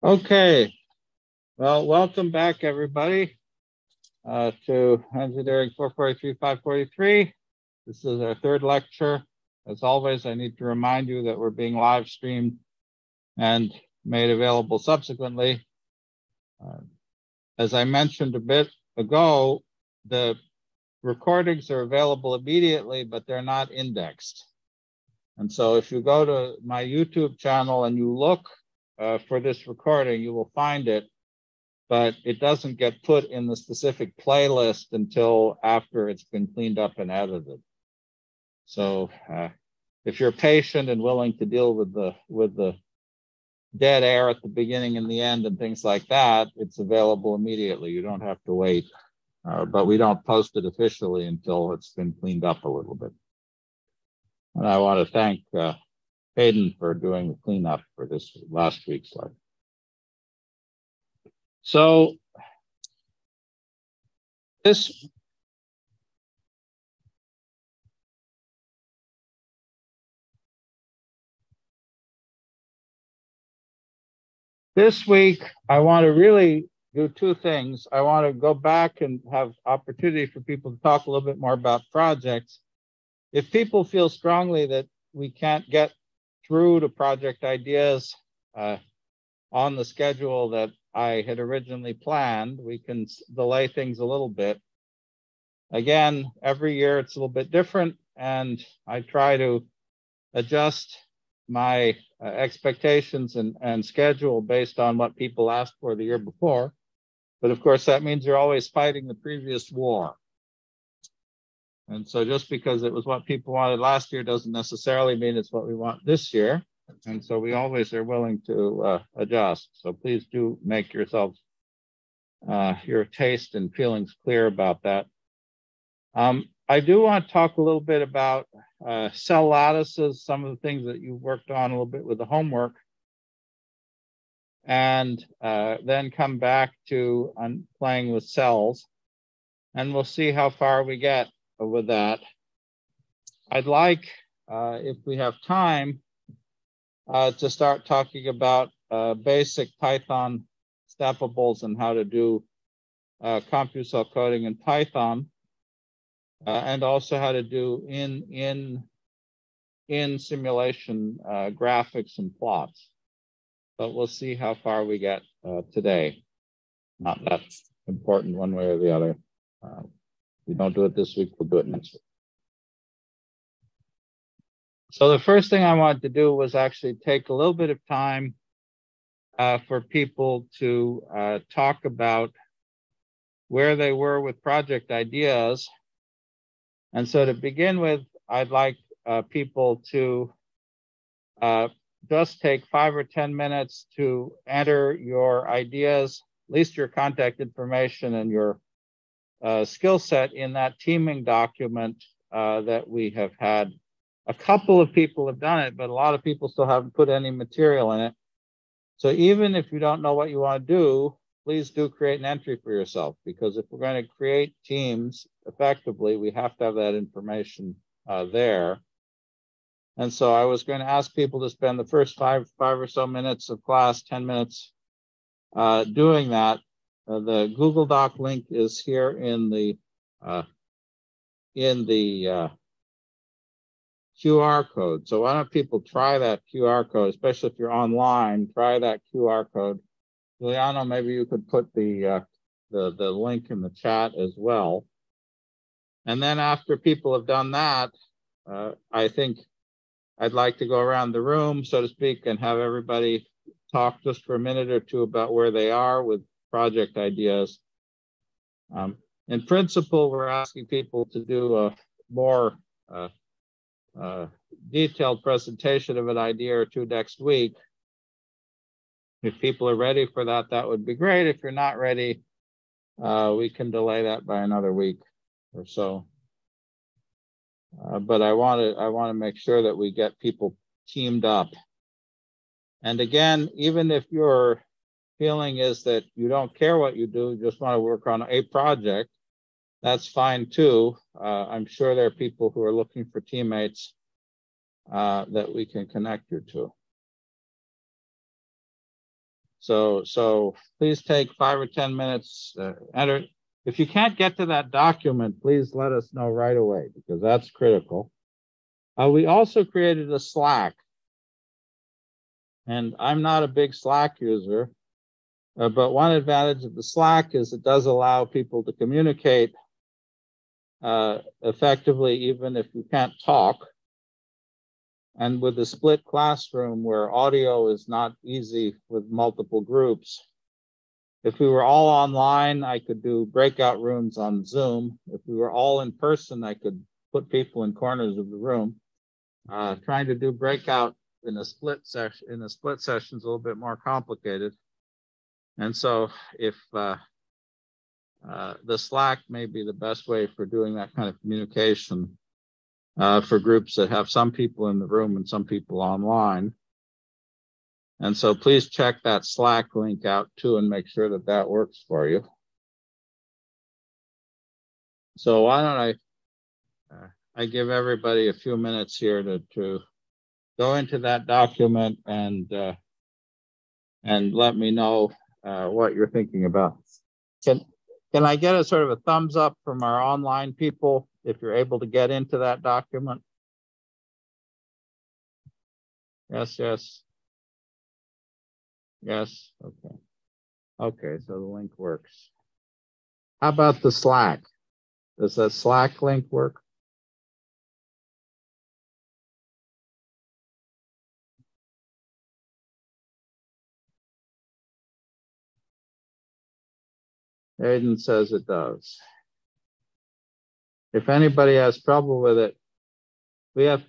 Okay, well, welcome back everybody uh, to Engineering 443, 543. This is our third lecture. As always, I need to remind you that we're being live streamed and made available subsequently. Uh, as I mentioned a bit ago, the recordings are available immediately, but they're not indexed. And so if you go to my YouTube channel and you look uh, for this recording, you will find it, but it doesn't get put in the specific playlist until after it's been cleaned up and edited. So uh, if you're patient and willing to deal with the with the dead air at the beginning and the end and things like that, it's available immediately. You don't have to wait. Uh, but we don't post it officially until it's been cleaned up a little bit. And I want to thank uh, Hayden for doing the cleanup for this last week's slide. So this this week I want to really do two things. I want to go back and have opportunity for people to talk a little bit more about projects. If people feel strongly that we can't get through to project ideas uh, on the schedule that I had originally planned. We can delay things a little bit. Again, every year it's a little bit different, and I try to adjust my uh, expectations and, and schedule based on what people asked for the year before. But of course, that means you're always fighting the previous war. And so just because it was what people wanted last year doesn't necessarily mean it's what we want this year. And so we always are willing to uh, adjust. So please do make yourselves, uh, your taste and feelings clear about that. Um, I do want to talk a little bit about uh, cell lattices, some of the things that you worked on a little bit with the homework, and uh, then come back to playing with cells. And we'll see how far we get with that. I'd like, uh, if we have time, uh, to start talking about uh, basic Python steppables and how to do uh, CompuCell coding in Python, uh, and also how to do in in in simulation uh, graphics and plots. But we'll see how far we get today. Not that important one way or the other we don't do it this week, we'll do it next week. So the first thing I wanted to do was actually take a little bit of time uh, for people to uh, talk about where they were with project ideas. And so to begin with, I'd like uh, people to uh, just take five or 10 minutes to enter your ideas, at least your contact information and your uh, skill set in that teaming document uh, that we have had. A couple of people have done it, but a lot of people still haven't put any material in it. So even if you don't know what you want to do, please do create an entry for yourself because if we're going to create teams effectively, we have to have that information uh, there. And so I was going to ask people to spend the first five, five or so minutes of class, 10 minutes uh, doing that uh, the Google Doc link is here in the uh, in the uh, QR code. So why don't people try that QR code, especially if you're online, try that QR code. Giuliano, maybe you could put the, uh, the, the link in the chat as well. And then after people have done that, uh, I think I'd like to go around the room, so to speak, and have everybody talk just for a minute or two about where they are with project ideas. Um, in principle, we're asking people to do a more uh, uh, detailed presentation of an idea or two next week. If people are ready for that, that would be great. If you're not ready, uh, we can delay that by another week or so. Uh, but I want to I want to make sure that we get people teamed up. And again, even if you're feeling is that you don't care what you do, you just want to work on a project, that's fine too. Uh, I'm sure there are people who are looking for teammates uh, that we can connect you to. So, so please take five or 10 minutes, uh, enter. If you can't get to that document, please let us know right away because that's critical. Uh, we also created a Slack. And I'm not a big Slack user, uh, but one advantage of the Slack is it does allow people to communicate uh, effectively, even if you can't talk. And with the split classroom where audio is not easy with multiple groups, if we were all online, I could do breakout rooms on Zoom. If we were all in person, I could put people in corners of the room. Uh, trying to do breakout in a split session in a split session is a little bit more complicated. And so if uh, uh, the Slack may be the best way for doing that kind of communication uh, for groups that have some people in the room and some people online. And so please check that Slack link out too and make sure that that works for you. So why don't I, uh, I give everybody a few minutes here to, to go into that document and, uh, and let me know uh, what you're thinking about. Can, can I get a sort of a thumbs up from our online people if you're able to get into that document? Yes, yes. Yes, okay. Okay, so the link works. How about the Slack? Does that Slack link work? Aiden says it does. If anybody has trouble with it, we have,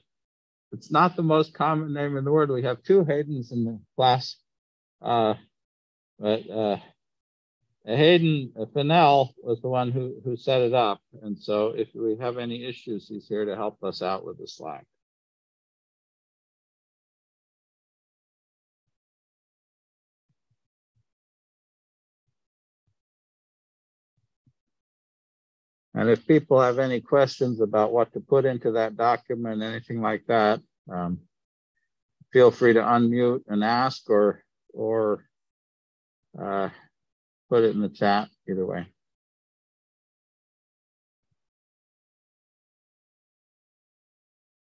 it's not the most common name in the world. We have two Haydens in the class. Uh, but uh, Hayden Fennell was the one who, who set it up. And so if we have any issues, he's here to help us out with the Slack. And if people have any questions about what to put into that document, anything like that, um, feel free to unmute and ask or, or uh, put it in the chat either way.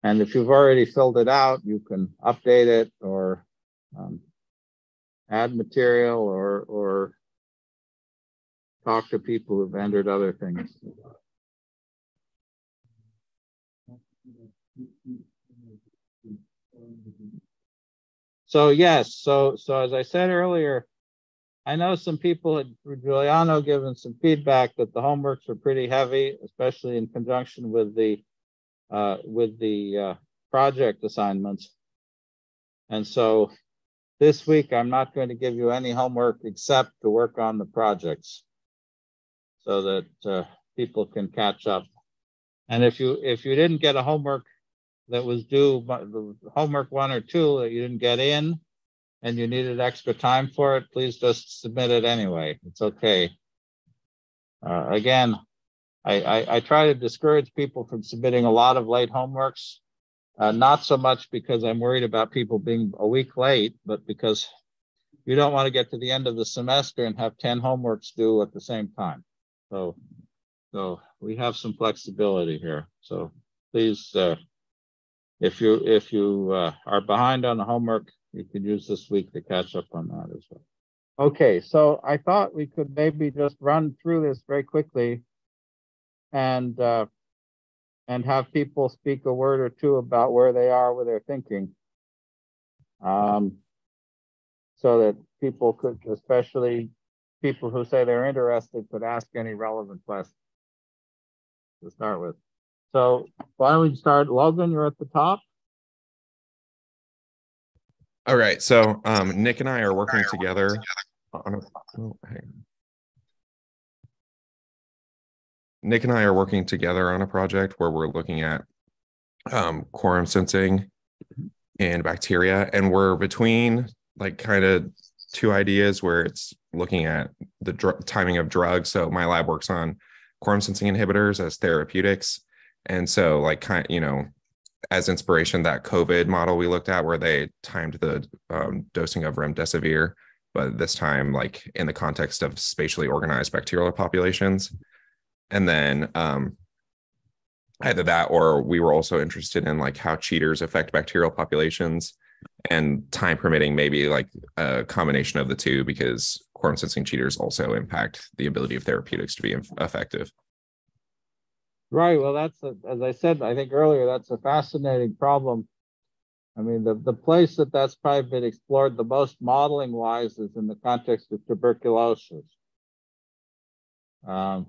And if you've already filled it out, you can update it or um, add material or, or talk to people who've entered other things. So yes, so so as I said earlier, I know some people had Giuliano given some feedback that the homeworks were pretty heavy, especially in conjunction with the uh, with the uh, project assignments. And so this week I'm not going to give you any homework except to work on the projects so that uh, people can catch up. And if you if you didn't get a homework that was due, the homework one or two that you didn't get in, and you needed extra time for it, please just submit it anyway. It's okay. Uh, again, I, I, I, try to discourage people from submitting a lot of late homeworks, uh, not so much because I'm worried about people being a week late, but because you don't want to get to the end of the semester and have 10 homeworks due at the same time. So, so we have some flexibility here. So please, uh, if you if you uh, are behind on the homework, you could use this week to catch up on that as well. Okay, so I thought we could maybe just run through this very quickly and uh, and have people speak a word or two about where they are with their thinking. Um, so that people could, especially people who say they're interested, could ask any relevant questions to start with. So why don't we start? Logan, you're at the top. All right. So um, Nick and I are working together on a, oh, Nick and I are working together on a project where we're looking at um, quorum sensing and bacteria, and we're between like kind of two ideas where it's looking at the dr- timing of drugs. So my lab works on quorum sensing inhibitors as therapeutics, and so like kind you know as inspiration that COVID model we looked at, where they timed the um, dosing of remdesivir but this time like in the context of spatially organized bacterial populations. And then um, either that or we were also interested in like how cheaters affect bacterial populations and time permitting maybe like a combination of the two because quorum sensing cheaters also impact the ability of therapeutics to be effective right well that's a, as i said i think earlier that's a fascinating problem i mean the, the place that that's probably been explored the most modeling wise is in the context of tuberculosis um,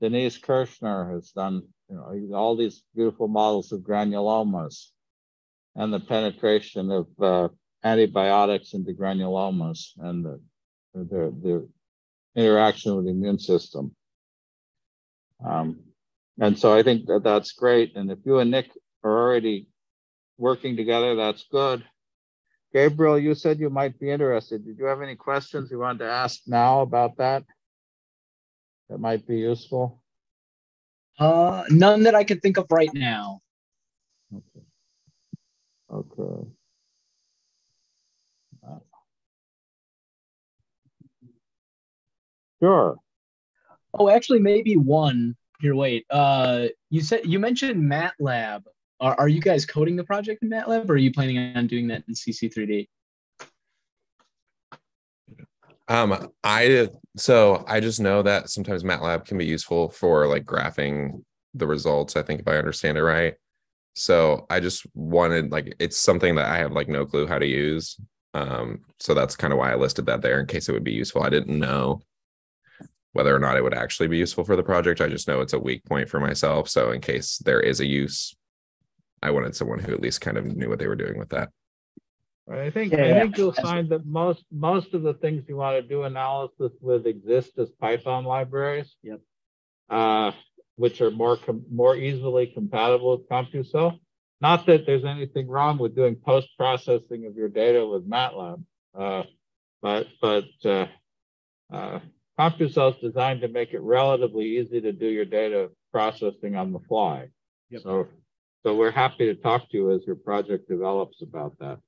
denise kirschner has done you know all these beautiful models of granulomas and the penetration of uh, antibiotics into granulomas and the, the, the interaction with the immune system. Um, and so I think that that's great. And if you and Nick are already working together, that's good. Gabriel, you said you might be interested. Did you have any questions you wanted to ask now about that? That might be useful. Uh, none that I can think of right now. Okay. Okay. Sure. Oh, actually, maybe one. Here, wait. Uh, you said you mentioned MATLAB. Are, are you guys coding the project in MATLAB, or are you planning on doing that in CC3D? Um, I so I just know that sometimes MATLAB can be useful for like graphing the results. I think if I understand it right. So I just wanted like it's something that I have like no clue how to use. Um, so that's kind of why I listed that there in case it would be useful. I didn't know whether or not it would actually be useful for the project. I just know it's a weak point for myself. So in case there is a use, I wanted someone who at least kind of knew what they were doing with that. I think yeah, I think you'll find that most most of the things you want to do analysis with exist as Python libraries. Yep. Uh, which are more com- more easily compatible with CompuCell. Not that there's anything wrong with doing post processing of your data with MATLAB, uh, but but uh, uh, CompuCell is designed to make it relatively easy to do your data processing on the fly. Yep. So so we're happy to talk to you as your project develops about that.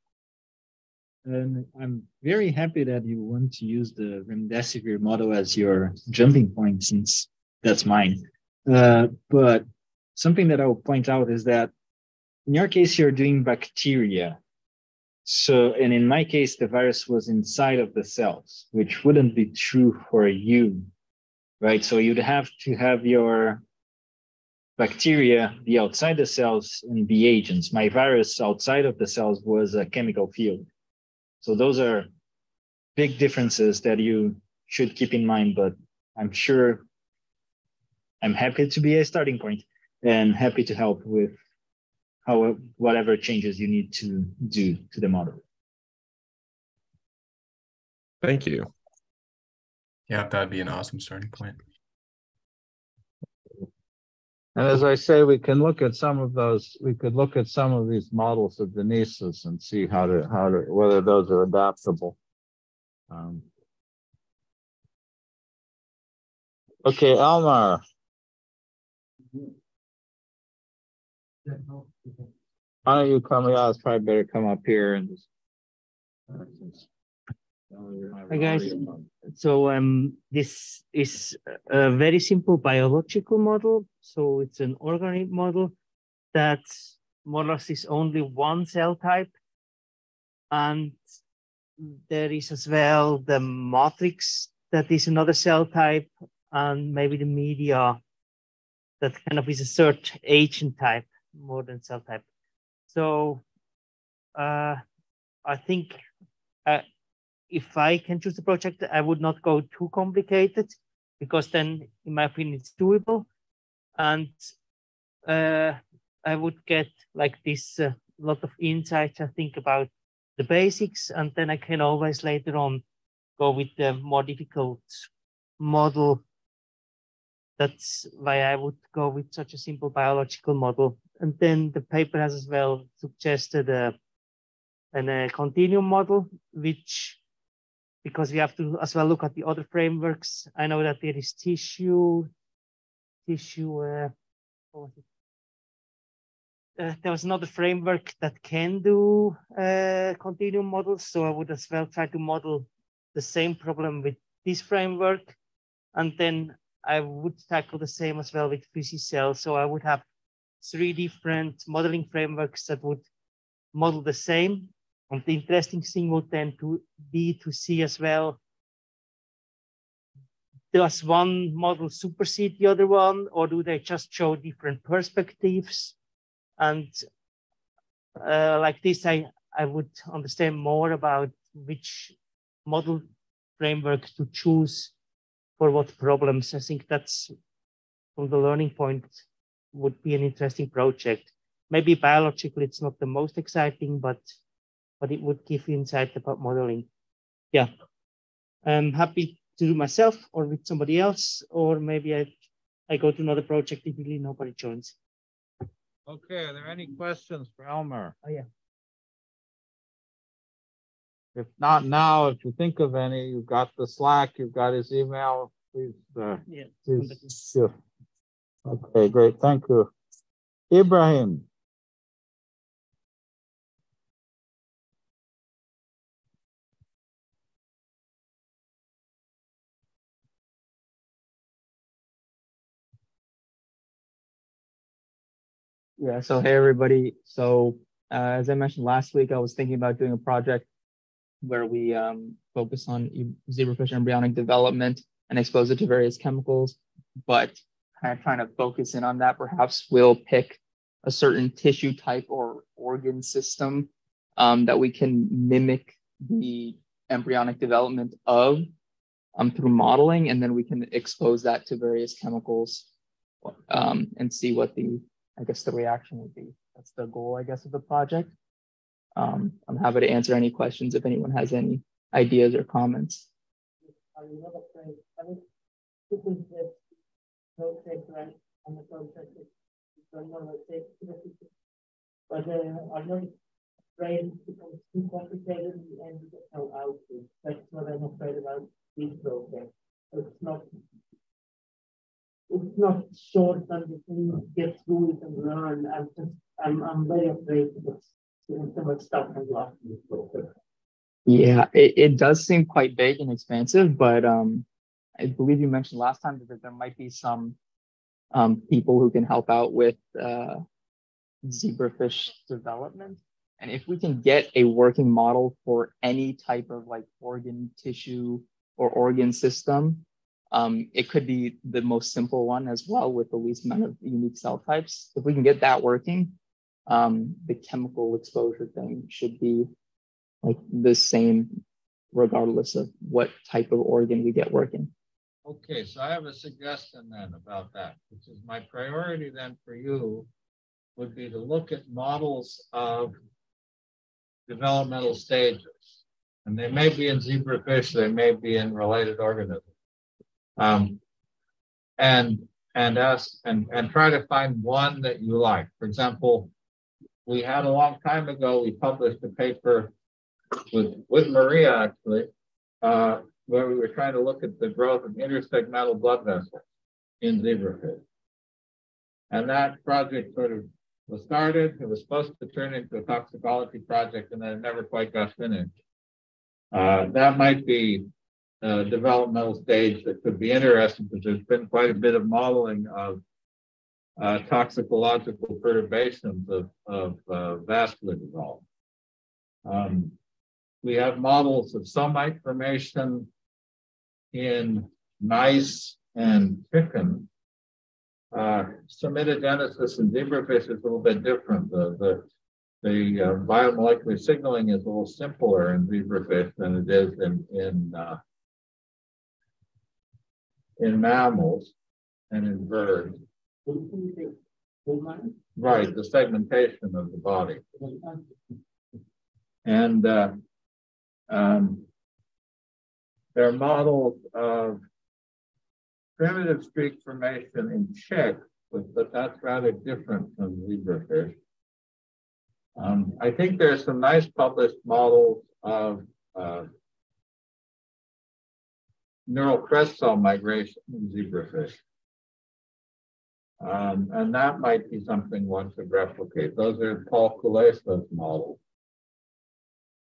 And I'm very happy that you want to use the remdesivir model as your jumping point, since that's mine. Uh, but something that I will point out is that in your case, you're doing bacteria. So, and in my case, the virus was inside of the cells, which wouldn't be true for you, right? So you'd have to have your bacteria be outside the cells and be agents. My virus outside of the cells was a chemical field. So those are big differences that you should keep in mind, but I'm sure I'm happy to be a starting point and happy to help with how whatever changes you need to do to the model. Thank you. Yeah, that'd be an awesome starting point. And as I say, we can look at some of those. We could look at some of these models of Denise's and see how to how to whether those are adaptable. Um, okay, Elmar. Why don't you come? Yeah, it's probably better come up here and just. Hi guys. So um, this is a very simple biological model. So it's an organoid model that more or less is only one cell type. And there is as well the matrix that is another cell type and maybe the media that kind of is a search agent type more than cell type. So uh, I think uh, if I can choose a project, I would not go too complicated because then, in my opinion, it's doable. And uh, I would get like this uh, lot of insights, I think, about the basics. And then I can always later on go with the more difficult model that's why I would go with such a simple biological model. And then the paper has as well suggested a, an, a continuum model, which, because we have to as well look at the other frameworks. I know that there is tissue, tissue, uh, was uh, there was another framework that can do uh, continuum models. So I would as well try to model the same problem with this framework. And then I would tackle the same as well with PhysiCell. So I would have three different modeling frameworks that would model the same. And the interesting thing would then to be to see as well, does one model supersede the other one, or do they just show different perspectives? And uh, like this, I, I would understand more about which model framework to choose for what problems. I think that's from the learning point would be an interesting project. Maybe biologically it's not the most exciting, but but it would give you insight about modeling. Yeah, I'm happy to do myself or with somebody else, or maybe I I go to another project if really nobody joins. Okay, are there any questions for Elmer? Oh yeah. If not now, if you think of any, you've got the Slack, you've got his email, please, uh, Yeah. please. Okay, great, thank you. Ibrahim, Yeah, so hey everybody. So uh, as I mentioned last week, I was thinking about doing a project where we um, focus on zebrafish embryonic development and expose it to various chemicals, but kind of trying to focus in on that. Perhaps we'll pick a certain tissue type or organ system um, that we can mimic the embryonic development of um, through modeling, and then we can expose that to various chemicals um, and see what the I guess the reaction would be. That's the goal, I guess, of the project. Um, I'm happy to answer any questions if anyone has any ideas or comments. But uh, not afraid it becomes too complicated in the end you get no output. That's what I'm afraid about this project. It's not it's not short and can get through it and learn. I'm just I'm I'm very afraid doing so much stuff and lost this project. Yeah, it, it does seem quite big and expansive, but um, I believe you mentioned last time that there might be some um, people who can help out with uh, zebrafish development. And if we can get a working model for any type of like organ tissue or organ system, um, it could be the most simple one as well with the least amount of unique cell types. If we can get that working, um, the chemical exposure thing should be like the same regardless of what type of organ we get working. Okay, so I have a suggestion then about that, which is my priority then for you would be to look at models of developmental stages. And they may be in zebrafish, they may be in related organisms. Um, and and ask and, and try to find one that you like. For example, we had a long time ago, we published a paper with, with Maria actually, uh, where we were trying to look at the growth of intersegmental blood vessels in zebrafish. And that project sort of was started. It was supposed to turn into a toxicology project, and then it never quite got finished. Uh, that might be a developmental stage that could be interesting because there's been quite a bit of modeling of uh, toxicological perturbations of, of uh, vascular development. Um, we have models of somite formation in mice and chicken. Uh, in zebrafish is a little bit different. The, the, the uh, biomolecular signaling is a little simpler in zebrafish than it is in, in, uh, in mammals and in birds. Right, the segmentation of the body. And uh, um, there are models of primitive streak formation in chicks, but, that's rather different from zebrafish. Um, I think there's some nice published models of uh, neural crest cell migration in zebrafish. Um, and that might be something one could replicate. Those are Paul Kulesa's models.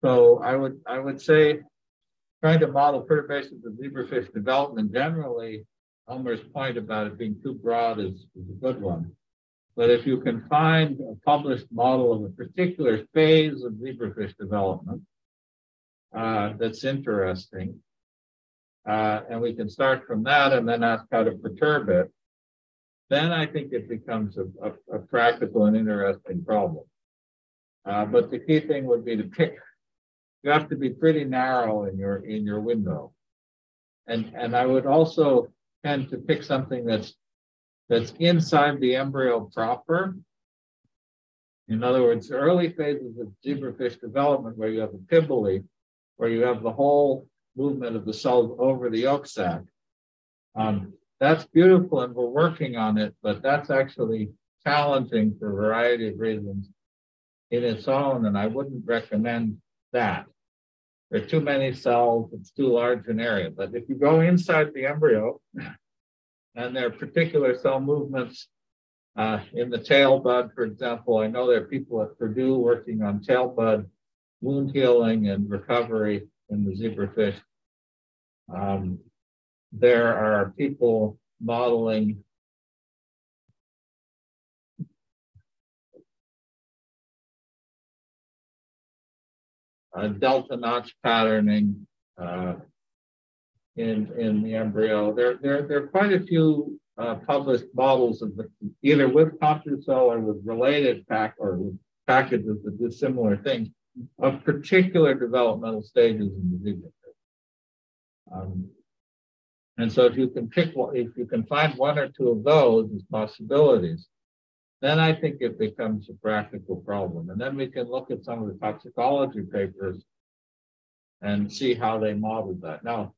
So I would I would say trying to model perturbations of zebrafish development, generally, Elmer's point about it being too broad is, is a good one. But if you can find a published model of a particular phase of zebrafish development uh, that's interesting, uh, and we can start from that and then ask how to perturb it, then I think it becomes a, a, a practical and interesting problem. Uh, but the key thing would be to pick. You have to be pretty narrow in your in your window, and and I would also tend to pick something that's that's inside the embryo proper. In other words, early phases of zebrafish development, where you have epiboly, where you have the whole movement of the cells over the yolk sac. Um, that's beautiful, and we're working on it, but that's actually challenging for a variety of reasons in its own, and I wouldn't recommend that. There are too many cells, it's too large an area. But if you go inside the embryo, and there are particular cell movements uh, in the tail bud, for example. I know there are people at Purdue working on tail bud wound healing and recovery in the zebrafish. Um, there are people modeling uh, delta notch patterning uh, in, in the embryo. There, there, there are quite a few uh, published models of the, either with CompuCell or with related pack or with packages that do similar things of particular developmental stages in the zebra. Um, and so if you can pick if you can find one or two of those as possibilities, then I think it becomes a practical problem. And then we can look at some of the toxicology papers and see how they modeled that. Now,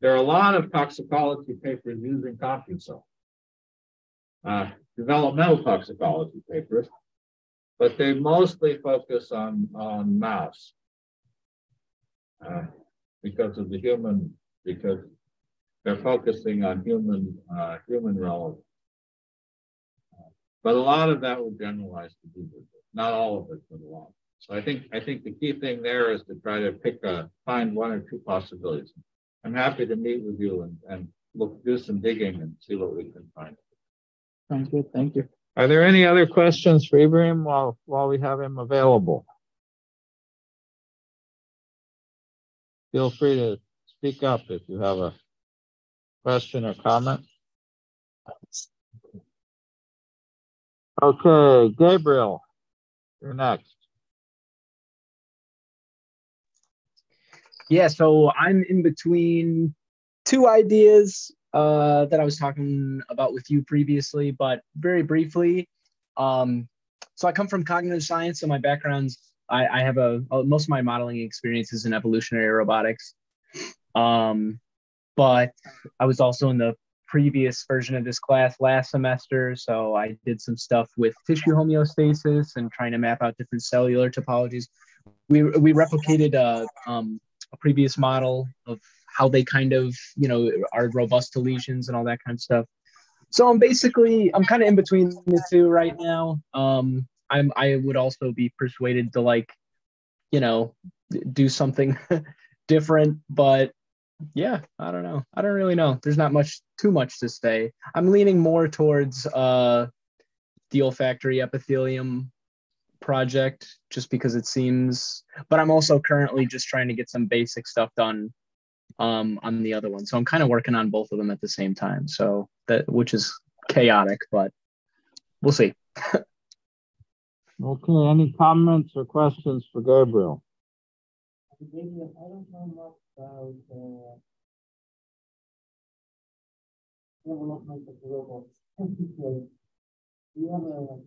there are a lot of toxicology papers using CompuCell, uh, developmental toxicology papers, but they mostly focus on, on mouse uh, because of the human, because they're focusing on human, uh, human relevance. But a lot of that would generalize to people, not all of it, but a lot. So I think I think the key thing there is to try to pick a find one or two possibilities. I'm happy to meet with you and, and look, do some digging and see what we can find. Sounds good. Thank you. Are there any other questions for Ibrahim while, while we have him available? Feel free to speak up if you have a question or comment. Okay, Gabriel, you're next. Yeah, so I'm in between two ideas uh, that I was talking about with you previously, but very briefly. Um, so I come from cognitive science, so my background's I, I have a, a most of my modeling experiences in evolutionary robotics. Um, but I was also in the previous version of this class last semester, so I did some stuff with tissue homeostasis and trying to map out different cellular topologies. We we replicated a um, a previous model of how they kind of, you know, are robust to lesions and all that kind of stuff. So I'm basically, I'm kind of in between the two right now. Um, I'm, I would also be persuaded to like, you know, do something different, but yeah, I don't know. I don't really know. There's not much, too much to say. I'm leaning more towards uh, the olfactory epithelium project just because it seems but i'm also currently just trying to get some basic stuff done um on the other one so i'm kind of working on both of them at the same time so that which is chaotic but we'll see okay any comments or questions for gabriel About uh, development of robots. Do you have a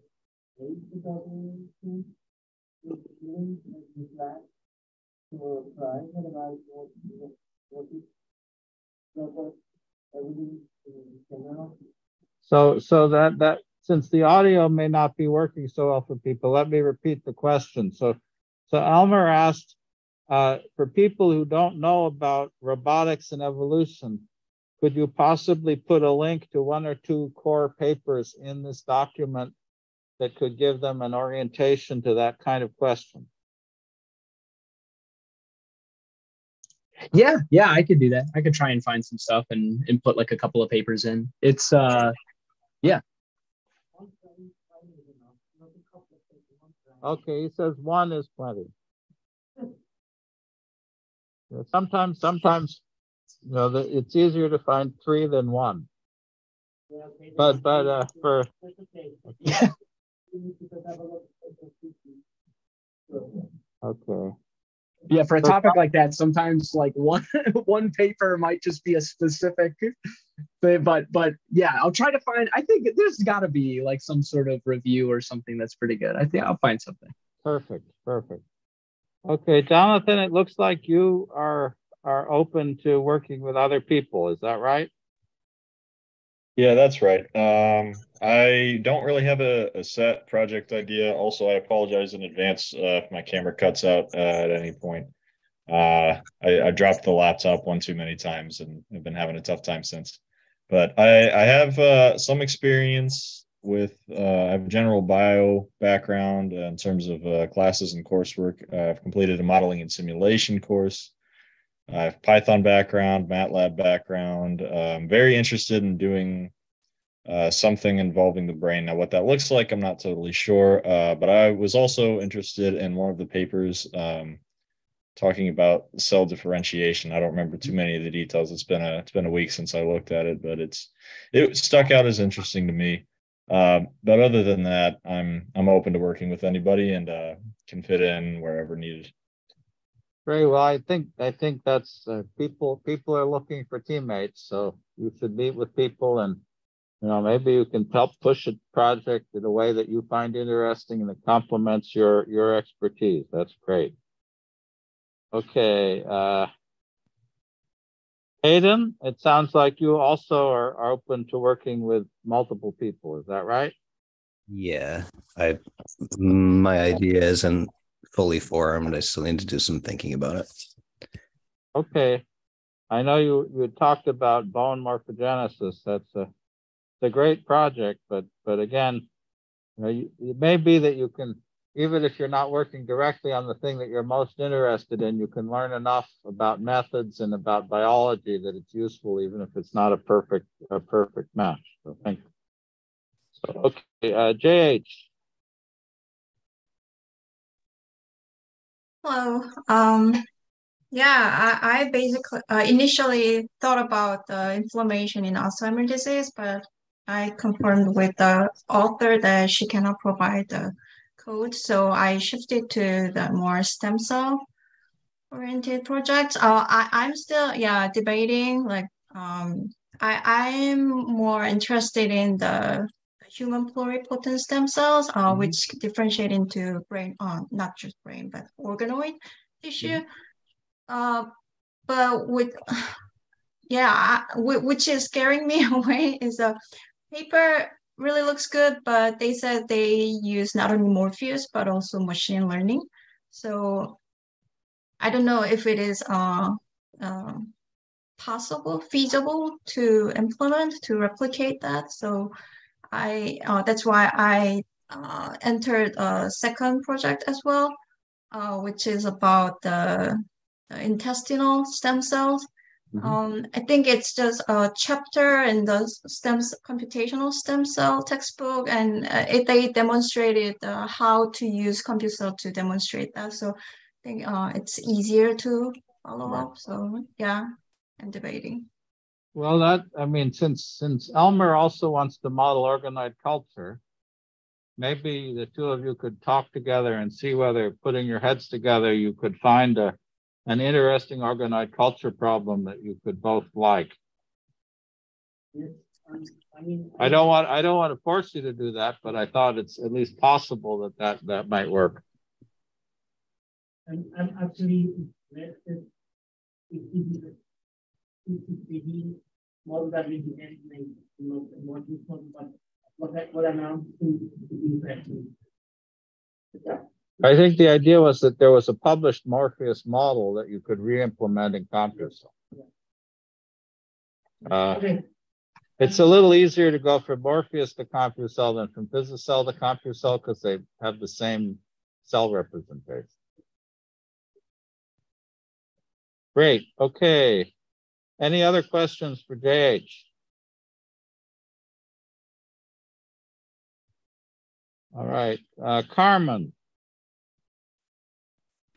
so, so that, that, since the audio may not be working so well for people, let me repeat the question. So, so Elmer asked, uh, for people who don't know about robotics and evolution, could you possibly put a link to one or two core papers in this document that could give them an orientation to that kind of question. Yeah, yeah, I could do that. I could try and find some stuff and and put like a couple of papers in. It's uh yeah. Okay, he says one is plenty. Yeah, sometimes, sometimes, you know, the, it's easier to find three than one. But but uh, for okay. Yeah, for a topic like that, sometimes like one one paper might just be a specific thing, but but yeah, I'll try to find. I think there's got to be like some sort of review or something that's pretty good. I think I'll find something. Perfect, perfect. Okay, Jonathan, it looks like you are are open to working with other people. Is that right? Yeah, that's right. Um, I don't really have a, a set project idea. Also, I apologize in advance uh, if my camera cuts out uh, at any point. Uh, I, I dropped the laptop one too many times and have been having a tough time since. But I, I have uh, some experience with, uh, I have a general bio background uh, in terms of uh, classes and coursework. I've completed a modeling and simulation course. I have Python background, MATLAB background. I'm very interested in doing uh, something involving the brain. Now, what that looks like, I'm not totally sure. Uh, but I was also interested in one of the papers um, talking about cell differentiation. I don't remember too many of the details. It's been a it's been a week since I looked at it, but it's it stuck out as interesting to me. Um, but other than that, I'm I'm open to working with anybody and uh, can fit in wherever needed. Very well. I think I think that's uh, people. People are looking for teammates, so you should meet with people, and you know maybe you can help push a project in a way that you find interesting and that complements your your expertise. That's great. Okay, uh, Hayden, it sounds like you also are, are open to working with multiple people. Is that right? Yeah, I my idea isn't fully formed. I still need to do some thinking about it. Okay. I know you, you talked about bone morphogenesis. That's a, it's a great project, but, but again, you know, you, it may be that you can, even if you're not working directly on the thing that you're most interested in, you can learn enough about methods and about biology that it's useful, even if it's not a perfect, a perfect match. So thank you. So, okay, uh, JH. Hello. Um, yeah, I, I basically uh, initially thought about the inflammation in Alzheimer's disease, but I confirmed with the author that she cannot provide the code. So I shifted to the more stem cell oriented projects. Uh, I, I'm still, yeah, debating like, um, I, I'm more interested in the human pluripotent stem cells, uh, Mm-hmm. which differentiate into brain, uh, not just brain, but organoid tissue. Mm-hmm. Uh, but with, yeah, I- which is scaring me away is a paper really looks good, but they said they use not only Morpheus, but also machine learning. So I don't know if it is, uh, uh, possible, feasible to implement, to replicate that. So I uh, that's why I uh, entered a second project as well, uh, which is about the, the intestinal stem cells. Mhm. Um, I think it's just a chapter in the stem computational stem cell textbook, and uh, it, they demonstrated uh, how to use CompuCell to demonstrate that. So I think uh, it's easier to follow Right. up. So yeah, I'm debating. Well, that, I mean, since, since Elmer also wants to model organoid culture, maybe the two of you could talk together and see whether putting your heads together, you could find a, an interesting organoid culture problem that you could both like. I mean, I don't want, I don't want to force you to do that, but I thought it's at least possible that that, that might work. I'm, I'm actually interested in that we can you know, what I, to interesting. I think the idea was that there was a published Morpheus model that you could re-implement in CompuCell. Uh, Okay, It's a little easier to go from Morpheus to CompuCell than from PhysiCell to CompuCell because they have the same cell representation. Great. Okay. Any other questions for JH? All right, uh, Carmen.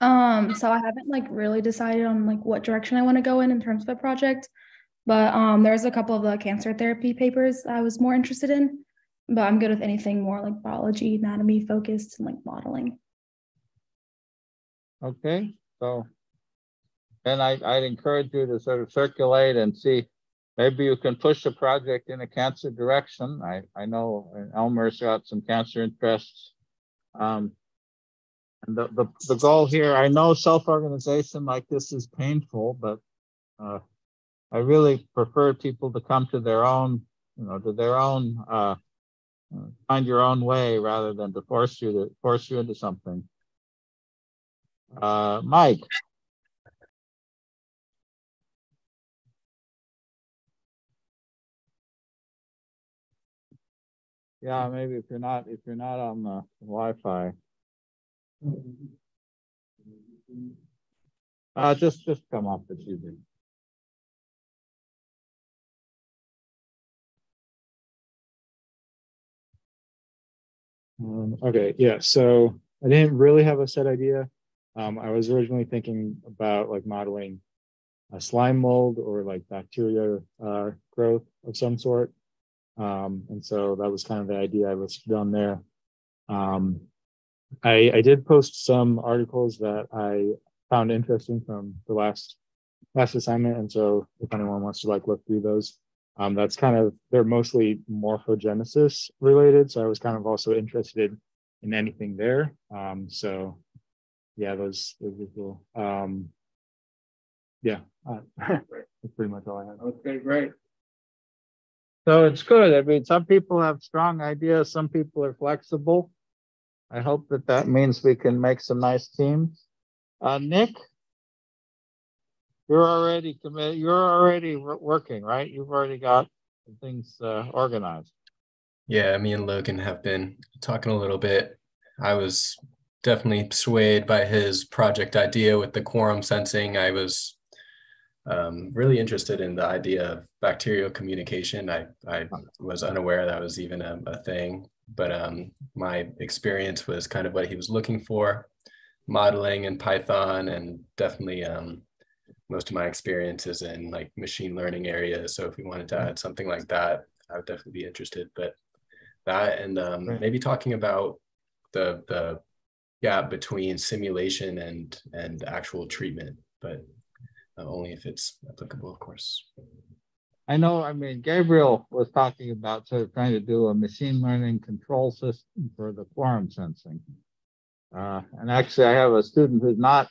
Um, so I haven't like really decided on like what direction I want to go in in terms of the project, but um, there's a couple of the cancer therapy papers I was more interested in, but I'm good with anything more like biology, anatomy focused, and like modeling. Okay, so then I, I'd encourage you to sort of circulate and see maybe you can push the project in a cancer direction. I, I know Elmer's got some cancer interests. Um, and the, the, the goal here, I know self-organization like this is painful, but uh, I really prefer people to come to their own, you know, to their own, uh, find your own way rather than to force you to force you into something. Uh, Mike. Yeah, maybe if you're not if you're not on the Wi-Fi. Uh, just just come off the TV. Um, okay, yeah. So I didn't really have a set idea. Um, I was originally thinking about like modeling a slime mold or like bacteria uh, growth of some sort. Um, and so that was kind of the idea I was done there. Um, I, I did post some articles that I found interesting from the last last assignment. And so if anyone wants to like look through those, um, that's kind of, they're mostly morphogenesis related. So I was kind of also interested in anything there. Um, so yeah, those, those are cool. Um, yeah, uh, that's pretty much all I have. Okay, great. So it's good. I mean, some people have strong ideas, some people are flexible. I hope that that means we can make some nice teams. Uh, Nick, you're already committed. You're already working, right? You've already got things uh, organized. Yeah, me and Logan have been talking a little bit. I was definitely swayed by his project idea with the quorum sensing. I was um, really interested in the idea of bacterial communication. I, I was unaware that was even a, a thing, but um, my experience was kind of what he was looking for, modeling in Python, and definitely um, most of my experiences in like machine learning areas. So if we wanted to add something like that, I would definitely be interested. But that and um, maybe talking about the the gap between simulation and and actual treatment, but uh, only if it's applicable, of course. I know, I mean, Gabriel was talking about sort of trying to do a machine learning control system for the quorum sensing. Uh, and actually, I have a student who's not,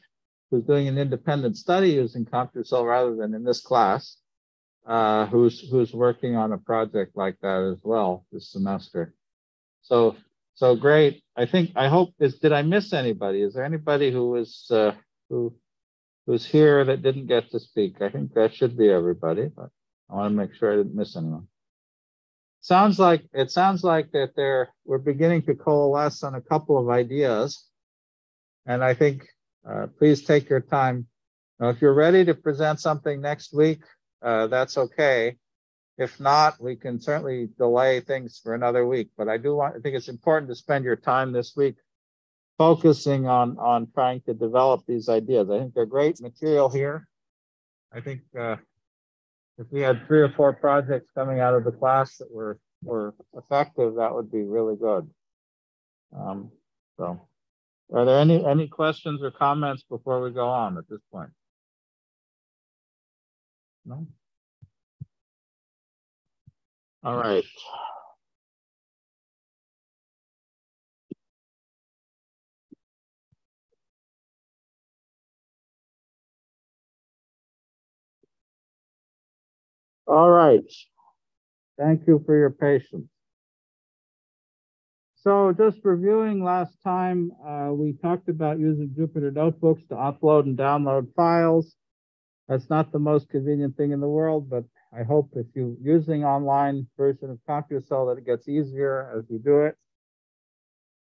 who's doing an independent study using CompuCell rather than in this class, uh, who's who's working on a project like that as well this semester. So so great. I think I hope is did I miss anybody? Is there anybody who was uh, who who's here that didn't get to speak? I think that should be everybody, but I want to make sure I didn't miss anyone. Sounds like it sounds like that there we're beginning to coalesce on a couple of ideas. And I think uh, please take your time. Now, if you're ready to present something next week, uh, that's okay. If not, we can certainly delay things for another week. But I do want, I think it's important to spend your time this week focusing on on trying to develop these ideas. I think they're great material here. I think uh, if we had three or four projects coming out of the class that were were effective, that would be really good. Um, so, are there any any questions or comments before we go on at this point? No. All right. All right. Thank you for your patience. So just reviewing last time, uh, we talked about using Jupyter Notebooks to upload and download files. That's not the most convenient thing in the world, but I hope if you're using online version of CompuCell that it gets easier as you do it.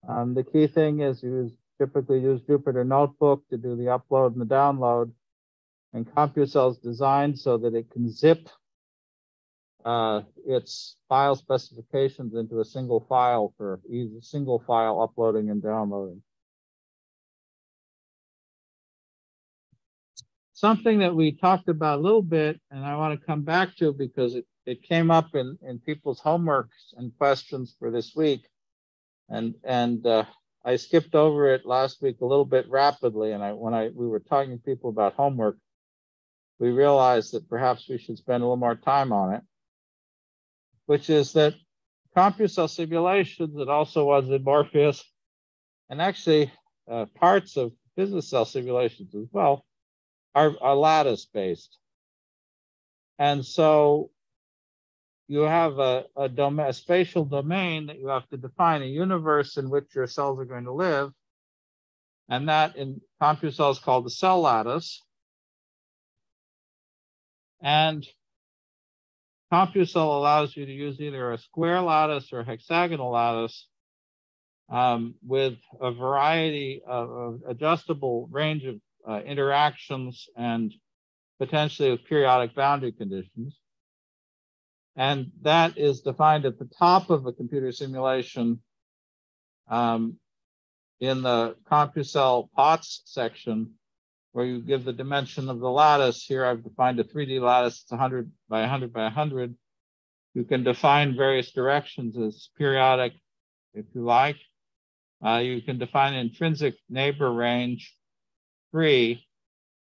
Um, the key thing is you typically use Jupyter Notebook to do the upload and the download. And CompuCell is designed so that it can zip uh, its file specifications into a single file for easy single file uploading and downloading. Something that we talked about a little bit, and I want to come back to because it, it came up in, in people's homeworks and questions for this week. And, and uh, I skipped over it last week a little bit rapidly. And I, when I, we were talking to people about homework, we realized that perhaps we should spend a little more time on it which is that CompuCell simulations, it also was in Morpheus, and actually uh, parts of PhysiCell simulations as well, are, are lattice based. And so you have a, a, a spatial domain that you have to define, a universe in which your cells are going to live. And that in CompuCell is called the cell lattice. And CompuCell allows you to use either a square lattice or hexagonal lattice um, with a variety of, of, adjustable range of uh, interactions and potentially with periodic boundary conditions. And that is defined at the top of a computer simulation um, in the CompuCell Potts section where you give the dimension of the lattice. Here I've defined a 3D lattice, it's 100 by 100 by 100. You can define various directions as periodic, if you like. Uh, you can define intrinsic neighbor range three,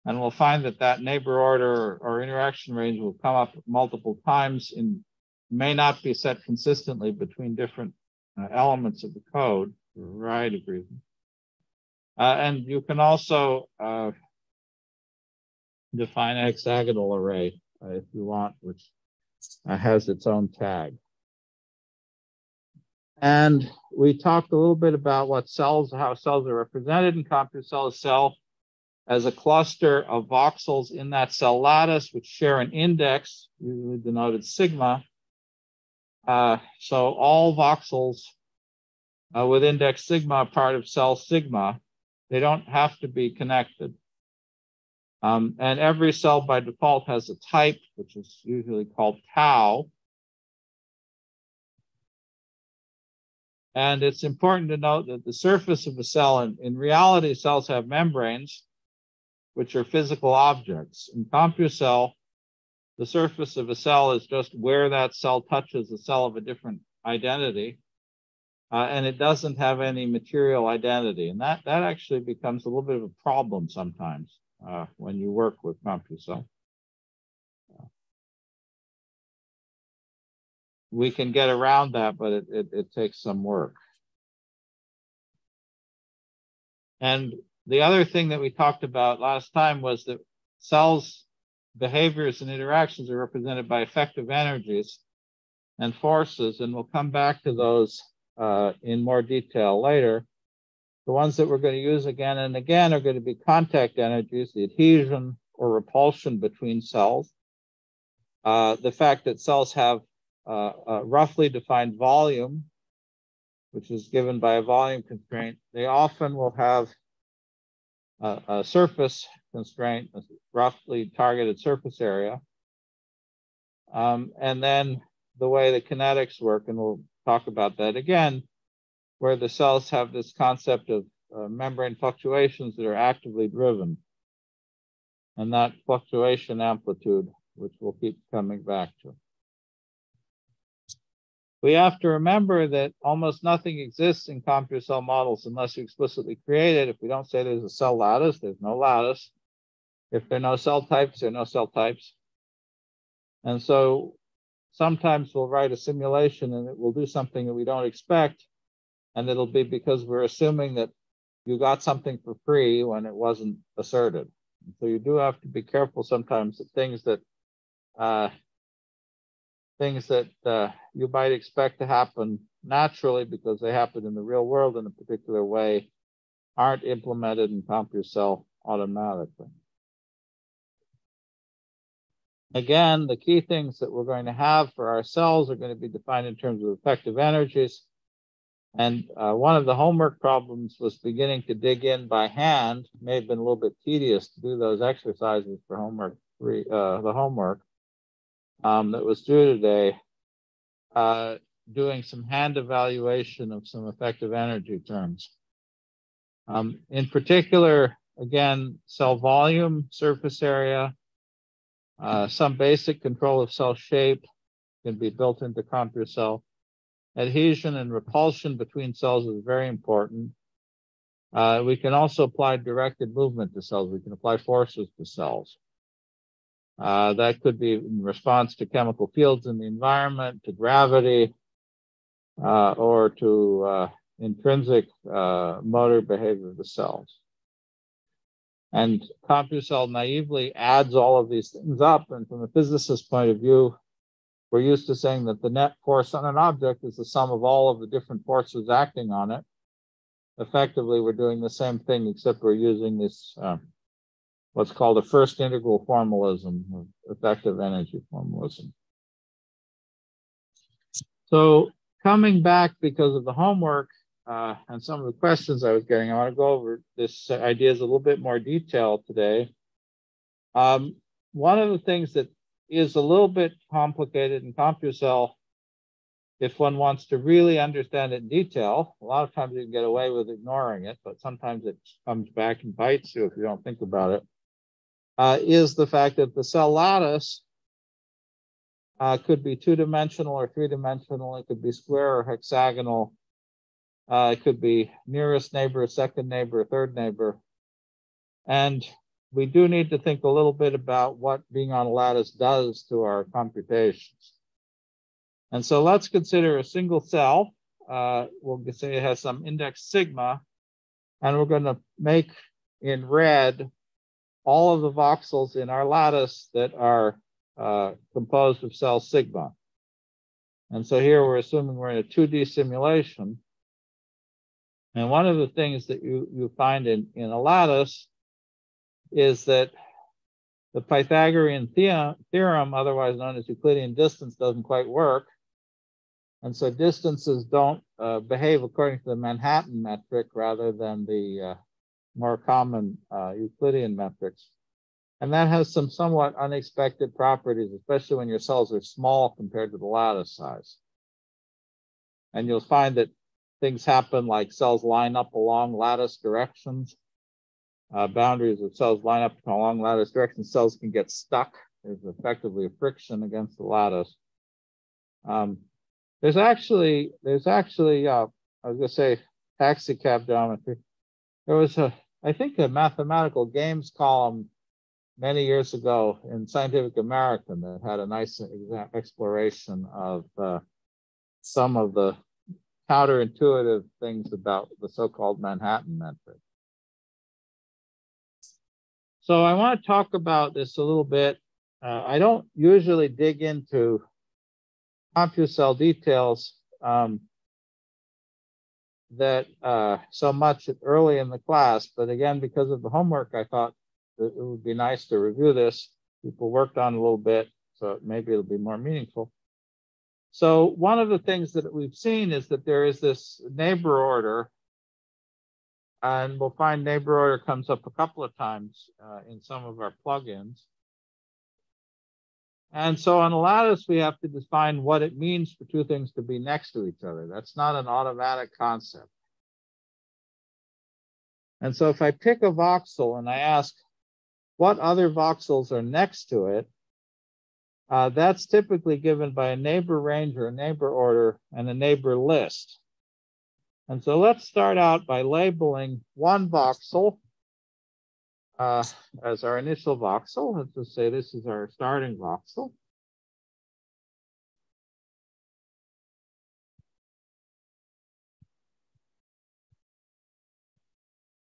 and we'll find that that neighbor order or interaction range will come up multiple times and may not be set consistently between different uh, elements of the code for a variety of reasons. Uh, and you can also uh, define hexagonal array uh, if you want, which uh, has its own tag. And we talked a little bit about what cells, how cells are represented in CompuCell cell as a cluster of voxels in that cell lattice, which share an index, usually denoted sigma. Uh, so all voxels uh, with index sigma are part of cell sigma. They don't have to be connected. Um, and every cell by default has a type, which is usually called tau. And it's important to note that the surface of a cell, in, in reality, cells have membranes, which are physical objects. In CompuCell, the surface of a cell is just where that cell touches a cell of a different identity. Uh, and it doesn't have any material identity. And that, that actually becomes a little bit of a problem sometimes uh, when you work with CompuCell. We can get around that, but it, it, it takes some work. And the other thing that we talked about last time was that cells' behaviors and interactions are represented by effective energies and forces, and we'll come back to those uh, in more detail later. The ones that we're going to use again and again are going to be contact energies, the adhesion or repulsion between cells. Uh, the fact that cells have uh, a roughly defined volume, which is given by a volume constraint, they often will have a, a surface constraint, a roughly targeted surface area. Um, and then the way the kinetics work, and we'll talk about that again, where the cells have this concept of uh, membrane fluctuations that are actively driven. And that fluctuation amplitude, which we'll keep coming back to. We have to remember that almost nothing exists in CompuCell models unless you explicitly create it. If we don't say there's a cell lattice, there's no lattice. If there are no cell types, there are no cell types. And so sometimes we'll write a simulation and it will do something that we don't expect and it'll be because we're assuming that you got something for free when it wasn't asserted. So you do have to be careful sometimes that things that uh, things that uh, you might expect to happen naturally because they happen in the real world in a particular way aren't implemented in CompuCell automatically. Again, the key things that we're going to have for ourselves are going to be defined in terms of effective energies And uh, one of the homework problems was beginning to dig in by hand. It may have been a little bit tedious to do those exercises for homework three, uh, the homework um, that was due today. Uh, doing some hand evaluation of some effective energy terms. Um, in particular, again, cell volume, surface area, uh, some basic control of cell shape can be built into CompuCell. Adhesion and repulsion between cells is very important. Uh, we can also apply directed movement to cells. We can apply forces to cells. Uh, that could be in response to chemical fields in the environment, to gravity, uh, or to uh, intrinsic uh, motor behavior of the cells. And CompuCell naively adds all of these things up. And from a physicist's point of view, we're used to saying that the net force on an object is the sum of all of the different forces acting on it. Effectively, we're doing the same thing, except we're using this uh, what's called a first integral formalism, effective energy formalism. So coming back because of the homework uh, and some of the questions I was getting, I want to go over this ideas a little bit more detail today. Um, one of the things that is a little bit complicated in CompuCell, if one wants to really understand it in detail, a lot of times you can get away with ignoring it, but sometimes it comes back and bites you if you don't think about it. Uh, is the fact that the cell lattice uh, could be two-dimensional or three-dimensional. It could be square or hexagonal. Uh, it could be nearest neighbor, second neighbor, third neighbor. And we do need to think a little bit about what being on a lattice does to our computations. And so let's consider a single cell. Uh, we'll say it has some index sigma, and we're going to make in red all of the voxels in our lattice that are uh, composed of cell sigma. And so here we're assuming we're in a 2D simulation. And one of the things that you, you find in, in a lattice is that the Pythagorean theorem, otherwise known as Euclidean distance, doesn't quite work. And so distances don't uh, behave according to the Manhattan metric rather than the uh, more common uh, Euclidean metrics. And that has some somewhat unexpected properties, especially when your cells are small compared to the lattice size. And you'll find that things happen like cells line up along lattice directions. Uh, boundaries of cells line up along lattice direction, Cells can get stuck. There's effectively a friction against the lattice. Um, there's actually, there's actually, uh, I was to say taxi cab geometry. There was a, I think, a mathematical games column many years ago in Scientific American that had a nice exploration of uh, some of the counterintuitive things about the so-called Manhattan metric. So I want to talk about this a little bit. Uh, I don't usually dig into CompuCell details um, that uh, so much early in the class, but again, because of the homework, I thought it would be nice to review this. People worked on a little bit, so maybe it'll be more meaningful. So one of the things that we've seen is that there is this neighbor order, and we'll find neighbor order comes up a couple of times uh, in some of our plugins. And so on a lattice, we have to define what it means for two things to be next to each other. That's not an automatic concept. And so if I pick a voxel and I ask, what other voxels are next to it, uh, that's typically given by a neighbor range or a neighbor order and a neighbor list. And so let's start out by labeling one voxel uh, as our initial voxel. Let's just say this is our starting voxel.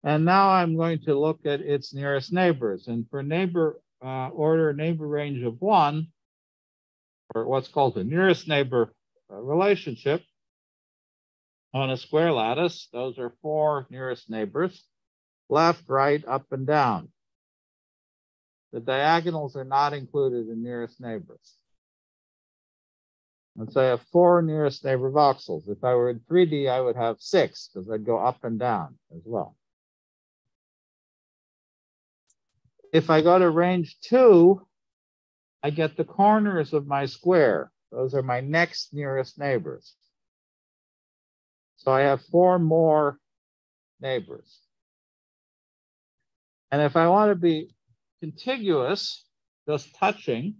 And now I'm going to look at its nearest neighbors. And for neighbor uh, order, neighbor range of one, or what's called the nearest neighbor uh, relationship on a square lattice, those are four nearest neighbors, left, right, up, and down. The diagonals are not included in nearest neighbors. And so I have four nearest neighbor voxels. If I were in 3D, I would have six because I'd go up and down as well. If I go to range two, I get the corners of my square. Those are my next nearest neighbors. So I have four more neighbors. And if I want to be contiguous, just touching,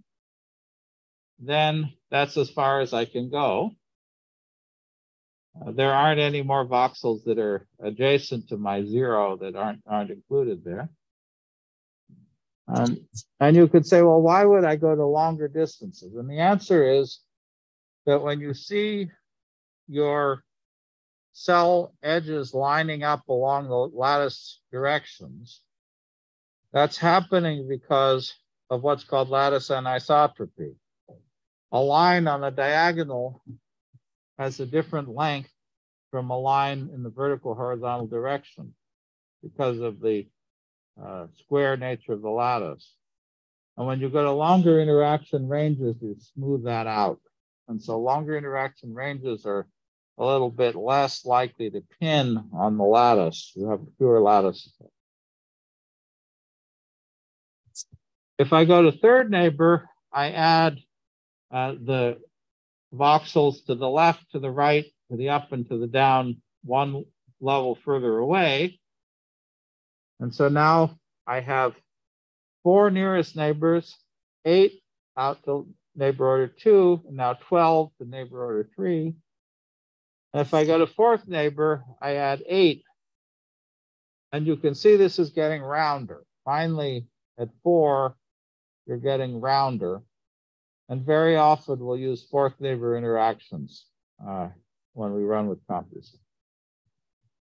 then that's as far as I can go. Uh, there aren't any more voxels that are adjacent to my zero that aren't, aren't included there. Um, and you could say, well, why would I go to longer distances? And the answer is that when you see your cell edges lining up along the lattice directions, that's happening because of what's called lattice anisotropy. A line on a diagonal has a different length from a line in the vertical horizontal direction because of the uh, square nature of the lattice. And when you go to longer interaction ranges, you smooth that out. And so longer interaction ranges are a little bit less likely to pin on the lattice. You have fewer lattices. If I go to third neighbor, I add uh, the voxels to the left, to the right, to the up, and to the down one level further away. And so now I have four nearest neighbors, eight out to neighbor order two, and now 12 to neighbor order three. And if I go to fourth neighbor, I add eight. And you can see this is getting rounder. Finally, at four, you're getting rounder. And very often we'll use fourth neighbor interactions uh, when we run with CompuCell.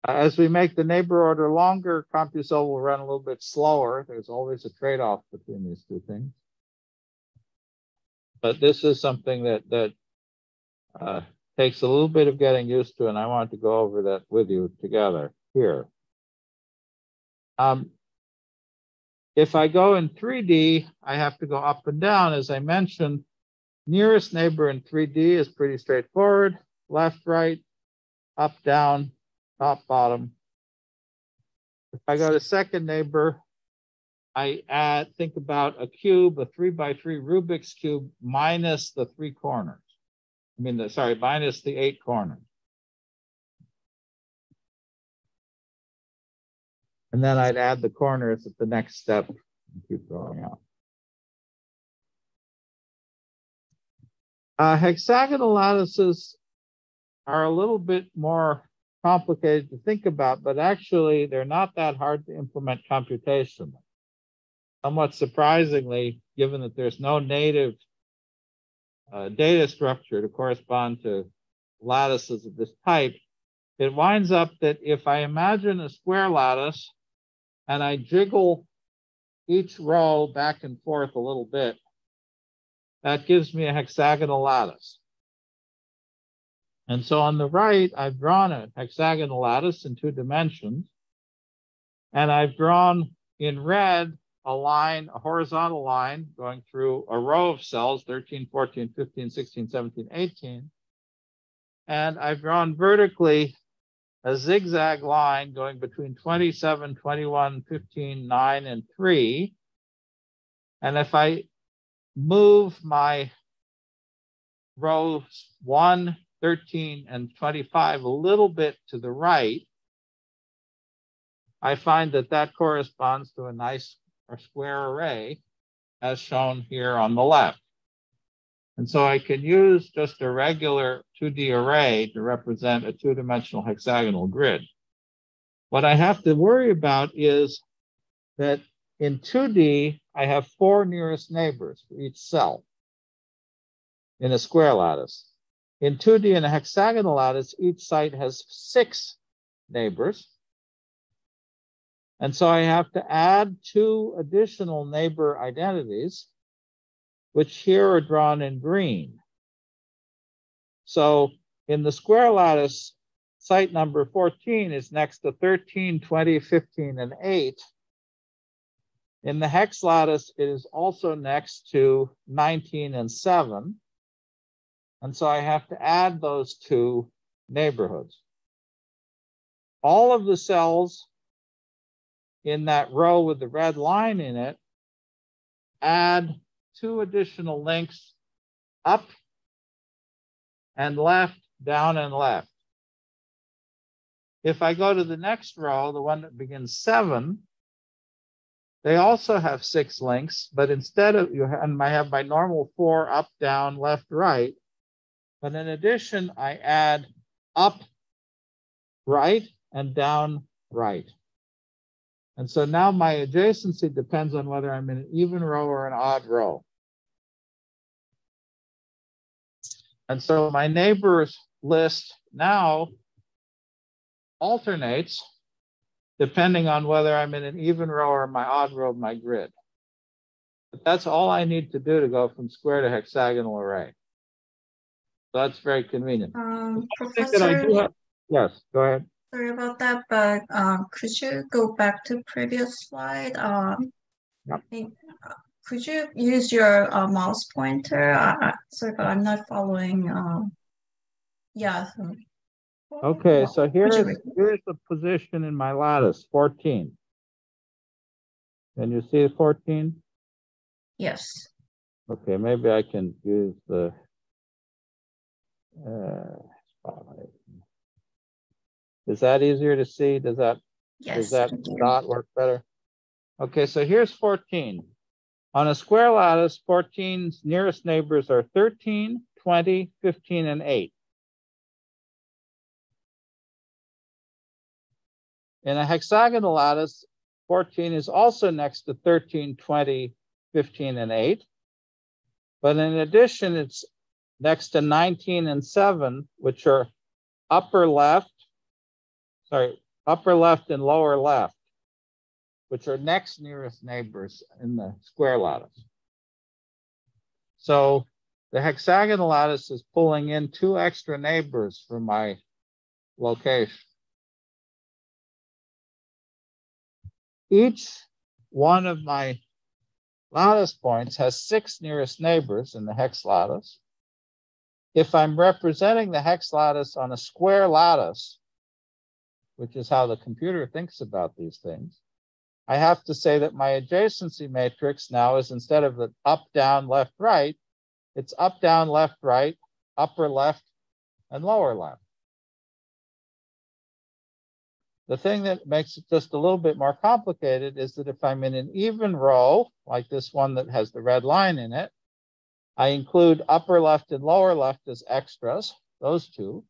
As we make the neighbor order longer, CompuCell will run a little bit slower. There's always a trade-off between these two things. But this is something that, that uh, takes a little bit of getting used to, and I want to go over that with you together here. Um, if I go in 3D, I have to go up and down. As I mentioned, nearest neighbor in 3D is pretty straightforward. Left, right, up, down, top, bottom. If I go to second neighbor, I add, think about a cube, a three by three Rubik's cube minus the three corners. I mean, the, sorry, minus the eight corners. And then I'd add the corners at the next step and keep going out. Uh, hexagonal lattices are a little bit more complicated to think about, but actually they're not that hard to implement computationally. Somewhat surprisingly, given that there's no native uh, data structure to correspond to lattices of this type, it winds up that if I imagine a square lattice and I jiggle each row back and forth a little bit, that gives me a hexagonal lattice. And so on the right, I've drawn a hexagonal lattice in two dimensions. And I've drawn in red a line, a horizontal line going through a row of cells, 13, 14, 15, 16, 17, 18. And I've drawn vertically a zigzag line going between 27, 21, 15, 9, and 3. And if I move my rows 1, 13, and 25 a little bit to the right, I find that that corresponds to a nice or square array as shown here on the left. And so I can use just a regular 2D array to represent a two-dimensional hexagonal grid. What I have to worry about is that in 2D, I have four nearest neighbors for each cell in a square lattice. In 2D in a hexagonal lattice, each site has six neighbors. And so I have to add two additional neighbor identities, which here are drawn in green. So in the square lattice, site number 14 is next to 13, 20, 15, and 8. In the hex lattice, it is also next to 19 and 7. And so I have to add those two neighborhoods. All of the cells in that row with the red line in it add two additional links up and left, down and left. If I go to the next row, the one that begins seven, they also have six links, but instead of you and I have my normal four up, down, left, right. But in addition, I add up, right, and down, right. And so now my adjacency depends on whether I'm in an even row or an odd row. And so my neighbors list now alternates depending on whether I'm in an even row or my odd row of my grid. But that's all I need to do to go from square to hexagonal array. So that's very convenient. Um, Professor, have, yes, go ahead. Sorry about that, but uh, could you go back to previous slide? Um, yep. Could you use your uh, mouse pointer? Uh, sorry, but I'm not following. Um, yeah. Okay, so here's, here's the position in my lattice, 14. Can you see 14? Yes. Okay, maybe I can use the uh, Is that easier to see? Does that yes, does that dot work better? Okay, so here's 14. On a square lattice, 14's nearest neighbors are 13, 20, 15, and 8. In a hexagonal lattice, 14 is also next to 13, 20, 15, and 8. But in addition, it's next to 19 and 7, which are upper left, sorry, upper left and lower left which are next nearest neighbors in the square lattice. So the hexagonal lattice is pulling in two extra neighbors from my location. Each one of my lattice points has six nearest neighbors in the hex lattice. If I'm representing the hex lattice on a square lattice, which is how the computer thinks about these things, I have to say that my adjacency matrix now is instead of the up, down, left, right, it's up, down, left, right, upper left, and lower left. The thing that makes it just a little bit more complicated is that if I'm in an even row, like this one that has the red line in it, I include upper left and lower left as extras, those two.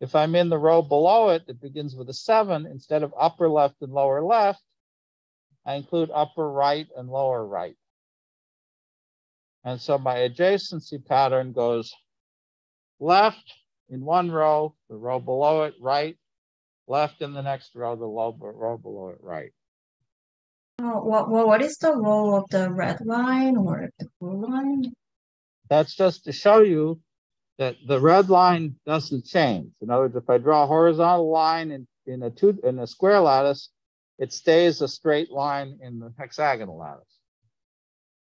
If I'm in the row below it that begins with a seven, instead of upper left and lower left, I include upper right and lower right. And so my adjacency pattern goes left in one row, the row below it, right, left in the next row, the row below it, right. Oh, what, what is the role of the red line or the blue line? That's just to show you that the red line doesn't change. In other words, if I draw a horizontal line in, in a two in a square lattice, it stays a straight line in the hexagonal lattice.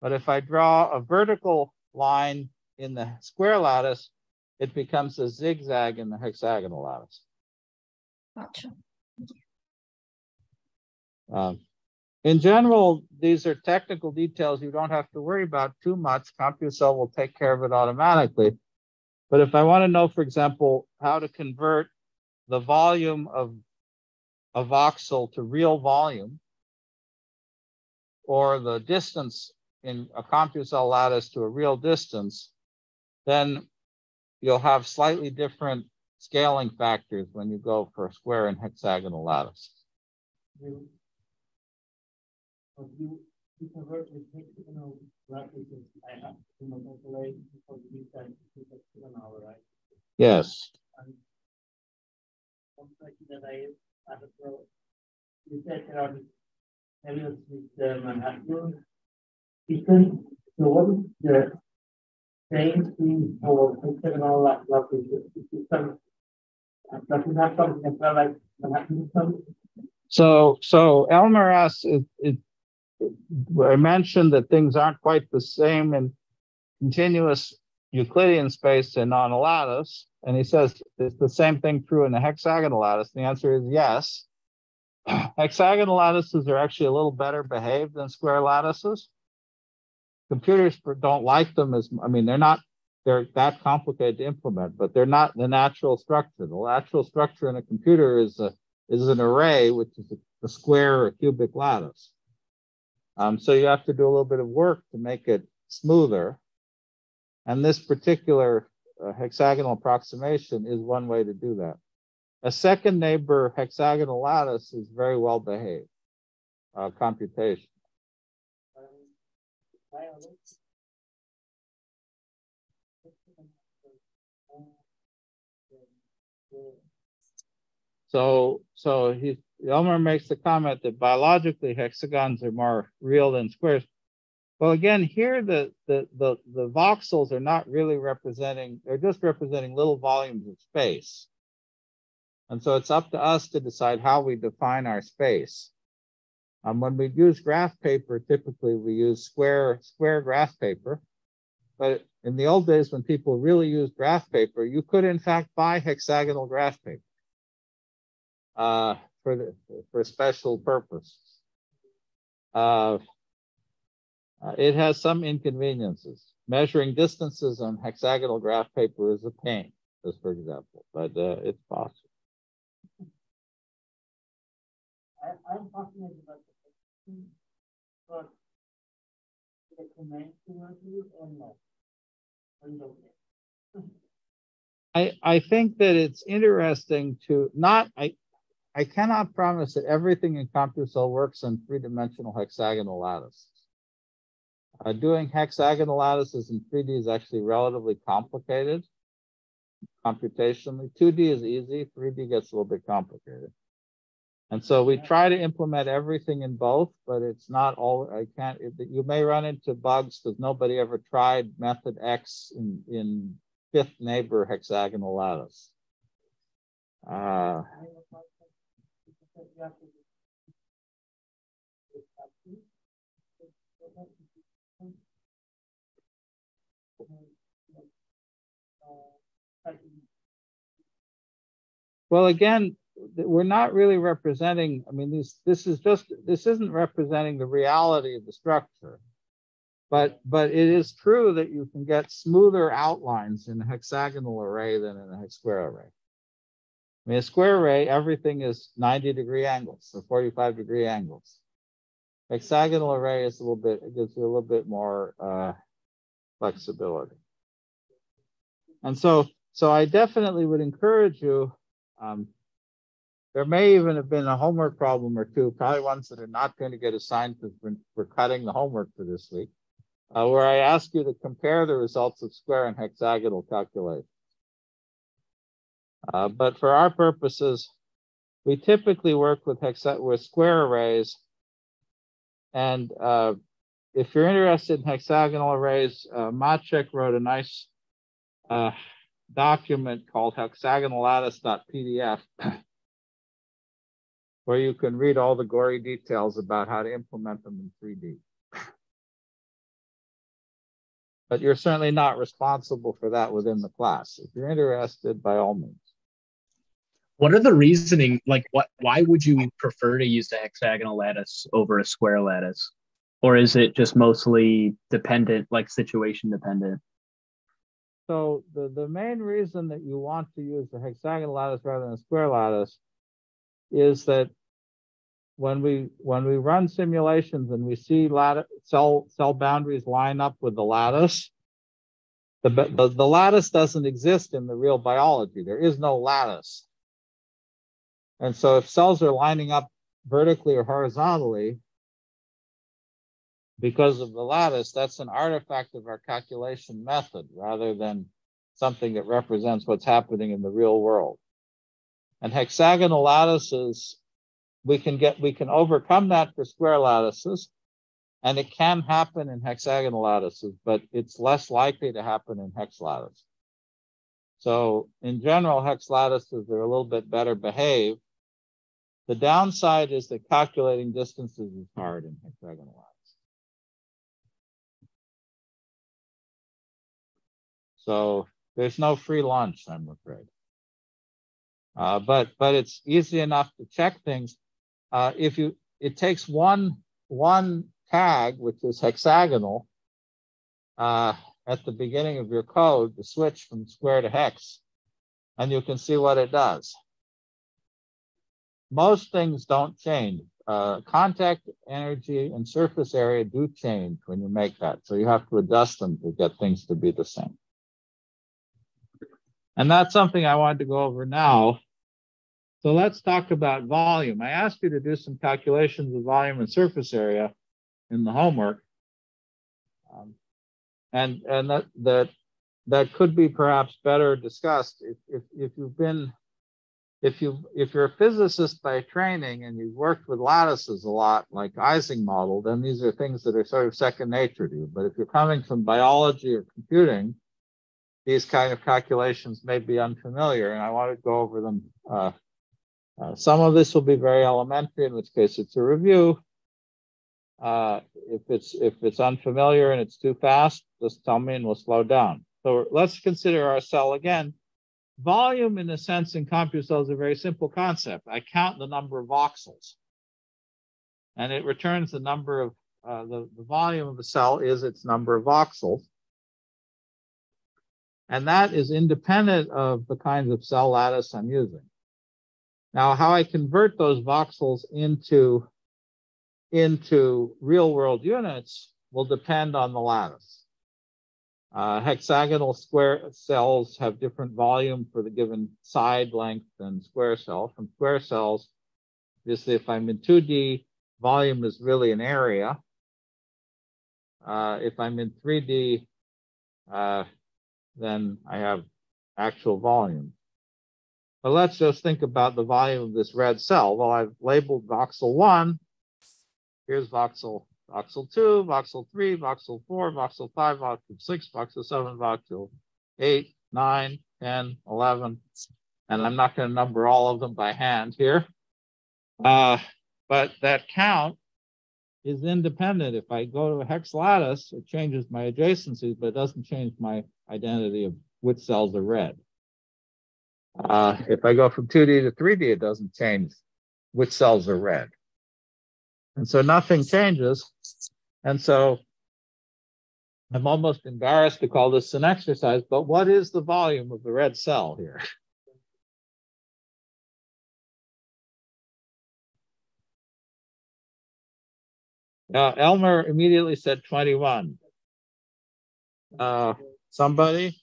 But if I draw a vertical line in the square lattice, it becomes a zigzag in the hexagonal lattice. Gotcha. Um, in general, these are technical details you don't have to worry about too much. CompuCell will take care of it automatically. But if I want to know, for example, how to convert the volume of a voxel to real volume, or the distance in a CompuCell lattice to a real distance, then you'll have slightly different scaling factors when you go for a square and hexagonal lattice. Yes you said around areas with Manhattan system. So what is the same thing for hexagonal lattice system? Does it have something as well like Manhattan system? So, so LMRS, it, it, it, I mentioned that things aren't quite the same in continuous Euclidean space and on a lattice. And he says, is the same thing true in a hexagonal lattice? The answer is yes. Hexagonal lattices are actually a little better behaved than square lattices. Computers don't like them as, I mean, they're not, they're that complicated to implement, but they're not the natural structure. The natural structure in a computer is a, is an array, which is a, a square or cubic lattice. Um, so you have to do a little bit of work to make it smoother. And this particular uh, hexagonal approximation is one way to do that. A second neighbor hexagonal lattice is very well behaved uh, computation. So, so he, Elmer makes the comment that biologically hexagons are more real than squares. Well, again, here the, the, the, the voxels are not really representing, they're just representing little volumes of space. And so it's up to us to decide how we define our space. Um, when we use graph paper, typically we use square, square graph paper. But in the old days, when people really used graph paper, you could in fact buy hexagonal graph paper uh, for, the, for special purpose. Uh, uh, it has some inconveniences. Measuring distances on hexagonal graph paper is a pain, just for example, but uh, it's possible. I, am fascinated about the but the comment towards or not? I, I think that it's interesting to not I I cannot promise that everything in CompuCell works on three-dimensional hexagonal lattices. Uh, doing hexagonal lattices in 3D is actually relatively complicated computationally. 2D is easy, 3D gets a little bit complicated. And so we try to implement everything in both, but it's not all, I can't, it, you may run into bugs because nobody ever tried method X in, in fifth neighbor hexagonal lattice. Uh, well, again, we're not really representing, I mean, this, this is just, this isn't representing the reality of the structure. But, but it is true that you can get smoother outlines in a hexagonal array than in a hex square array. I mean, a square array, everything is 90 degree angles or 45 degree angles. Hexagonal array is a little bit, it gives you a little bit more uh, flexibility. And so, so I definitely would encourage you um, there may even have been a homework problem or two, probably ones that are not going to get assigned because we're, we're cutting the homework for this week, uh, where I ask you to compare the results of square and hexagonal calculations. Uh, but for our purposes, we typically work with hexa with square arrays. And uh, if you're interested in hexagonal arrays, uh, Maciek wrote a nice uh, document called hexagonallattice.pdf where you can read all the gory details about how to implement them in 3D. But you're certainly not responsible for that within the class. If you're interested, by all means. What are the reasoning? Like, what? Why would you prefer to use a hexagonal lattice over a square lattice, or is it just mostly dependent, like situation dependent? So the the main reason that you want to use the hexagonal lattice rather than a square lattice is that when we when we run simulations and we see lattice, cell cell boundaries line up with the lattice, the, the, the lattice doesn't exist in the real biology. There is no lattice. And so if cells are lining up vertically or horizontally, because of the lattice, that's an artifact of our calculation method rather than something that represents what's happening in the real world. And hexagonal lattices, we can get, we can overcome that for square lattices, and it can happen in hexagonal lattices, but it's less likely to happen in hex lattice. So in general, hex lattices are a little bit better behaved. The downside is that calculating distances is hard in hexagonal lattice. So there's no free lunch, I'm afraid. Uh, but but it's easy enough to check things. Uh, if you it takes one one tag which is hexagonal uh, at the beginning of your code to switch from square to hex, and you can see what it does. Most things don't change. Uh, contact energy and surface area do change when you make that, so you have to adjust them to get things to be the same. And that's something I wanted to go over now. So let's talk about volume. I asked you to do some calculations of volume and surface area in the homework. Um, and and that, that that could be perhaps better discussed if, if, if you've been if you if you're a physicist by training and you've worked with lattices a lot like Ising model, then these are things that are sort of second nature to you. But if you're coming from biology or computing, these kind of calculations may be unfamiliar, and I want to go over them. Uh, uh, some of this will be very elementary, in which case it's a review. Uh, if it's if it's unfamiliar and it's too fast, just tell me and we'll slow down. So let's consider our cell again. Volume, in a sense, in CompuCell is a very simple concept. I count the number of voxels, and it returns the number of uh, the, the volume of the cell is its number of voxels. And that is independent of the kinds of cell lattice I'm using. Now, how I convert those voxels into, into real world units will depend on the lattice. Uh, hexagonal square cells have different volume for the given side length than square cell. From square cells, obviously, if I'm in 2D, volume is really an area. Uh, if I'm in 3D, uh, then I have actual volume. But let's just think about the volume of this red cell. Well, I've labeled voxel one. Here's voxel, voxel two, voxel three, voxel four, voxel five, voxel six, voxel seven, voxel eight, nine, 10, 11. And I'm not going to number all of them by hand here. Uh, but that count is independent. If I go to a hex lattice, it changes my adjacencies, but it doesn't change my identity of which cells are red. Uh, if I go from 2D to 3D, it doesn't change which cells are red. And so nothing changes. And so I'm almost embarrassed to call this an exercise, but what is the volume of the red cell here? Now, Elmer immediately said 21. Uh, somebody?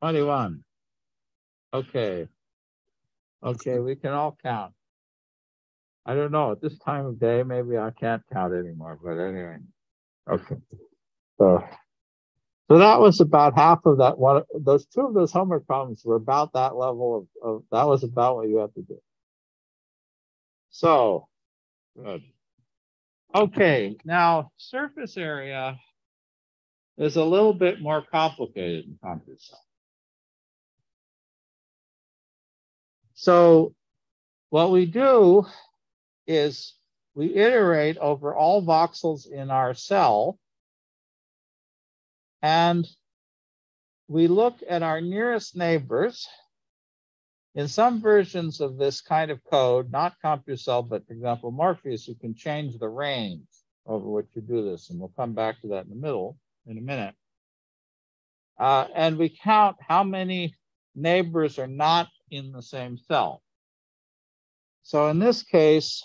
Twenty-one. Okay. Okay, we can all count. I don't know, at this time of day, maybe I can't count anymore, but anyway. Okay. So so that was about half of that one. Those two of those homework problems were about that level of, of that was about what you have to do. So good. Okay, now surface area is a little bit more complicated in CompuCell. So what we do is we iterate over all voxels in our cell and we look at our nearest neighbors. In some versions of this kind of code, not CompuCell, but for example, Morpheus, you can change the range over which you do this. And we'll come back to that in the middle in a minute. Uh, and we count how many neighbors are not in the same cell. So in this case,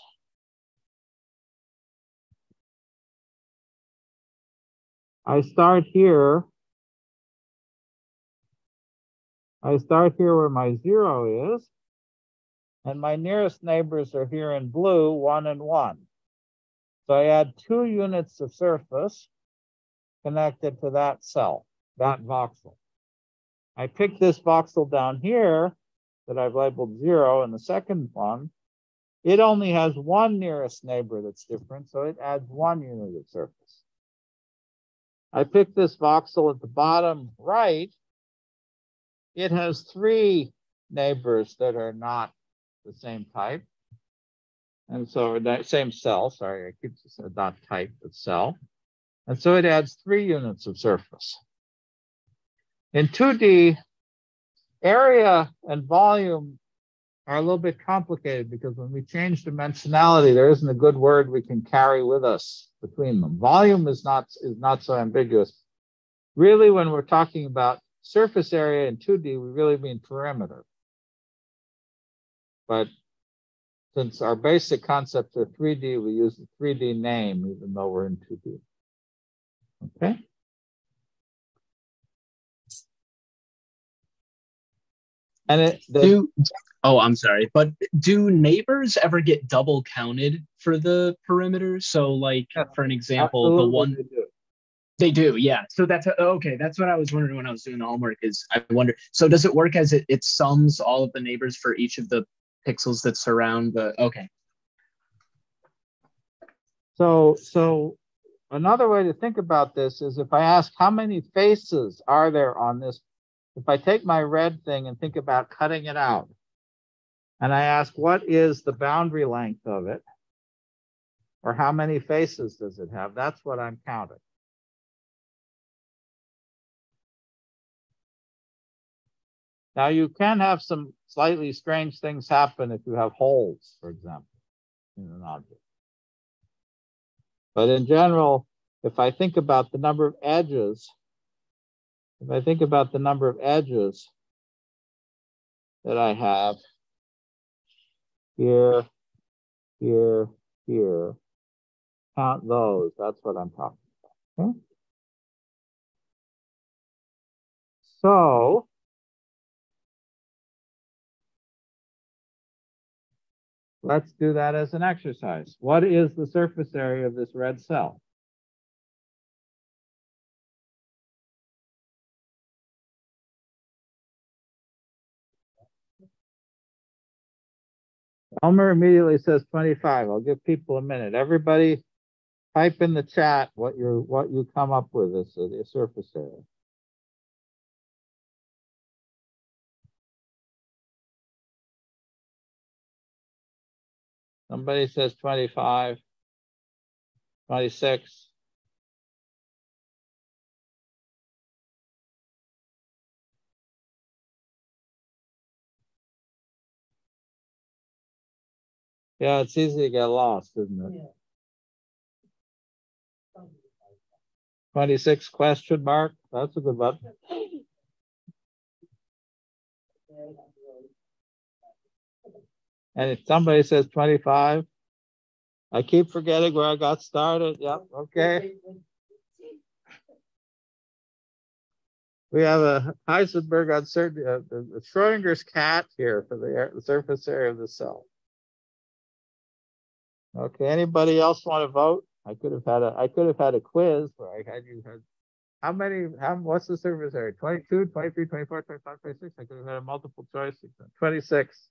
I start here. I start here where my zero is, and my nearest neighbors are here in blue, one and one. So I add two units of surface connected to that cell, that voxel. I pick this voxel down here that I've labeled zero in the second one, it only has one nearest neighbor that's different, so it adds one unit of surface. I pick this voxel at the bottom right. It has three neighbors that are not the same type. And so same cell, sorry, I keep saying not type, but cell. And so it adds three units of surface. In 2D, area and volume are a little bit complicated because when we change dimensionality, there isn't a good word we can carry with us between them. Volume is not, is not so ambiguous. Really, when we're talking about surface area in 2D, we really mean perimeter. But since our basic concepts are 3D, we use the 3D name even though we're in 2D. Okay. And it, the, do oh, I'm sorry, but do neighbors ever get double counted for the perimeter? So, like for an example, the one they do. they do, yeah. So that's okay. That's what I was wondering when I was doing the homework. Is I wonder. So does it work as it, it sums all of the neighbors for each of the pixels that surround the? Okay. So so another way to think about this is if I ask how many faces are there on this if I take my red thing and think about cutting it out, and I ask what is the boundary length of it, or how many faces does it have, that's what I'm counting. Now you can have some slightly strange things happen if you have holes, for example, in an object. But in general, if I think about the number of edges if I think about the number of edges that I have here, here, here, count those. That's what I'm talking about. Okay? So, let's do that as an exercise. What is the surface area of this red cell? Elmer immediately says 25. I'll give people a minute. Everybody type in the chat what you what you come up with as the surface area. Somebody says 25, 26. Yeah, it's easy to get lost, isn't it? Yeah. 26 question mark. That's a good one. And if somebody says 25, I keep forgetting where I got started. Yep, okay. We have a Heisenberg uncertainty, uh, the Schrodinger's cat here for the, the surface area of the cell. Okay, anybody else want to vote? I could have had a I could have had a quiz where I had you had how many how what's the surface area? 22, 23, 24, 25, 26. I could have had a multiple choice. 26.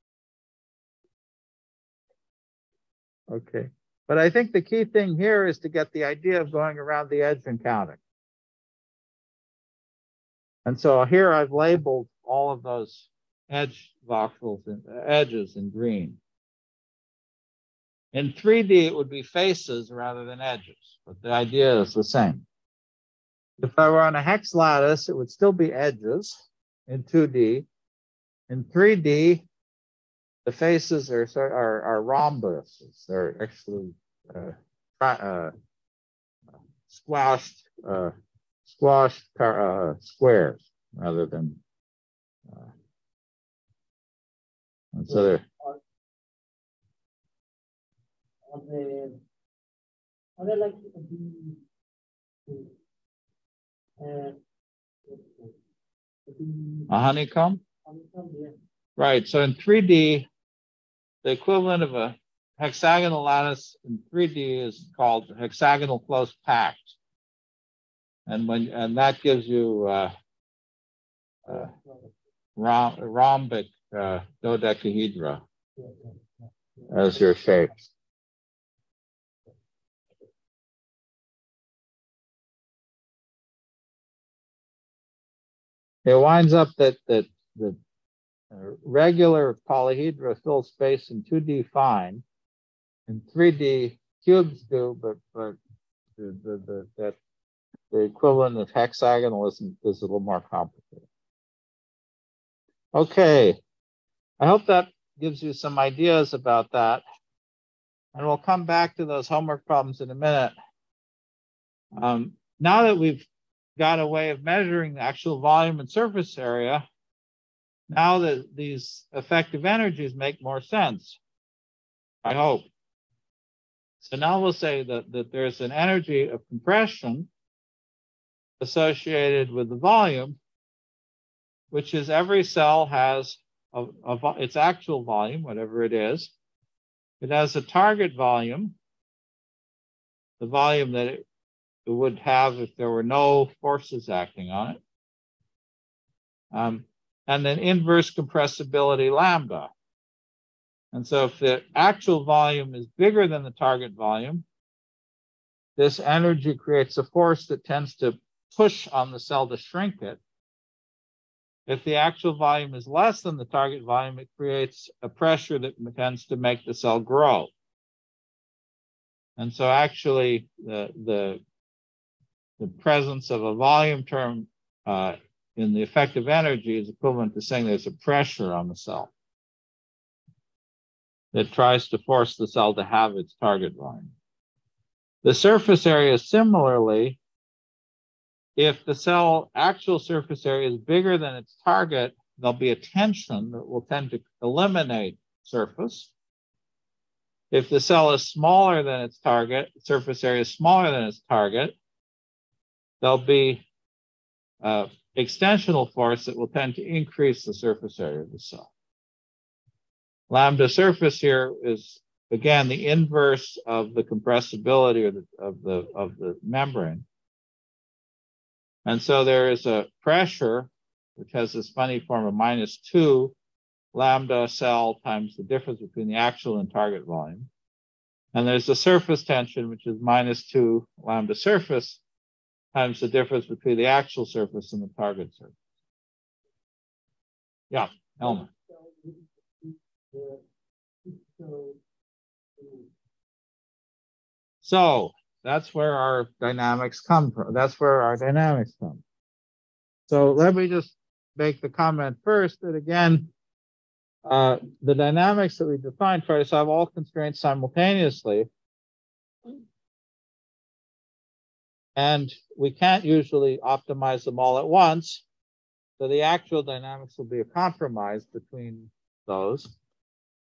Okay. But I think the key thing here is to get the idea of going around the edge and counting. And so here I've labeled all of those edge voxels and edges in green. In 3D, it would be faces rather than edges, but the idea is the same. If I were on a hex lattice, it would still be edges in 2D. In 3D, the faces are, are, are rhombuses. They're actually uh, uh, squashed, uh, squashed uh, squares rather than. Uh, and so they're the other like the uh, a honeycomb? Right. So in 3D, the equivalent of a hexagonal lattice in 3D is called hexagonal close packed. And when and that gives you uh, uh, rhombic uh, dodecahedra as your shapes. It winds up that that the regular polyhedra fill space in 2D fine, in 3D cubes do, but but the, the, the that the equivalent of hexagonalism is a little more complicated. Okay, I hope that gives you some ideas about that. And we'll come back to those homework problems in a minute. Um, now that we've got a way of measuring the actual volume and surface area, now that these effective energies make more sense, I hope. So now we'll say that, that there's an energy of compression associated with the volume, which is every cell has a, a, its actual volume, whatever it is. It has a target volume, the volume that it, it would have if there were no forces acting on it. Um, and then inverse compressibility lambda. And so if the actual volume is bigger than the target volume, this energy creates a force that tends to push on the cell to shrink it. If the actual volume is less than the target volume, it creates a pressure that tends to make the cell grow. And so actually the, the, the presence of a volume term uh, in the effective energy is equivalent to saying there's a pressure on the cell that tries to force the cell to have its target volume. The surface area similarly, if the cell actual surface area is bigger than its target, there'll be a tension that will tend to eliminate surface. If the cell is smaller than its target, surface area is smaller than its target, there'll be uh, extensional force that will tend to increase the surface area of the cell. Lambda surface here is again the inverse of the compressibility of the, of the, of the membrane. And so there is a pressure which has this funny form of minus two lambda cell times the difference between the actual and target volume. And there's a surface tension, which is minus two lambda surface times the difference between the actual surface and the target surface. Yeah, Elmer. So that's where our dynamics come from. That's where our dynamics come. So let me just make the comment first that again, uh, the dynamics that we define try to solve all constraints simultaneously. And we can't usually optimize them all at once. So the actual dynamics will be a compromise between those.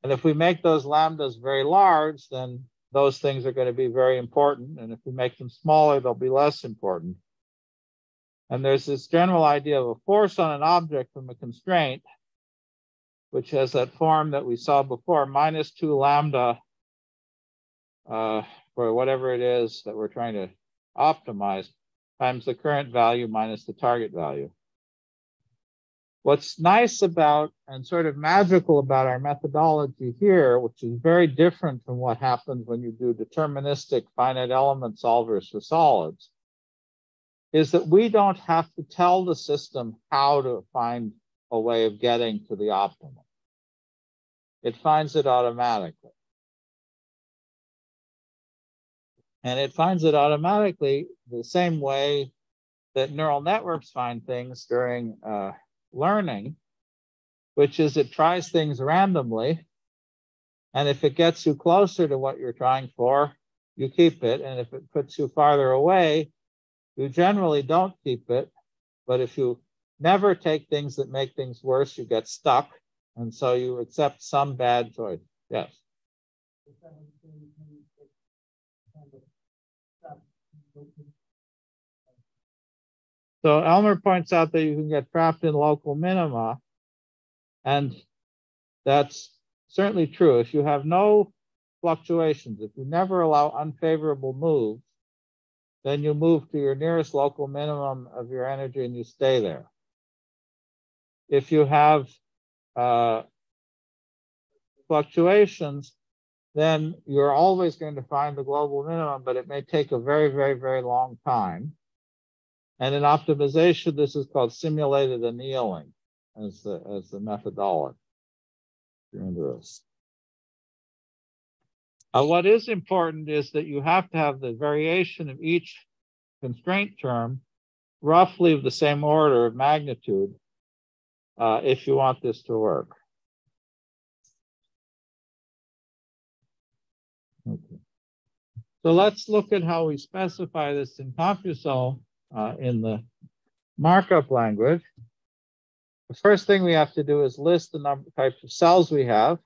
And if we make those lambdas very large, then those things are going to be very important. And if we make them smaller, they'll be less important. And there's this general idea of a force on an object from a constraint, which has that form that we saw before, minus two lambda uh, for whatever it is that we're trying to optimized times the current value minus the target value. What's nice about and sort of magical about our methodology here, which is very different from what happens when you do deterministic finite element solvers for solids, is that we don't have to tell the system how to find a way of getting to the optimum. It finds it automatically. And it finds it automatically the same way that neural networks find things during uh, learning, which is it tries things randomly. And if it gets you closer to what you're trying for, you keep it. And if it puts you farther away, you generally don't keep it. But if you never take things that make things worse, you get stuck. And so you accept some bad choice. Yes. So Elmer points out that you can get trapped in local minima. And that's certainly true. If you have no fluctuations, if you never allow unfavorable moves, then you move to your nearest local minimum of your energy and you stay there. If you have uh, fluctuations, then you're always going to find the global minimum, but it may take a very, very, very long time. And in optimization, this is called simulated annealing as the, as the methodology. Interested. Uh, what is important is that you have to have the variation of each constraint term roughly of the same order of magnitude uh, if you want this to work. So let's look at how we specify this in CompuCell uh, in the markup language. The first thing we have to do is list the number types of cells we have.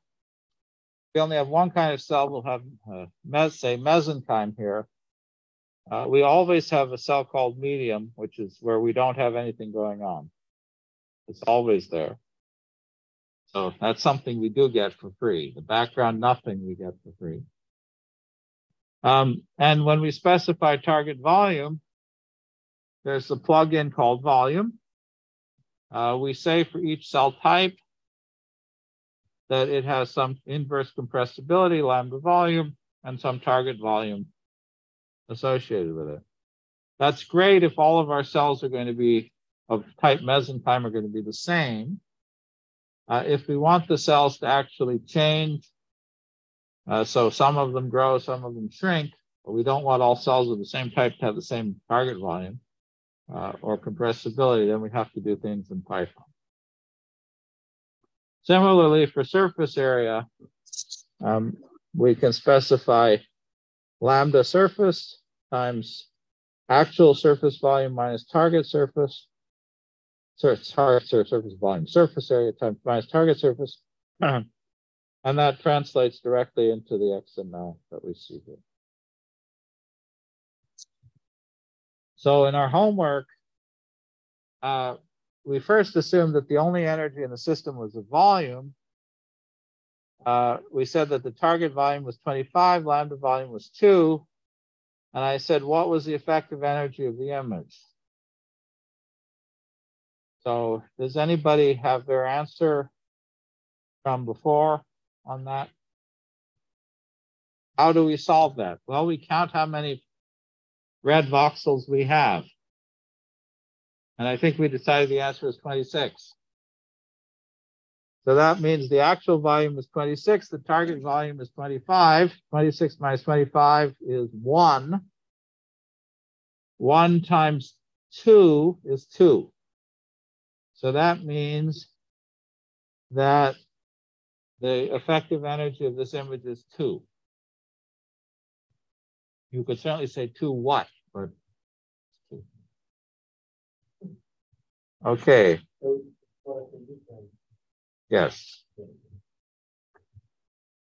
We only have one kind of cell, we'll have, uh, say, mesenchyme here. Uh, we always have a cell called medium, which is where we don't have anything going on. It's always there. So that's something we do get for free. The background, nothing we get for free. Um, and when we specify target volume, there's a plugin called volume. Uh, we say for each cell type that it has some inverse compressibility, lambda volume, and some target volume associated with it. That's great if all of our cells are going to be of type mesenchyme are going to be the same. Uh, if we want the cells to actually change, uh, so some of them grow, some of them shrink, but we don't want all cells of the same type to have the same target volume uh, or compressibility, then we have to do things in Python. Similarly, for surface area, um, we can specify lambda surface times actual surface volume minus target surface, target surface volume, surface area times minus target surface. and that translates directly into the XML that we see here. So in our homework, uh, we first assumed that the only energy in the system was the volume. Uh, we said that the target volume was 25, lambda volume was 2. And I said, what was the effective energy of the image? So does anybody have their answer from before on that? How do we solve that? Well, we count how many red voxels we have. And I think we decided the answer is 26. So that means the actual volume is 26, the target volume is 25. 26 minus 25 is 1. 1 times 2 is 2. So that means that the effective energy of this image is 2. You could certainly say 2 what, but Okay. Yes.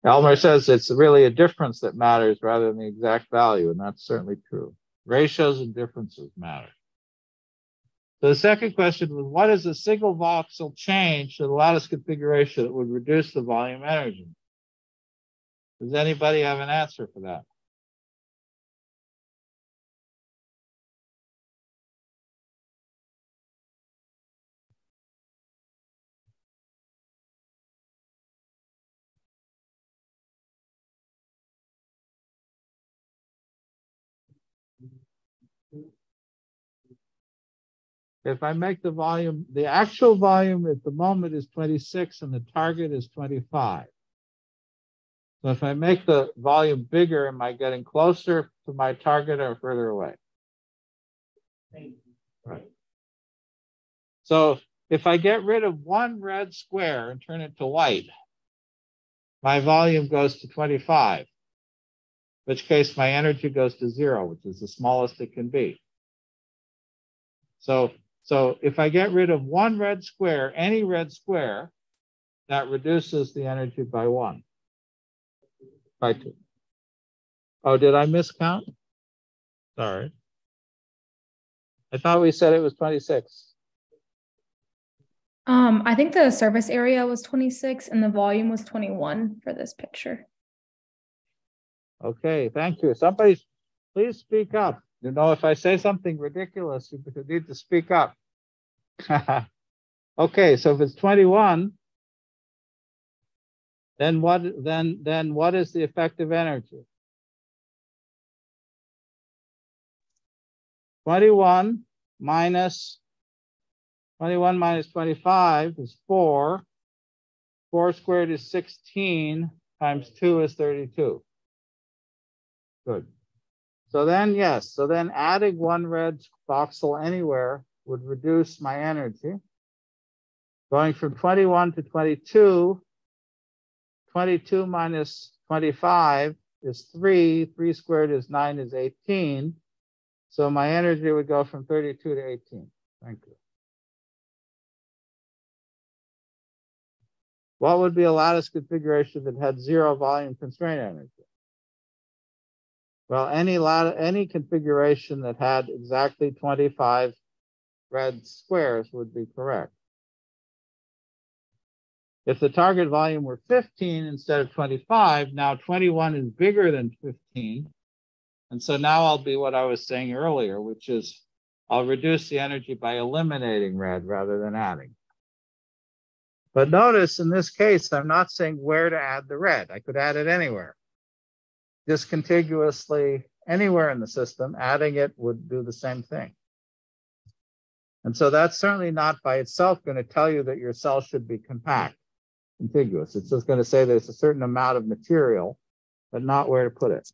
Elmer says it's really a difference that matters rather than the exact value, and that's certainly true. Ratios and differences matter. So the second question was, what is a single voxel change to the lattice configuration that would reduce the volume energy? Does anybody have an answer for that? If I make the volume, the actual volume at the moment is 26 and the target is 25. So if I make the volume bigger, am I getting closer to my target or further away? Right. So if I get rid of one red square and turn it to white, my volume goes to 25, in which case my energy goes to zero, which is the smallest it can be. So so if I get rid of one red square, any red square, that reduces the energy by one, by two. Oh, did I miscount? Sorry. I thought we said it was 26. Um, I think the surface area was 26 and the volume was 21 for this picture. Okay, thank you. Somebody please speak up. You know, if I say something ridiculous, you need to speak up. okay, so if it's 21, then what then then what is the effective energy? 21 minus 21 minus 25 is 4. 4 squared is 16 times 2 is 32. Good. So then, yes, so then adding one red voxel anywhere would reduce my energy. Going from 21 to 22, 22 minus 25 is 3. 3 squared is 9 is 18. So my energy would go from 32 to 18. Thank you. What would be a lattice configuration that had zero volume constraint energy? Well, any lat any configuration that had exactly 25 red squares would be correct. If the target volume were 15 instead of 25, now 21 is bigger than 15. And so now I'll be what I was saying earlier, which is I'll reduce the energy by eliminating red rather than adding. But notice in this case, I'm not saying where to add the red. I could add it anywhere discontiguously anywhere in the system, adding it would do the same thing. And so that's certainly not by itself going to tell you that your cell should be compact, contiguous. It's just going to say there's a certain amount of material, but not where to put it.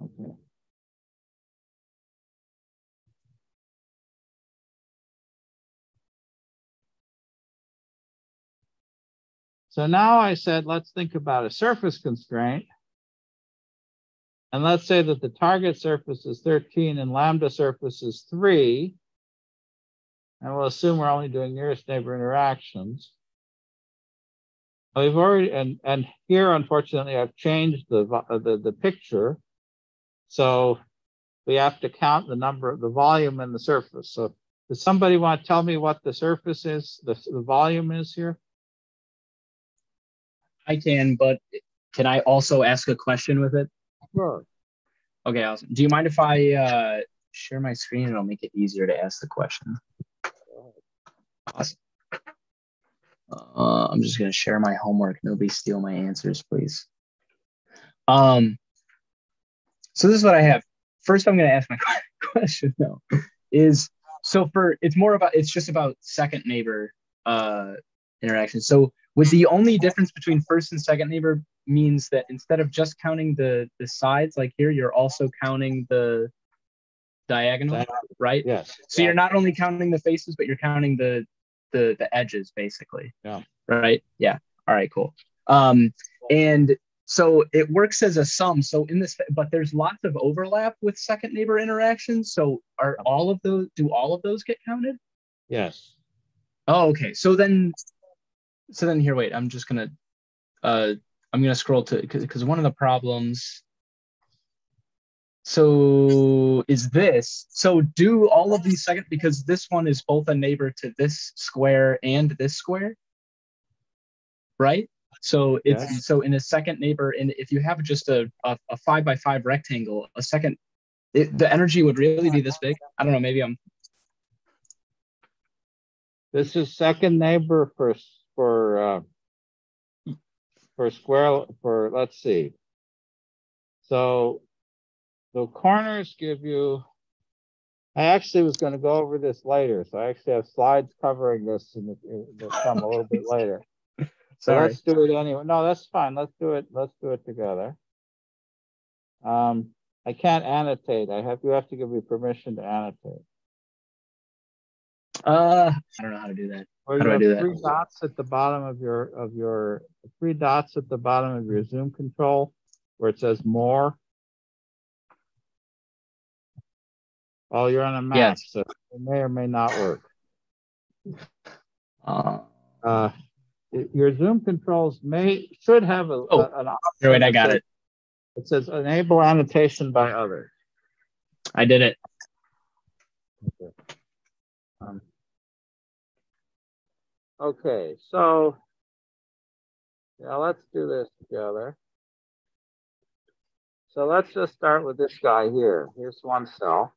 Okay. So now I said, let's think about a surface constraint. And let's say that the target surface is 13 and lambda surface is 3. And we'll assume we're only doing nearest neighbor interactions. We've already, and, and here, unfortunately, I've changed the, the, the picture. So we have to count the number of the volume and the surface. So does somebody want to tell me what the surface is, the, the volume is here? I can, but can I also ask a question with it? Sure. Okay, awesome. Do you mind if I uh, share my screen? It'll make it easier to ask the question. Awesome. Uh, I'm just gonna share my homework. Nobody steal my answers, please. Um. So this is what I have. First, I'm gonna ask my question. though. is so for it's more about it's just about second neighbor uh interaction. So with the only difference between first and second neighbor means that instead of just counting the the sides like here, you're also counting the diagonal, right? Yes. So you're not only counting the faces, but you're counting the the the edges, basically. Yeah. Right. Yeah. All right. Cool. Um, and so it works as a sum. So in this, but there's lots of overlap with second neighbor interactions. So are all of those? Do all of those get counted? Yes. Oh, okay. So then so then here wait i'm just gonna uh i'm gonna scroll to because one of the problems so is this so do all of these second because this one is both a neighbor to this square and this square right? So it's so in a second neighbor and if you have just a, a, a five by five rectangle a second it, the energy would really be this big. I don't know maybe i'm this is second neighbor first for uh, for square for let's see. So the corners give you. I actually was going to go over this later, so I actually have slides covering this, and they'll come a little bit later. So let's do it anyway. No, that's fine. Let's do it. Let's do it together. Um, I can't annotate. I have you have to give me permission to annotate. Uh, I don't know how to do that. Or how do I have do three that? dots at the bottom of your of your three dots at the bottom of your zoom control where it says more. Oh, you're on a Mac, Yes. so it may or may not work. Uh, Uh, your zoom controls may should have a, Oh, a- an option. here, wait, I got says- it. It says enable annotation by others. I did it. Um, okay, so yeah, let's do this together. So let's just start with this guy here. Here's one cell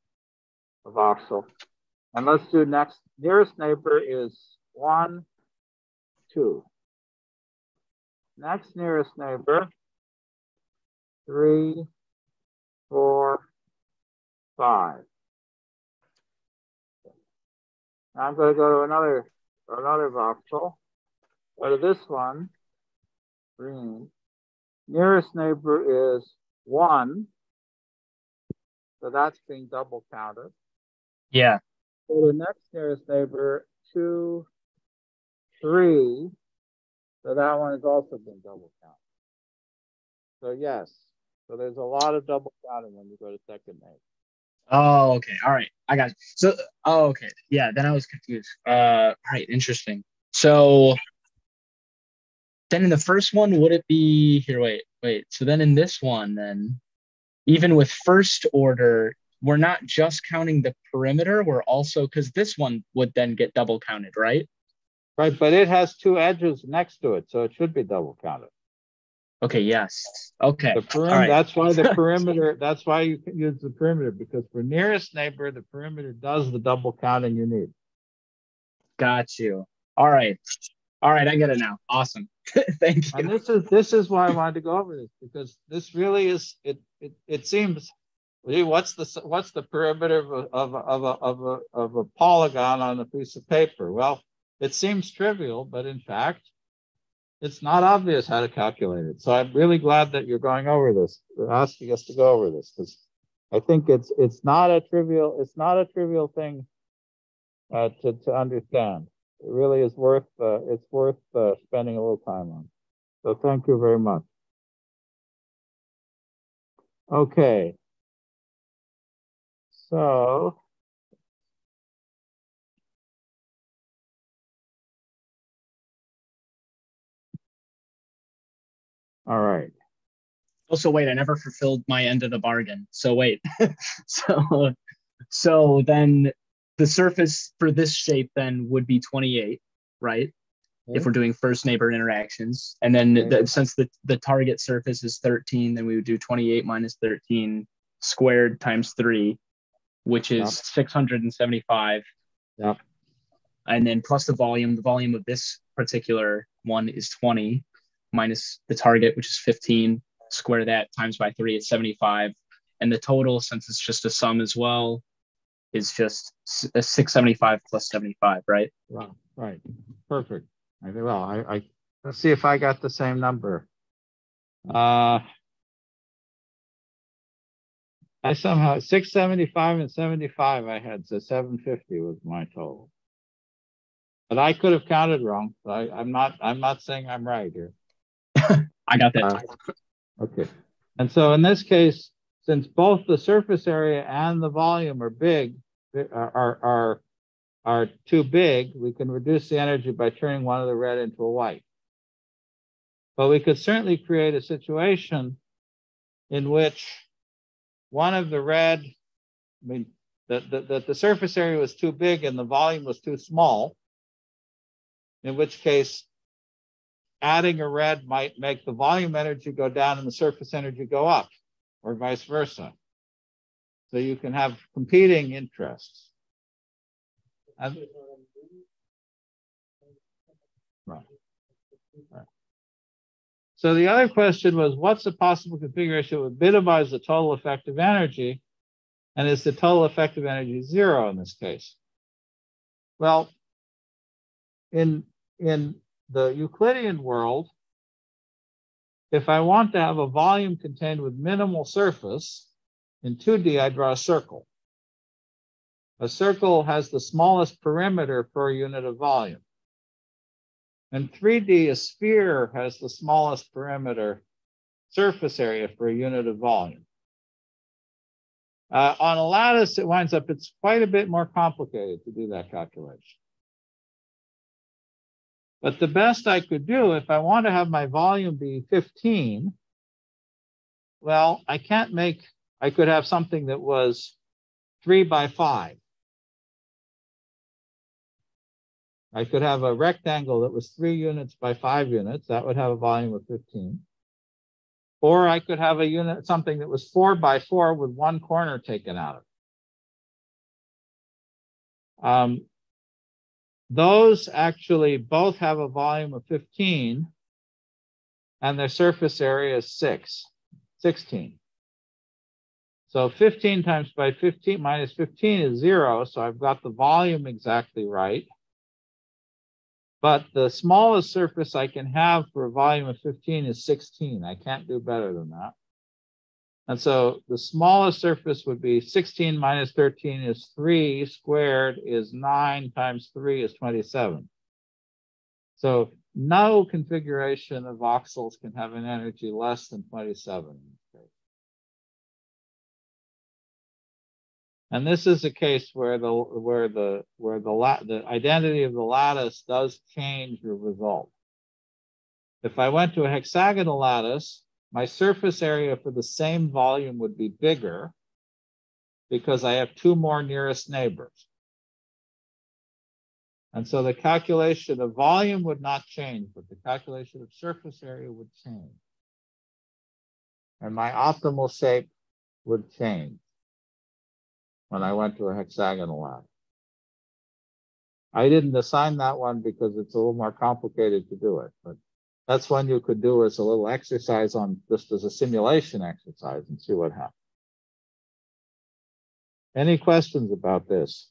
of voxel. And let's do next, nearest neighbor is one, two. Next nearest neighbor, three, four, five. Now I'm going to go to another another voxel. To this one, green. Nearest neighbor is one. So that's being double counted. Yeah. So the next nearest neighbor, two, three. So that one has also been double counted. So yes, so there's a lot of double counting when you go to second neighbor. Oh, okay. All right. I got. So, oh, okay. Yeah. Then I was confused. Uh, all right. Interesting. So then in the first one, would it be here? Wait, wait. So then in this one, then even with first order, we're not just counting the perimeter. We're also because this one would then get double counted, right? Right, but it has two edges next to it, so it should be double counted. Okay. Yes. Okay. The perim- All right. That's why the perimeter. that's why you can use the perimeter because for nearest neighbor, the perimeter does the double counting you need. Got you. All right. All right. I get it now. Awesome. Thank you. And this is this is why I wanted to go over this because this really is it. It, it seems. gee, What's the what's the perimeter of a, of a, of a, of a, of a polygon on a piece of paper? Well, it seems trivial, but in fact, it's not obvious how to calculate it. So I'm really glad that you're going over this, asking us to go over this, because I think it's it's not a trivial it's not a trivial thing uh, to to understand. It really is worth uh, it's worth uh, spending a little time on. So thank you very much. Okay. So all right. Also, wait, I never fulfilled my end of the bargain. So wait. so so then the surface for this shape then would be 28, right? If we're doing first neighbor interactions. And then the, since the, the target surface is 13, then we would do 28 minus 13 squared times three, which is Yep. 675. Yep. And then plus the volume, the volume of this particular one is 20 minus the target, which is 15. Square that times by three, is 75. And the total, since it's just a sum as well, is just 675 plus 75, right? Right, right. Perfect. I well, I, I, let's see if I got the same number. Uh, I somehow, six seventy-five and seventy-five I had, so seven fifty was my total. But I could have counted wrong, I, I'm not, I'm not saying I'm right here. I got that. Uh, Okay, and so in this case, since both the surface area and the volume are big, are, are, are, are too big, we can reduce the energy by turning one of the red into a white. But we could certainly create a situation in which one of the red, I mean, that the, the, the surface area was too big and the volume was too small, in which case adding a red might make the volume energy go down and the surface energy go up, or vice versa. So you can have competing interests. And- right. Right. So the other question was, what's the possible configuration that would minimize the total effective energy? And is the total effective energy zero in this case? Well, in, in the Euclidean world, if I want to have a volume contained with minimal surface, in 2D, I draw a circle. A circle has the smallest perimeter per unit of volume. In 3D, a sphere has the smallest perimeter surface area for a unit of volume. Uh, on a lattice, it winds up, it's quite a bit more complicated to do that calculation. But the best I could do, if I want to have my volume be 15, well, I can't make, I could have something that was three by five. I could have a rectangle that was three units by five units. That would have a volume of 15. Or I could have a unit, something that was four by four with one corner taken out of it. Um, those actually both have a volume of 15 and their surface area is six, 16. So 15 times by 15 minus 15 is zero. So I've got the volume exactly right. But the smallest surface I can have for a volume of 15 is 16. I can't do better than that. And so the smallest surface would be 16 minus 13 is 3 squared is 9 times 3 is 27. So no configuration of voxels can have an energy less than 27. And this is a case where the where the where the the identity of the lattice does change your result. If I went to a hexagonal lattice, my surface area for the same volume would be bigger because I have two more nearest neighbors. And so the calculation of volume would not change, but the calculation of surface area would change. And my optimal shape would change when I went to a hexagonal lattice. I didn't assign that one because it's a little more complicated to do it, but that's one you could do as a little exercise on just as a simulation exercise and see what happens. Any questions about this?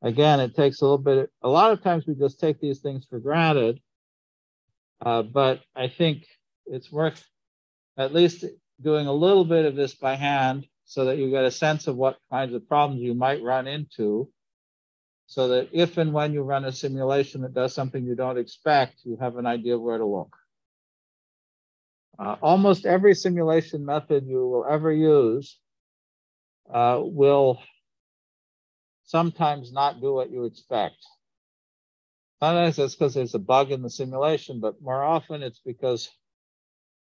Again, it takes a little bit, a lot of times we just take these things for granted, uh, but I think it's worth at least doing a little bit of this by hand so that you get a sense of what kinds of problems you might run into so that if and when you run a simulation that does something you don't expect, you have an idea where to look. Uh, almost every simulation method you will ever use uh, will sometimes not do what you expect. Sometimes it's because there's a bug in the simulation, but more often it's because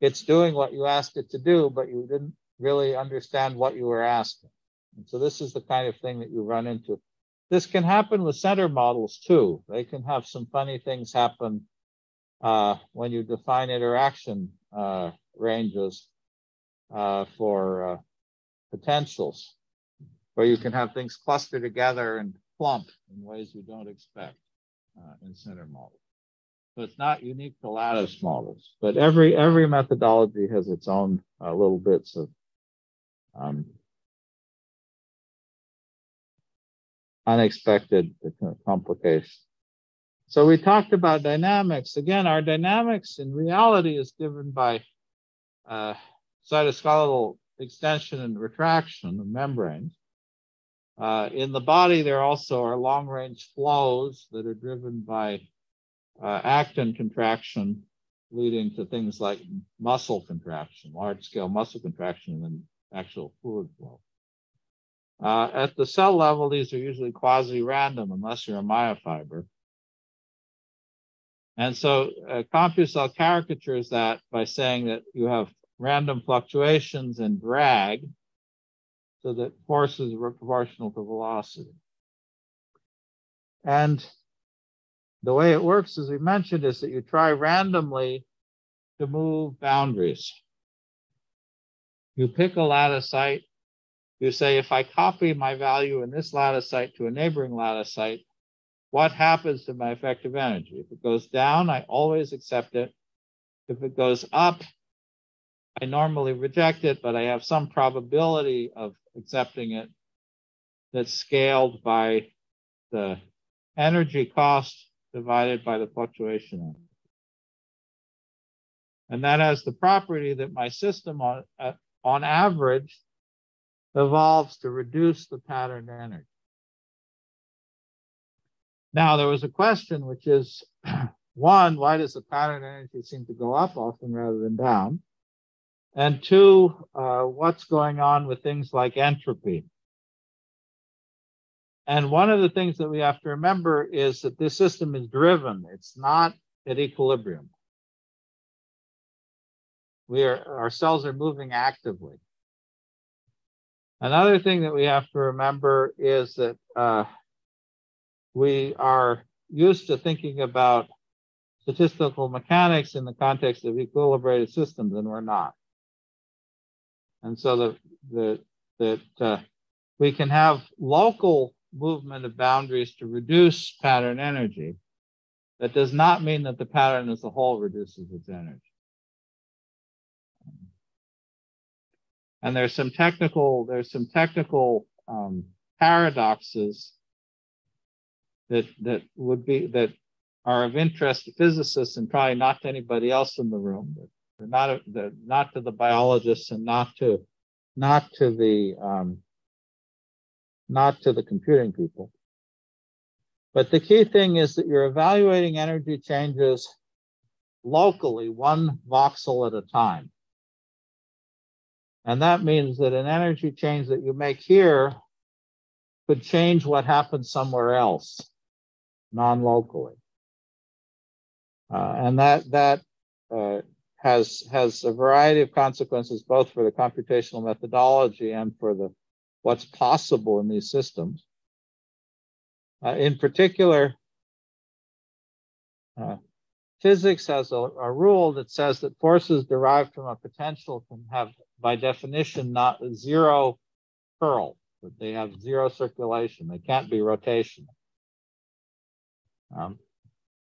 it's doing what you asked it to do, but you didn't really understand what you were asking. And so this is the kind of thing that you run into. This can happen with center models too. They can have some funny things happen uh, when you define interaction uh, ranges uh, for uh, potentials, where you can have things cluster together and clump in ways you don't expect uh, in center models. So it's not unique to lattice models, but every every methodology has its own uh, little bits of um, unexpected complications. So we talked about dynamics. Again, our dynamics in reality is given by uh, cytoskeletal extension and retraction of membranes. Uh, in the body, there also are long-range flows that are driven by uh, actin contraction, leading to things like muscle contraction, large-scale muscle contraction, and actual fluid flow. Uh, at the cell level, these are usually quasi-random unless you're a myofiber. And so uh, CompuCell caricatures that by saying that you have random fluctuations in drag so that forces are proportional to velocity. And the way it works, as we mentioned, is that you try randomly to move boundaries. You pick a lattice site. You say, if I copy my value in this lattice site to a neighboring lattice site, what happens to my effective energy? If it goes down, I always accept it. If it goes up, I normally reject it, but I have some probability of accepting it that's scaled by the energy cost divided by the fluctuation. And that has the property that my system on, uh, on average evolves to reduce the pattern energy. Now, there was a question, which is one, why does the pattern energy seem to go up often rather than down? And two, uh, what's going on with things like entropy? And one of the things that we have to remember is that this system is driven. It's not at equilibrium. We are, our cells are moving actively. Another thing that we have to remember is that uh, we are used to thinking about statistical mechanics in the context of equilibrated systems, and we're not. And so the, the, that uh, we can have local movement of boundaries to reduce pattern energy. That does not mean that the pattern as a whole reduces its energy. And there's some technical, there's some technical um, paradoxes that that would be that are of interest to physicists and probably not to anybody else in the room. They're not, they're not to the biologists and not to, not to the, um, not to the computing people. But the key thing is that you're evaluating energy changes locally, one voxel at a time. And that means that an energy change that you make here could change what happens somewhere else, non-locally. Uh, and that that uh, has has a variety of consequences both for the computational methodology and for the what's possible in these systems. Uh, in particular, uh, physics has a, a, rule that says that forces derived from a potential can have, by definition, not zero curl, but they have zero circulation. They can't be rotational. Um,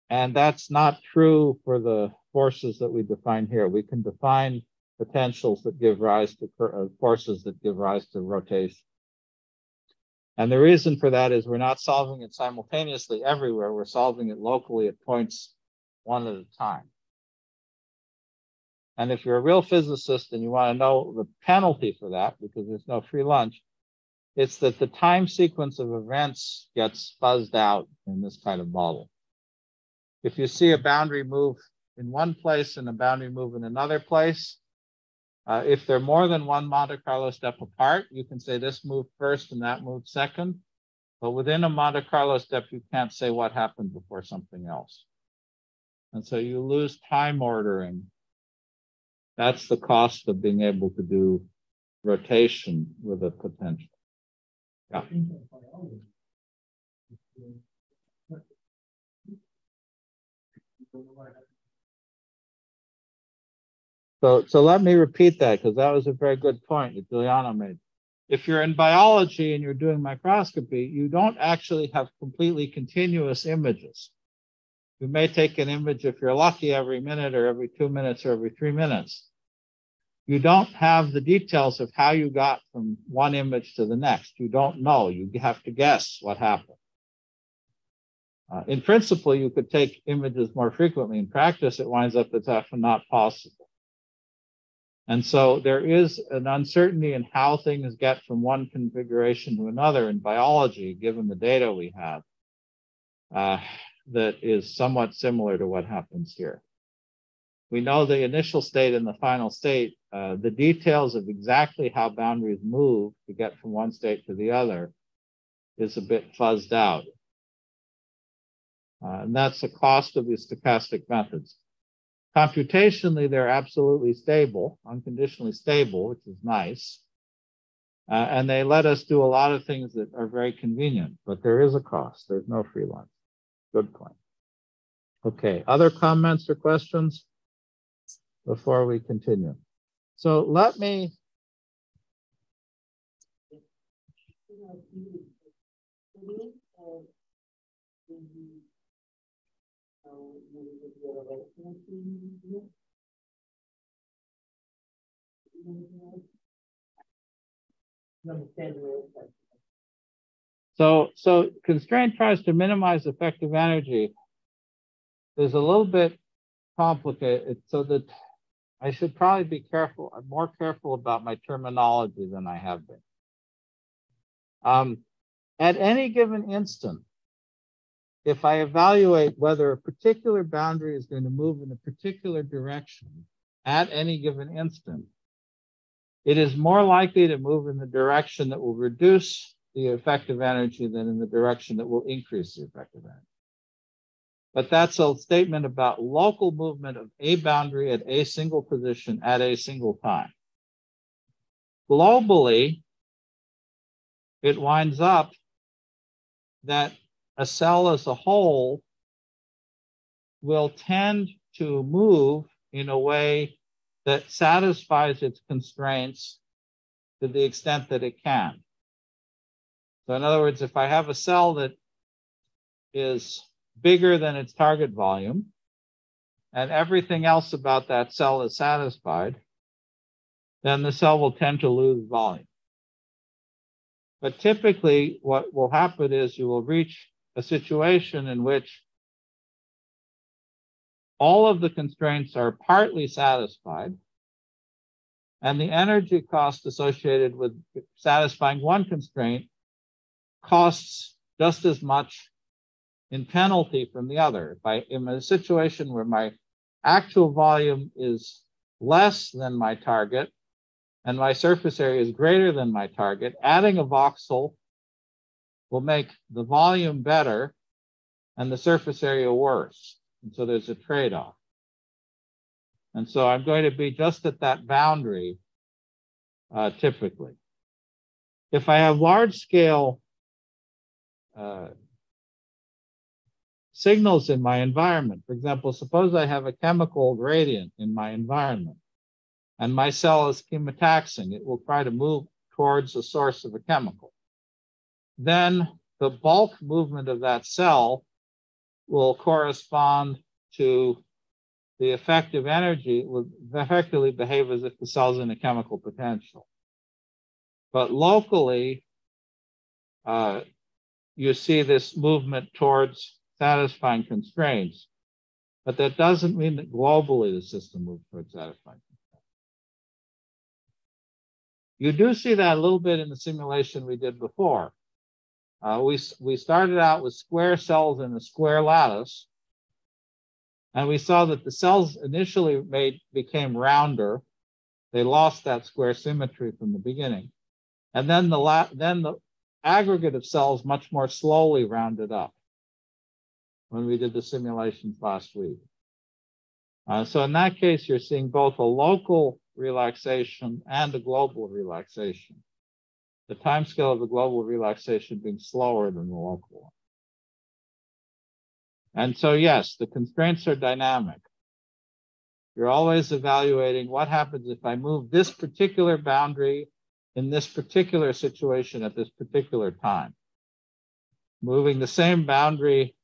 and that's not true for the forces that we define here. We can define potentials that give rise to uh, forces that give rise to rotation. And the reason for that is we're not solving it simultaneously everywhere. We're solving it locally at points one at a time. And if you're a real physicist and you want to know the penalty for that, because there's no free lunch, it's that the time sequence of events gets fuzzed out in this kind of model. If you see a boundary move in one place and a boundary move in another place, uh, if they're more than one Monte Carlo step apart, you can say this moved first and that moved second. But within a Monte Carlo step, you can't say what happened before something else. And so you lose time ordering. That's the cost of being able to do rotation with a potential. Yeah. So, so let me repeat that because that was a very good point that Giuliano made. If you're in biology and you're doing microscopy, you don't actually have completely continuous images. You may take an image if you're lucky every minute or every two minutes or every three minutes. You don't have the details of how you got from one image to the next. You don't know. You have to guess what happened. Uh, in principle, you could take images more frequently. In practice, it winds up it's often not possible. And so there is an uncertainty in how things get from one configuration to another in biology, given the data we have, uh, that is somewhat similar to what happens here. We know the initial state and the final state, uh, the details of exactly how boundaries move to get from one state to the other is a bit fuzzed out. Uh, and that's the cost of these stochastic methods. Computationally, they're absolutely stable, unconditionally stable, which is nice. Uh, and they let us do a lot of things that are very convenient, but there is a cost. There's no free lunch. Good point. Okay, other comments or questions before we continue? So let me. So, so constraint tries to minimize effective energy. There's a little bit complicated, so that I should probably be careful, I'm more careful about my terminology than I have been. Um, at any given instant, if I evaluate whether a particular boundary is going to move in a particular direction at any given instant, it is more likely to move in the direction that will reduce the effective energy than in the direction that will increase the effective energy. But that's a statement about local movement of a boundary at a single position at a single time. Globally, it winds up that a cell as a whole will tend to move in a way that satisfies its constraints to the extent that it can. So in other words, if I have a cell that is bigger than its target volume, and everything else about that cell is satisfied, then the cell will tend to lose volume. But typically, what will happen is you will reach a situation in which all of the constraints are partly satisfied, and the energy cost associated with satisfying one constraint costs just as much in penalty from the other. If I am in a situation where my actual volume is less than my target and my surface area is greater than my target, adding a voxel will make the volume better and the surface area worse. And so there's a trade-off. And so I'm going to be just at that boundary uh, typically. If I have large scale uh, signals in my environment, for example, suppose I have a chemical gradient in my environment and my cell is chemotaxing, it will try to move towards the source of a chemical. Then the bulk movement of that cell will correspond to the effective energy will effectively behave as if the cell's in a chemical potential. But locally, uh, you see this movement towards satisfying constraints, but that doesn't mean that globally the system moves towards satisfying constraints. You do see that a little bit in the simulation we did before. Uh, we, we started out with square cells in a square lattice, and we saw that the cells initially made became rounder. They lost that square symmetry from the beginning. And then the la- then the aggregate of cells much more slowly rounded up when we did the simulations last week. Uh, so in that case, you're seeing both a local relaxation and a global relaxation. The time scale of the global relaxation being slower than the local one. And so, yes, the constraints are dynamic. You're always evaluating what happens if I move this particular boundary in this particular situation at this particular time. Moving the same boundary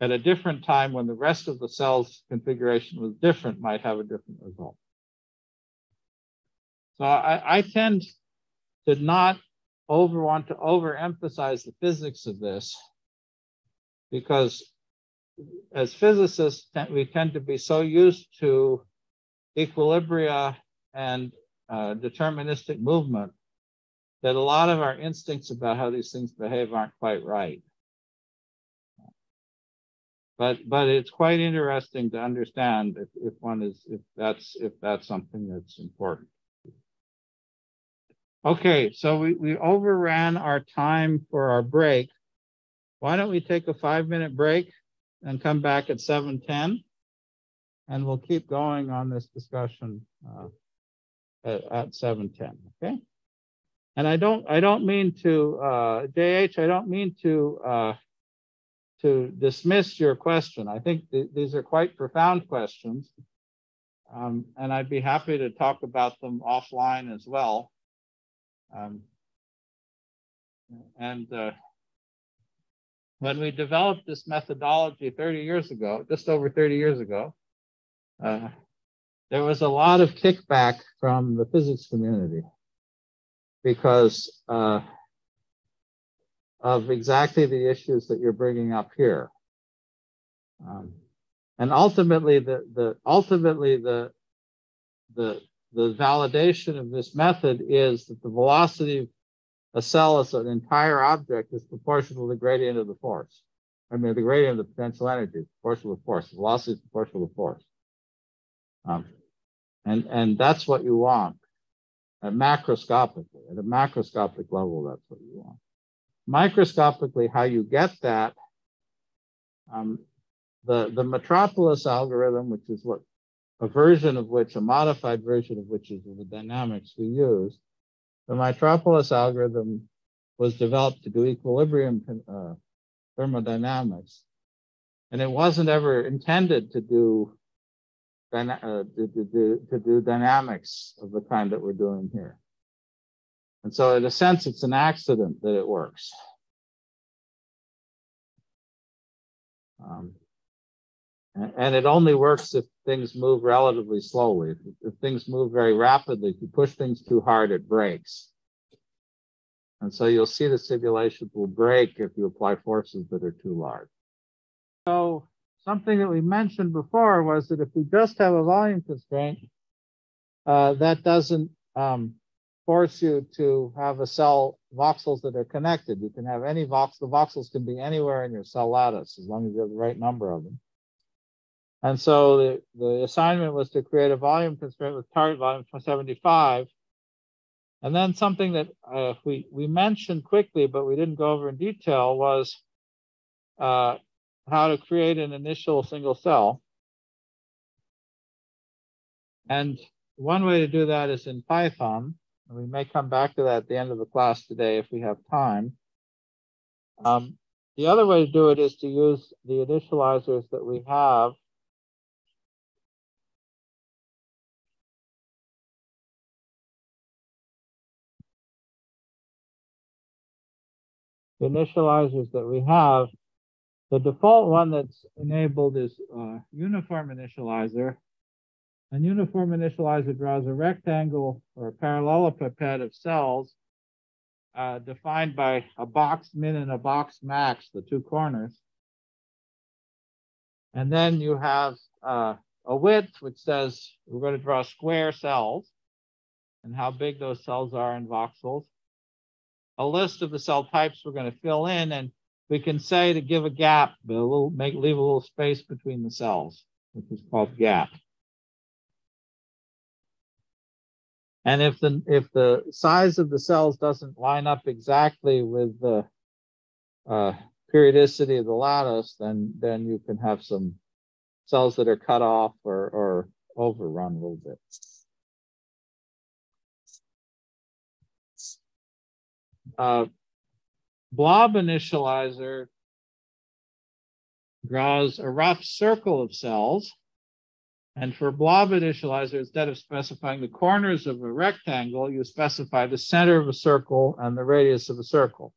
at a different time when the rest of the cell's configuration was different might have a different result. So I, I tend to not over want to overemphasize the physics of this because as physicists, we tend to be so used to equilibria and uh, deterministic movement that a lot of our instincts about how these things behave aren't quite right. But but it's quite interesting to understand if, if one is if that's if that's something that's important. Okay, so we, we overran our time for our break. Why don't we take a five minute break? and come back at 7.10 and we'll keep going on this discussion uh, at, at 7.10, okay? And I don't, I don't mean to, uh, JH, I don't mean to, uh, to dismiss your question. I think th these are quite profound questions. Um, and I'd be happy to talk about them offline as well. Um, and uh, when we developed this methodology 30 years ago, just over 30 years ago, uh, there was a lot of kickback from the physics community because uh, of exactly the issues that you're bringing up here. Um, and ultimately, the, the ultimately the, the, the validation of this method is that the velocity of a cell as an entire object is proportional to the gradient of the force. I mean, the gradient of the potential energy is proportional to force. The velocity is proportional to force. Um, and, and that's what you want at macroscopically. At a macroscopic level, that's what you want. Microscopically, how you get that, um, the, the metropolis algorithm, which is what a version of which, a modified version of which is the dynamics we use, the Metropolis algorithm was developed to do equilibrium uh, thermodynamics, and it wasn't ever intended to do, uh, to, do, dynamics of the kind that we're doing here. And so, in a sense, it's an accident that it works. Um, and it only works if things move relatively slowly. If, if, things move very rapidly, if you push things too hard, it breaks. And so you'll see the simulations will break if you apply forces that are too large. So, something that we mentioned before was that if we just have a volume constraint, uh, that doesn't um, force you to have a cell voxels that are connected. You can have any vox, the voxels can be anywhere in your cell lattice as long as you have the right number of them. And so the, the assignment was to create a volume constraint with target volume 75. And then something that uh, we, we mentioned quickly, but we didn't go over in detail was uh, how to create an initial single cell. And one way to do that is in Python. We may come back to that at the end of the class today if we have time. Um, the other way to do it is to use the initializers that we have. The initializers that we have, the default one that's enabled is uh, uniform initializer. And uniform initializer draws a rectangle or a parallelepiped of cells uh, defined by a box min and a box max, the two corners. And then you have uh, a width which says we're going to draw square cells and how big those cells are in voxels. A list of the cell types we're going to fill in, and we can say to give a gap, but a little make leave a little space between the cells, which is called gap. And if the if the size of the cells doesn't line up exactly with the uh, periodicity of the lattice, then then you can have some cells that are cut off or, or overrun a little bit. Uh, blob initializer draws a rough circle of cells and for blob initializer, instead of specifying the corners of a rectangle, you specify the center of a circle and the radius of a circle.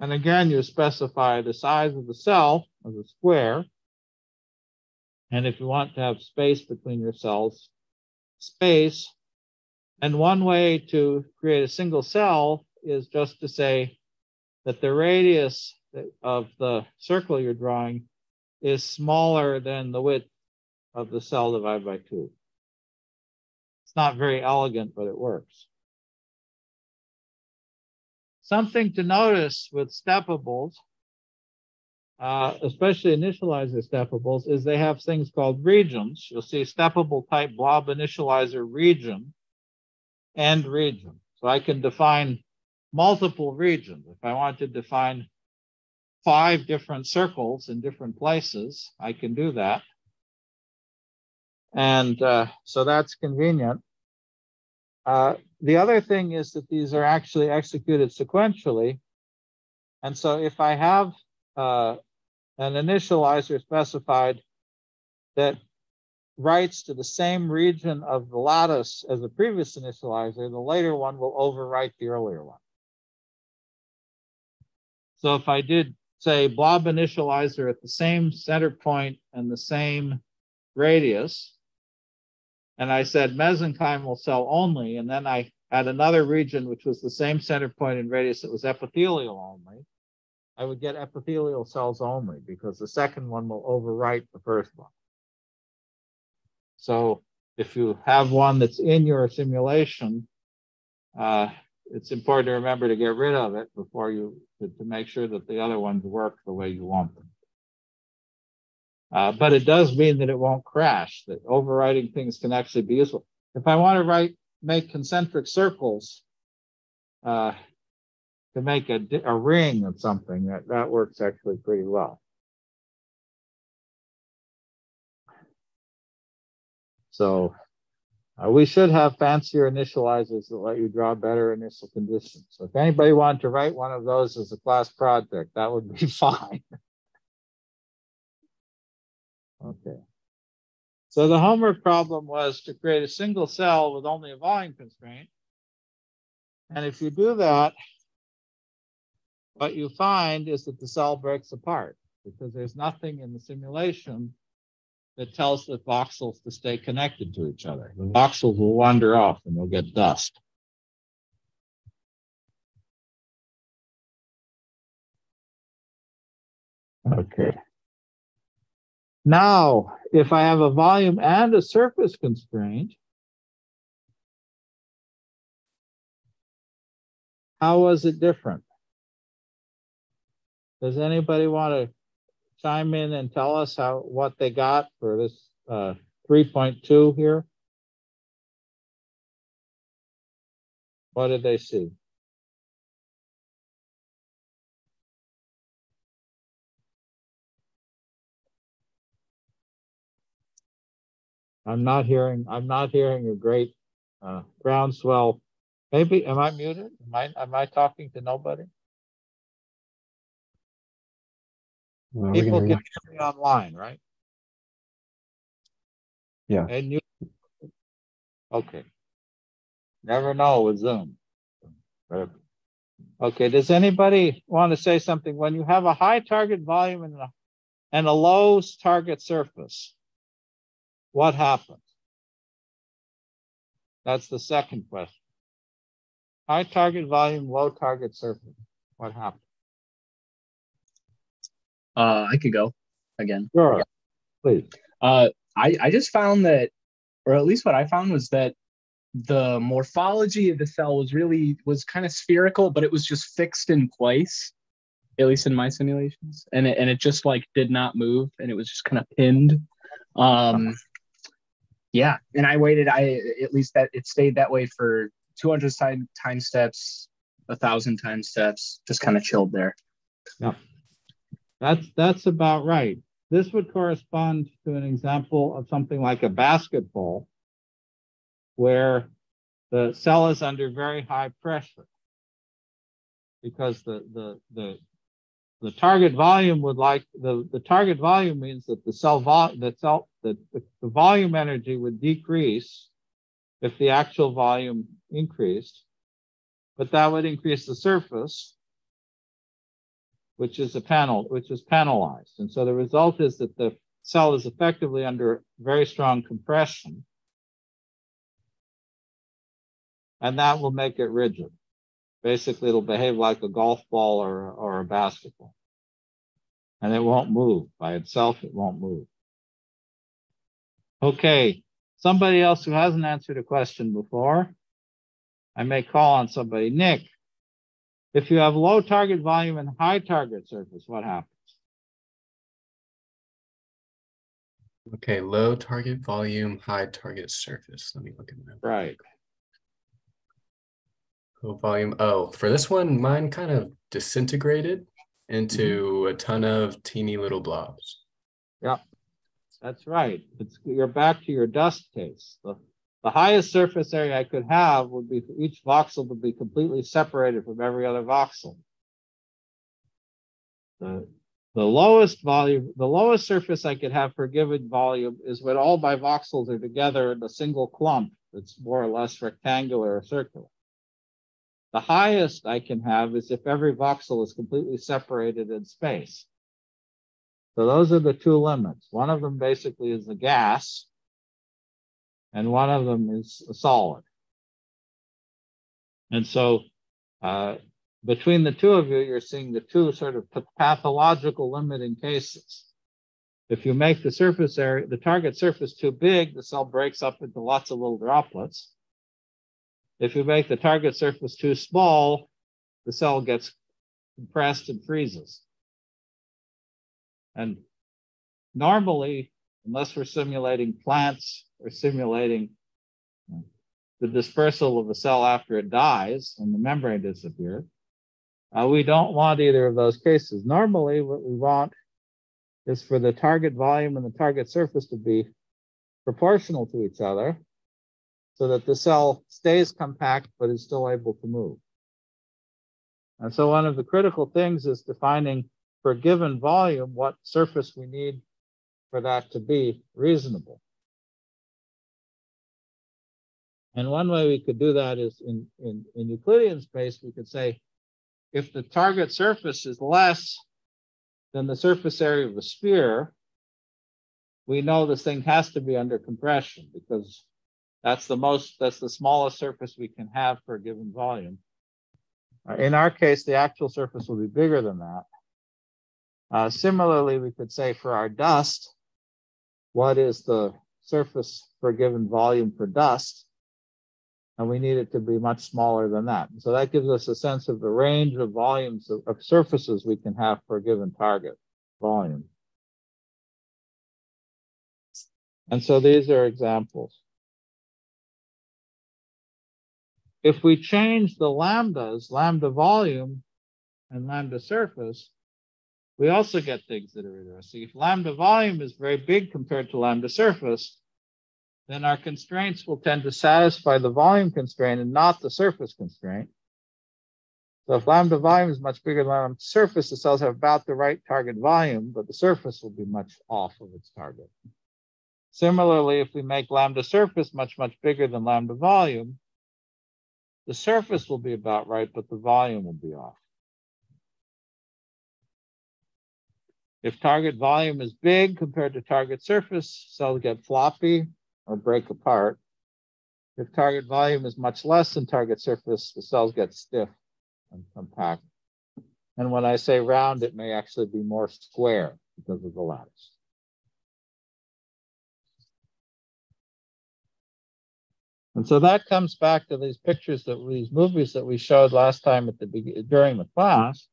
And again, you specify the size of the cell as a square. And if you want to have space between your cells, space. And one way to create a single cell is just to say that the radius of the circle you're drawing is smaller than the width of the cell divided by two. It's not very elegant, but it works. Something to notice with steppables, uh, especially initializer steppables, is they have things called regions. You'll see steppable type blob initializer region and region. So I can define multiple regions. If I want to define five different circles in different places, I can do that. And uh, so that's convenient. Uh, the other thing is that these are actually executed sequentially. And so if I have uh, an initializer specified that writes to the same region of the lattice as the previous initializer, the later one will overwrite the earlier one. So if I did say blob initializer at the same center point and the same radius, and I said mesenchymal cell only, and then I had another region which was the same center point and radius that was epithelial only, I would get epithelial cells only because the second one will overwrite the first one. So if you have one that's in your simulation, uh, it's important to remember to get rid of it before you to, to make sure that the other ones work the way you want them. Uh, but it does mean that it won't crash, that overwriting things can actually be useful. If I want to write, make concentric circles uh, to make a, a ring of something, that, that works actually pretty well. So uh, we should have fancier initializers that let you draw better initial conditions. So if anybody wanted to write one of those as a class project, that would be fine. Okay. So the homework problem was to create a single cell with only a volume constraint. And if you do that, what you find is that the cell breaks apart because there's nothing in the simulation that tells the voxels to stay connected to each other. The voxels will wander off and they'll get dust. Okay. Now, if I have a volume and a surface constraint, how was it different? Does anybody want to chime in and tell us how what they got for this uh, 3.2 here? What did they see? I'm not hearing, I'm not hearing a great uh, groundswell. Maybe, am I muted? Am I, am I talking to nobody? Well, People can hear me online, right? Yeah. And you, okay. Never know with Zoom. Okay, does anybody want to say something? When you have a high target volume and a, and a low target surface, what happens? That's the second question. High target volume, low target surface. What happens? Uh, I could go again. Sure, please. Uh, I I just found that, or at least what I found was that the morphology of the cell was really was kind of spherical, but it was just fixed in place, at least in my simulations, and it and it just like did not move, and it was just kind of pinned. Um, yeah, and I waited. I at least that it stayed that way for 200 time time steps, a thousand time steps, just kind of chilled there. Yep. That's that's about right. This would correspond to an example of something like a basketball where the cell is under very high pressure because the the the the target volume would like the the target volume means that the cell vol the cell the, the, the volume energy would decrease if the actual volume increased but that would increase the surface which is a panel, which is panelized. And so the result is that the cell is effectively under very strong compression. And that will make it rigid. Basically, it'll behave like a golf ball or, or a basketball. And it won't move by itself, it won't move. Okay, somebody else who hasn't answered a question before. I may call on somebody. Nick, if you have low target volume and high target surface, what happens? Okay, low target volume, high target surface. Let me look at that. Right. low volume. Oh, for this one, mine kind of disintegrated into mm-hmm. a ton of teeny little blobs. Yep, that's right. It's you're back to your dust case. The, the highest surface area I could have would be for each voxel to be completely separated from every other voxel. The, the lowest volume, the lowest surface I could have for a given volume is when all my voxels are together in a single clump that's more or less rectangular or circular. The highest I can have is if every voxel is completely separated in space. So those are the two limits. One of them basically is the gas, and one of them is a solid. And so uh, between the two of you, you're seeing the two sort of pathological limiting cases. If you make the surface area, the target surface too big, the cell breaks up into lots of little droplets. If you make the target surface too small, the cell gets compressed and freezes. And normally, unless we're simulating plants or simulating the dispersal of a cell after it dies and the membrane disappears, uh, we don't want either of those cases. Normally, what we want is for the target volume and the target surface to be proportional to each other so that the cell stays compact but is still able to move. And so one of the critical things is defining for a given volume what surface we need for that to be reasonable. And one way we could do that is in, in, in Euclidean space, we could say if the target surface is less than the surface area of a sphere, we know this thing has to be under compression because that's the most, that's the smallest surface we can have for a given volume. Uh, in our case, the actual surface will be bigger than that. Uh, similarly, we could say for our dust, what is the surface for a given volume for dust, and we need it to be much smaller than that. So that gives us a sense of the range of volumes of, of surfaces we can have for a given target volume. And so these are examples. If we change the lambdas, lambda volume and lambda surface, we also get things that are interesting. If lambda volume is very big compared to lambda surface, then our constraints will tend to satisfy the volume constraint and not the surface constraint. So if lambda volume is much bigger than lambda surface, the cells have about the right target volume, but the surface will be much off of its target. Similarly, if we make lambda surface much, much bigger than lambda volume, the surface will be about right, but the volume will be off. If target volume is big compared to target surface, cells get floppy or break apart. If target volume is much less than target surface, the cells get stiff and compact. And when I say round, it may actually be more square because of the lattice. And so that comes back to these pictures that these movies that we showed last time at the during the class,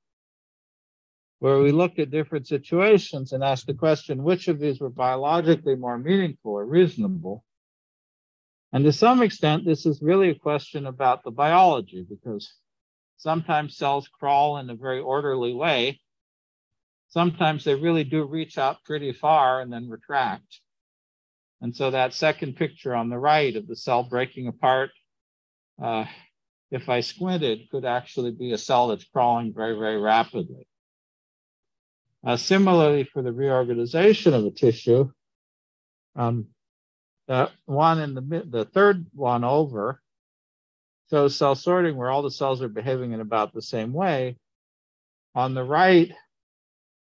where we looked at different situations and asked the question, which of these were biologically more meaningful or reasonable? And to some extent, this is really a question about the biology because sometimes cells crawl in a very orderly way. Sometimes they really do reach out pretty far and then retract. And so that second picture on the right of the cell breaking apart, uh, if I squinted, could actually be a cell that's crawling very, very rapidly. Uh, similarly, for the reorganization of a tissue, um, the one in the the third one over shows cell sorting where all the cells are behaving in about the same way. On the right,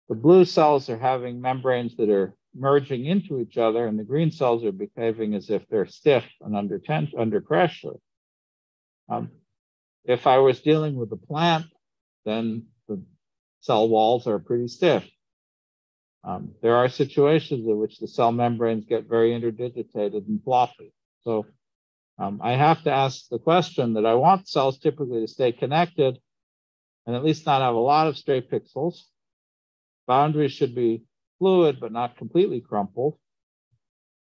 the blue cells are having membranes that are merging into each other, and the green cells are behaving as if they're stiff and under tension, under pressure. Um, if I was dealing with a plant, then the cell walls are pretty stiff. Um, there are situations in which the cell membranes get very interdigitated and floppy. So um, I have to ask the question that I want cells typically to stay connected and at least not have a lot of stray pixels. Boundaries should be fluid, but not completely crumpled.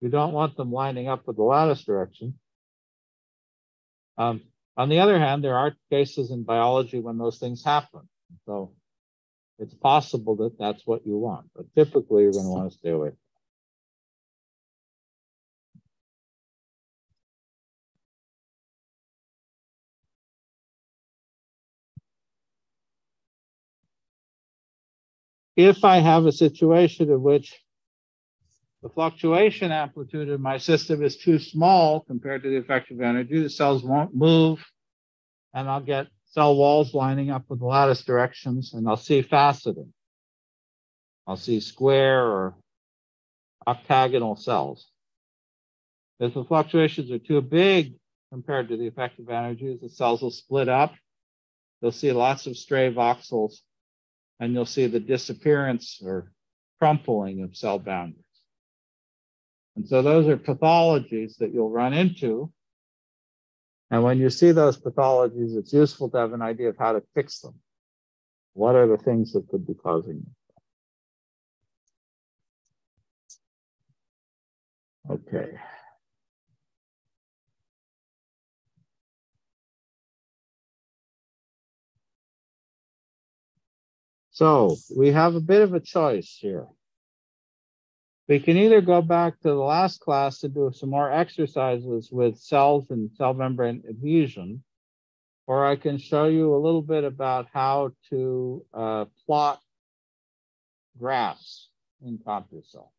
You don't want them lining up with the lattice direction. Um, on the other hand, there are cases in biology when those things happen. So it's possible that that's what you want, but typically you're going to want to stay away. If I have a situation in which the fluctuation amplitude of my system is too small compared to the effective energy, the cells won't move, and I'll get cell walls lining up with lattice directions, and I'll see faceting. I'll see square or octagonal cells. If the fluctuations are too big compared to the effective energies, the cells will split up. You'll see lots of stray voxels, and you'll see the disappearance or crumpling of cell boundaries. And so those are pathologies that you'll run into and when you see those pathologies, it's useful to have an idea of how to fix them. What are the things that could be causing them? Okay. So we have a bit of a choice here. We can either go back to the last class to do some more exercises with cells and cell membrane adhesion, or I can show you a little bit about how to uh, plot graphs in CompuCell.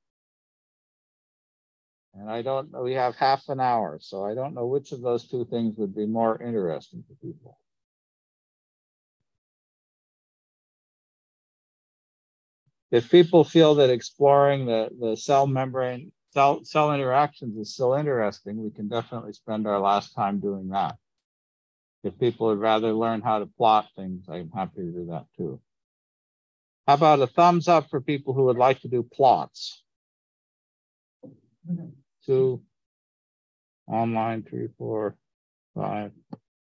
And I don't know, we have half an hour, so I don't know which of those two things would be more interesting to people. If people feel that exploring the, the cell membrane, cell, cell interactions is still interesting, we can definitely spend our last time doing that. If people would rather learn how to plot things, I'm happy to do that too. How about a thumbs up for people who would like to do plots? two, online, three, four, five.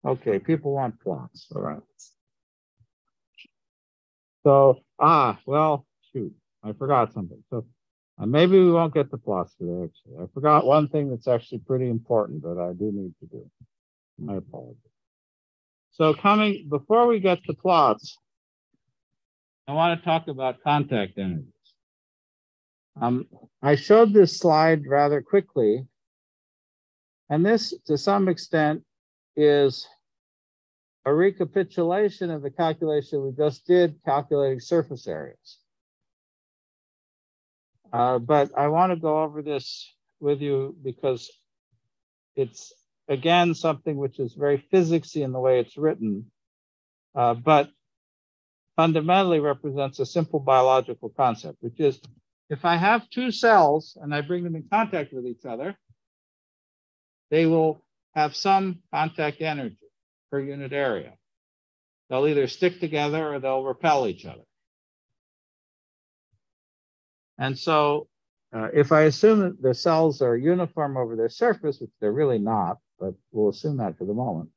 Okay, people want plots, all right. So, ah, well, shoot, I forgot something. So uh, maybe we won't get the plots today, actually. I forgot one thing that's actually pretty important that I do need to do. My apologies. So coming, before we get to plots, I want to talk about contact energies. Um, I showed this slide rather quickly, and this, to some extent, is a recapitulation of the calculation we just did calculating surface areas. Uh, but I want to go over this with you because it's, again, something which is very physicsy in the way it's written, uh, but fundamentally represents a simple biological concept, which is if I have two cells and I bring them in contact with each other, they will have some contact energy per unit area. They'll either stick together or they'll repel each other. And so uh, if I assume that the cells are uniform over their surface, which they're really not, but we'll assume that for the moment,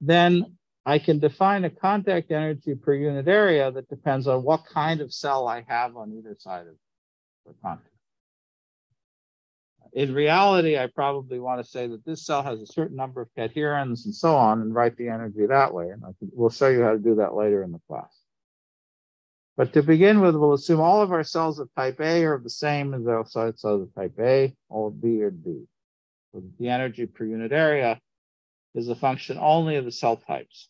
then I can define a contact energy per unit area that depends on what kind of cell I have on either side of the contact. In reality, I probably want to say that this cell has a certain number of cadherins and so on and write the energy that way. And can, we'll show you how to do that later in the class. But to begin with, we'll assume all of our cells of type A are the same as our cells of type A, all B are D. So the energy per unit area is a function only of the cell types.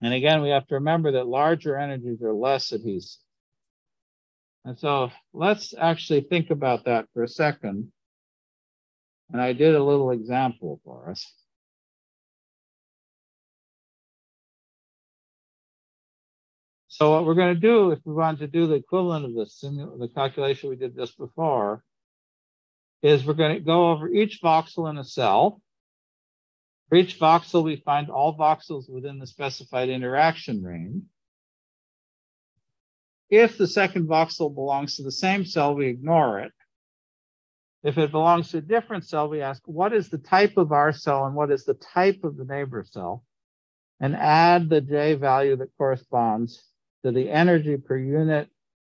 And again, we have to remember that larger energies are less adhesive. And so let's actually think about that for a second. And I did a little example for us. So what we're going to do, if we want to do the equivalent of the, the calculation we did just before, is we're going to go over each voxel in a cell. For each voxel, we find all voxels within the specified interaction range. If the second voxel belongs to the same cell, we ignore it. If it belongs to a different cell, we ask, what is the type of our cell and what is the type of the neighbor cell? And add the J value that corresponds to the energy per unit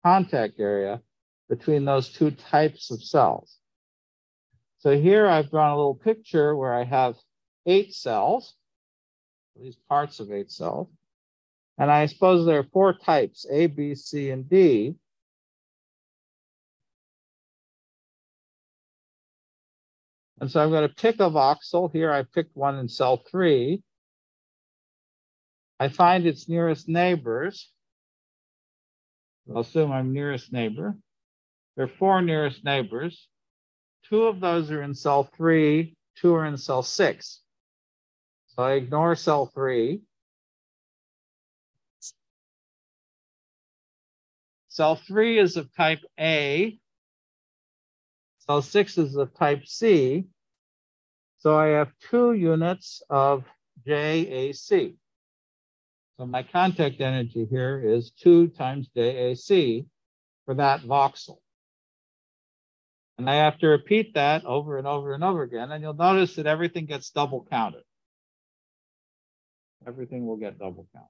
contact area between those two types of cells. So here I've drawn a little picture where I have eight cells, these parts of eight cells. And I suppose there are four types, A, B, C, and D. And so I'm going to pick a voxel. Here I picked one in cell three. I find its nearest neighbors. I'll assume I'm nearest neighbor. There are four nearest neighbors. Two of those are in cell three, two are in cell six. So I ignore cell three. Cell 3 is of type A. Cell 6 is of type C. So I have two units of JAC. So my contact energy here is 2 times JAC for that voxel. And I have to repeat that over and over and over again. And you'll notice that everything gets double counted. Everything will get double counted.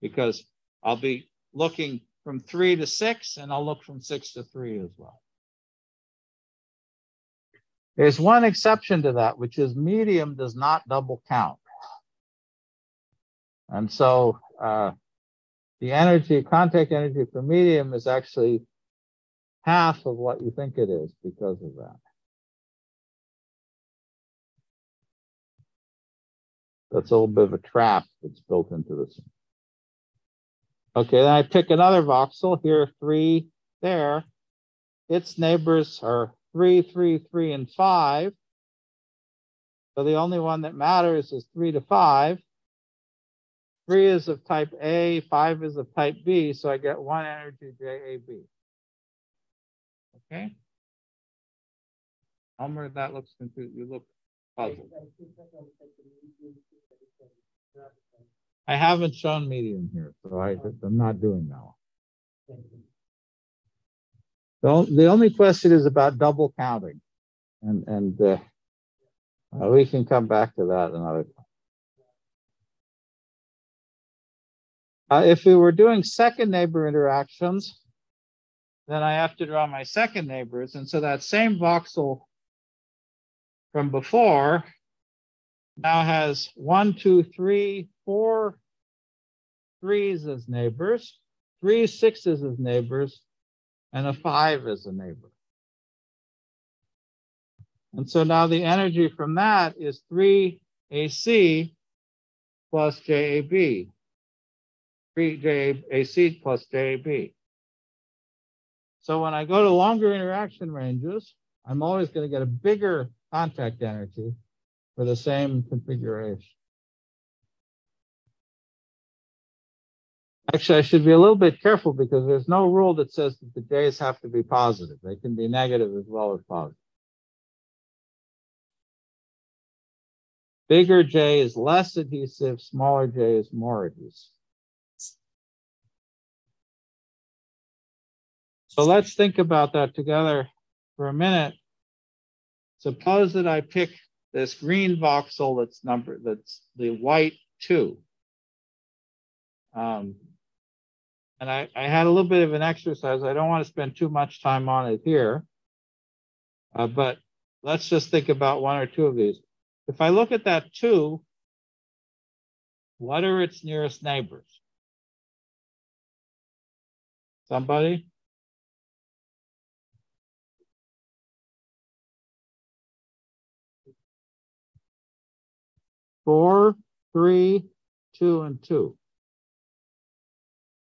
Because I'll be looking from three to six, and I'll look from six to three as well. There's one exception to that, which is medium does not double count. And so uh, the energy, contact energy for medium is actually half of what you think it is because of that. That's a little bit of a trap that's built into this. Okay, then I pick another voxel here, three there. Its neighbors are three, three, three, and five. So the only one that matters is three to five. Three is of type A, five is of type B, so I get one energy JAB. Okay? Elmer, that looks confused. You look puzzled. I haven't shown medium here, so I, I'm not doing that one. The, only question is about double counting. And, and, uh, we can come back to that another time. Uh, if we were doing second neighbor interactions, then I have to draw my second neighbors. And so that same voxel from before now has one, two, three, four threes as neighbors, three sixes as neighbors, and a five as a neighbor. And so now the energy from that is 3 AC plus JAB. 3 JAC plus JAB. So when I go to longer interaction ranges, I'm always going to get a bigger contact energy for the same configuration. Actually, I should be a little bit careful because there's no rule that says that the J's have to be positive. They can be negative as well as positive. Bigger J is less adhesive, smaller J is more adhesive. So let's think about that together for a minute. Suppose that I pick this green voxel that's number that's the white two. Um, and I, I had a little bit of an exercise. I don't want to spend too much time on it here. Uh, but let's just think about one or two of these. If I look at that two, what are its nearest neighbors? Somebody? Four, three, two, and two.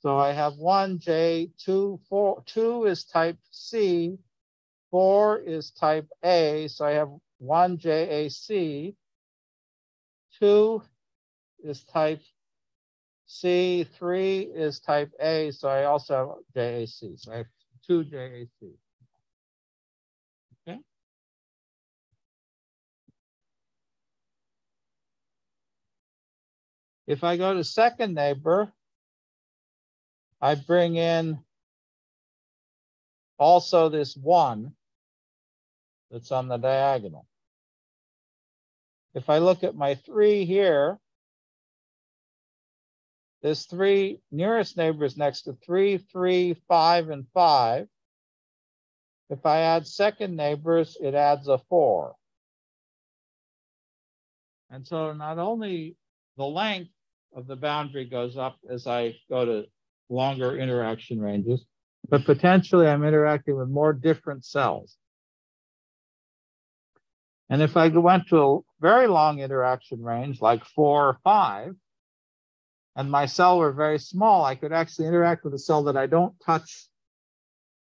So I have one J, two, four, two is type C, four is type A. So I have one JAC, two is type C, three is type A. So I also have JAC. So I have two JAC. If I go to second neighbor, I bring in also this one that's on the diagonal. If I look at my three here, this three nearest neighbors next to three, three, five, and five. If I add second neighbors, it adds a four. And so not only the length of the boundary goes up as I go to longer interaction ranges, but potentially I'm interacting with more different cells. And if I went to a very long interaction range, like four or five, and my cell were very small, I could actually interact with a cell that I don't touch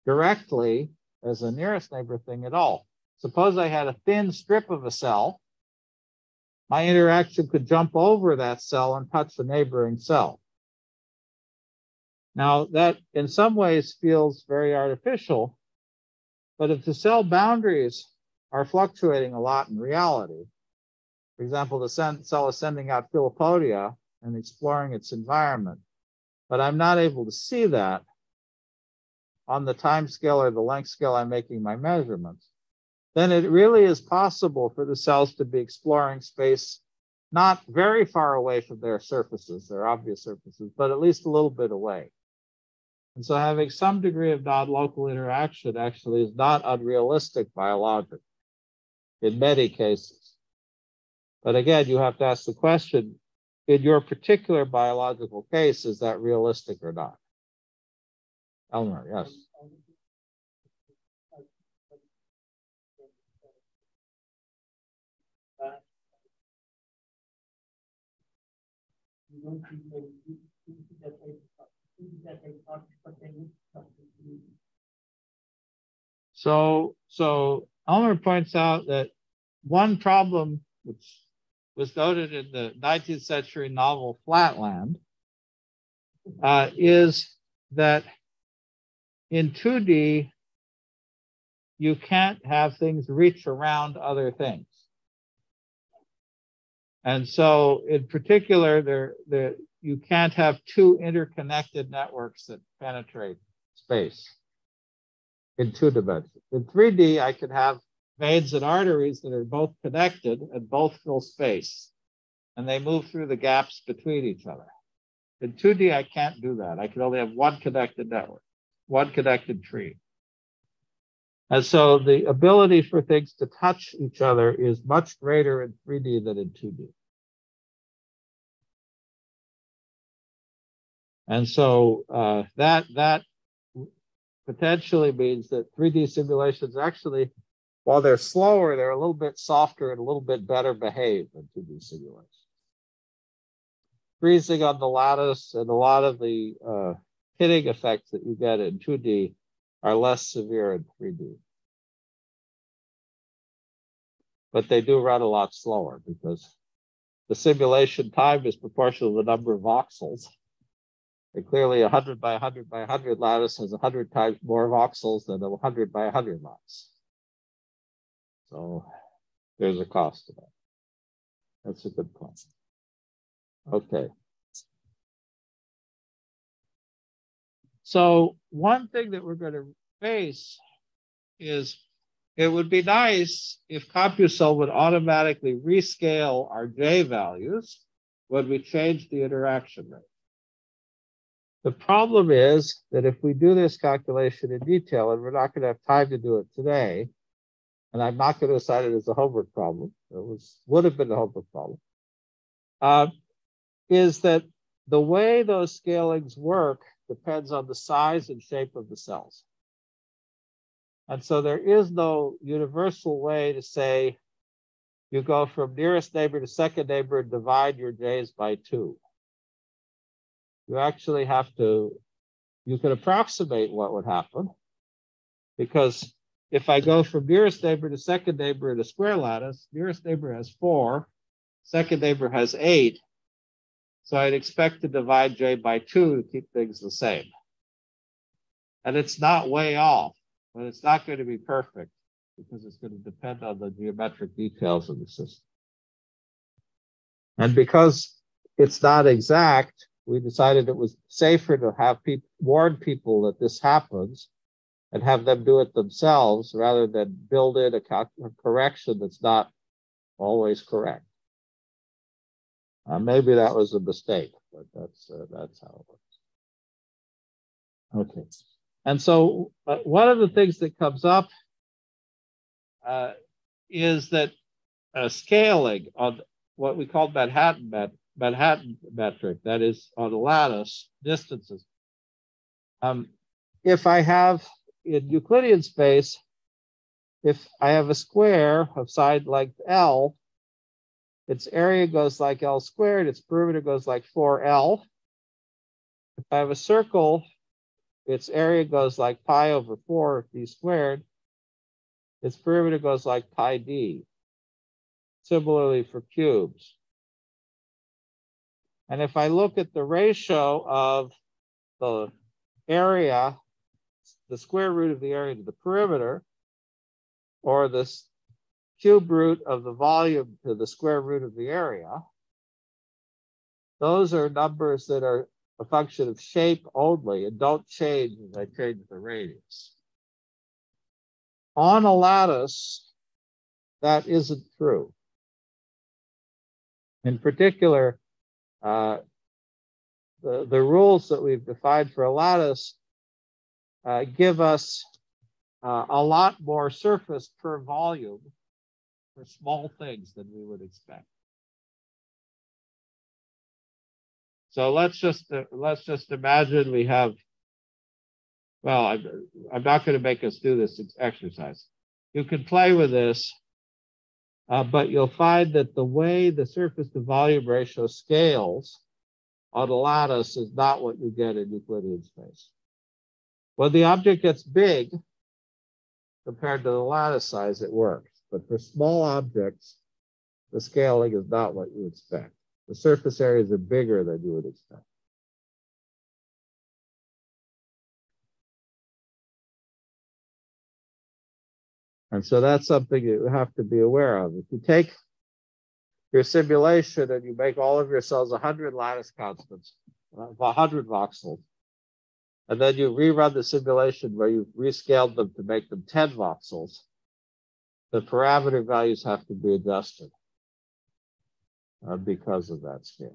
directly as a nearest neighbor thing at all. Suppose I had a thin strip of a cell, my interaction could jump over that cell and touch the neighboring cell. Now, that in some ways feels very artificial, but if the cell boundaries are fluctuating a lot in reality, for example, the cell is sending out Filopodia and exploring its environment, but I'm not able to see that on the time scale or the length scale I'm making my measurements, then it really is possible for the cells to be exploring space not very far away from their surfaces, their obvious surfaces, but at least a little bit away. And so having some degree of non-local interaction actually is not unrealistic biologically in many cases. But again, you have to ask the question, in your particular biological case, is that realistic or not? Elmer, yes. Um, So, so Elmer points out that one problem which was noted in the 19th century novel Flatland uh, is that in 2D, you can't have things reach around other things. And so in particular, there, there, you can't have two interconnected networks that penetrate space. in two dimensions. In 3D, I can have veins and arteries that are both connected and both fill space, and they move through the gaps between each other. In 2D, I can't do that. I can only have one connected network, one connected tree. And so the ability for things to touch each other is much greater in 3D than in 2D. And so uh, that that potentially means that 3D simulations actually, while they're slower, they're a little bit softer and a little bit better behaved than 2D simulations. Freezing on the lattice and a lot of the uh, hitting effects that you get in 2D are less severe in 3D. But they do run a lot slower because the simulation time is proportional to the number of voxels. And clearly, a 100 by 100 by 100 lattice has 100 times more voxels than a 100 by 100 lattice. So there's a cost to that. That's a good point. Okay. So one thing that we're going to face is it would be nice if CompuCell would automatically rescale our J values when we change the interaction rate. The problem is that if we do this calculation in detail, and we're not going to have time to do it today, and I'm not going to assign it as a homework problem, it was would have been a homework problem, uh, is that the way those scalings work depends on the size and shape of the cells. And so there is no universal way to say you go from nearest neighbor to second neighbor and divide your J's by two you actually have to, you can approximate what would happen because if I go from nearest neighbor to second neighbor in a square lattice, nearest neighbor has four, second neighbor has eight. So I'd expect to divide J by two to keep things the same. And it's not way off, but it's not going to be perfect because it's going to depend on the geometric details of the system. And because it's not exact, we decided it was safer to have people warn people that this happens and have them do it themselves rather than build in a, a correction that's not always correct. Uh, maybe that was a mistake, but that's uh, that's how it works. Okay, and so uh, one of the things that comes up uh, is that uh, scaling on what we call Manhattan met Manhattan metric, that is on lattice distances. Um, if I have in Euclidean space, if I have a square of side length L, its area goes like L squared, its perimeter goes like 4L. If I have a circle, its area goes like pi over 4 d squared. Its perimeter goes like pi d. Similarly for cubes. And if I look at the ratio of the area, the square root of the area to the perimeter, or the cube root of the volume to the square root of the area, those are numbers that are a function of shape only and don't change as I change the radius. On a lattice, that isn't true. In particular, uh, the, the rules that we've defined for a lattice uh, give us uh, a lot more surface per volume for small things than we would expect. So let's just uh, let's just imagine we have. Well, I'm, I'm not going to make us do this exercise. You can play with this uh, but you'll find that the way the surface to volume ratio scales on a lattice is not what you get in Euclidean space. When the object gets big, compared to the lattice size, it works. But for small objects, the scaling is not what you expect. The surface areas are bigger than you would expect. And so that's something you have to be aware of. If you take your simulation and you make all of your cells 100 lattice constants, 100 uh, voxels, and then you rerun the simulation where you've rescaled them to make them 10 voxels, the parameter values have to be adjusted uh, because of that scaling.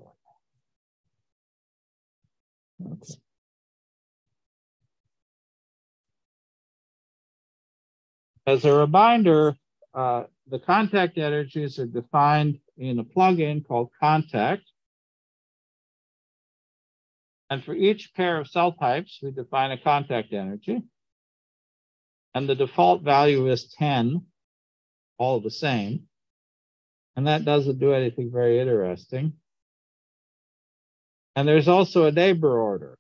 Okay. As a reminder, uh, the contact energies are defined in a plugin called contact. And for each pair of cell types, we define a contact energy. And the default value is 10, all the same. And that doesn't do anything very interesting. And there's also a neighbor order.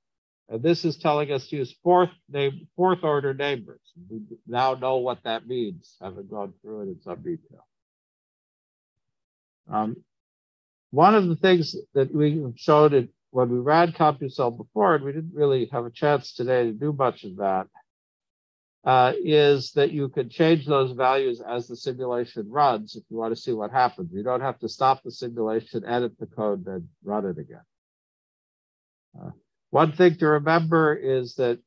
Uh, this is telling us to use fourth, name, fourth order neighbors. We now know what that means, having gone through it in some detail. Um, one of the things that we showed it when we ran CompuCell before, and we didn't really have a chance today to do much of that, uh, is that you can change those values as the simulation runs if you want to see what happens. You don't have to stop the simulation, edit the code, then run it again. Uh, one thing to remember is that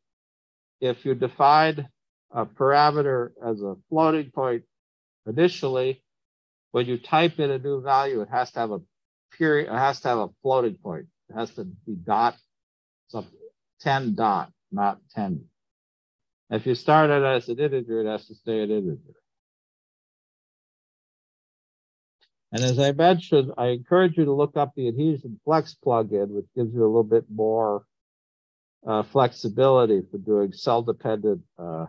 if you define a parameter as a floating point initially, when you type in a new value, it has to have a period, it has to have a floating point. It has to be dot, so 10 dot, not 10. If you start it as an integer, it has to stay an integer. And as I mentioned, I encourage you to look up the Adhesion Flex plugin, which gives you a little bit more uh, flexibility for doing cell-dependent uh,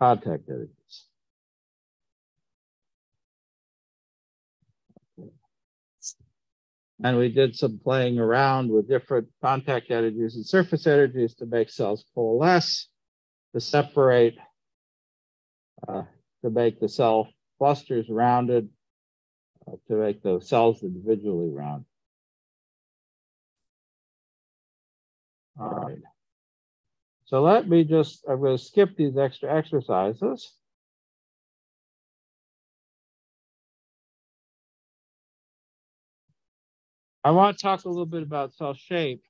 contact energies. And we did some playing around with different contact energies and surface energies to make cells coalesce, to separate, uh, to make the cell clusters rounded, uh, to make the cells individually round. All right. So let me just, I'm going to skip these extra exercises. I want to talk a little bit about cell shape.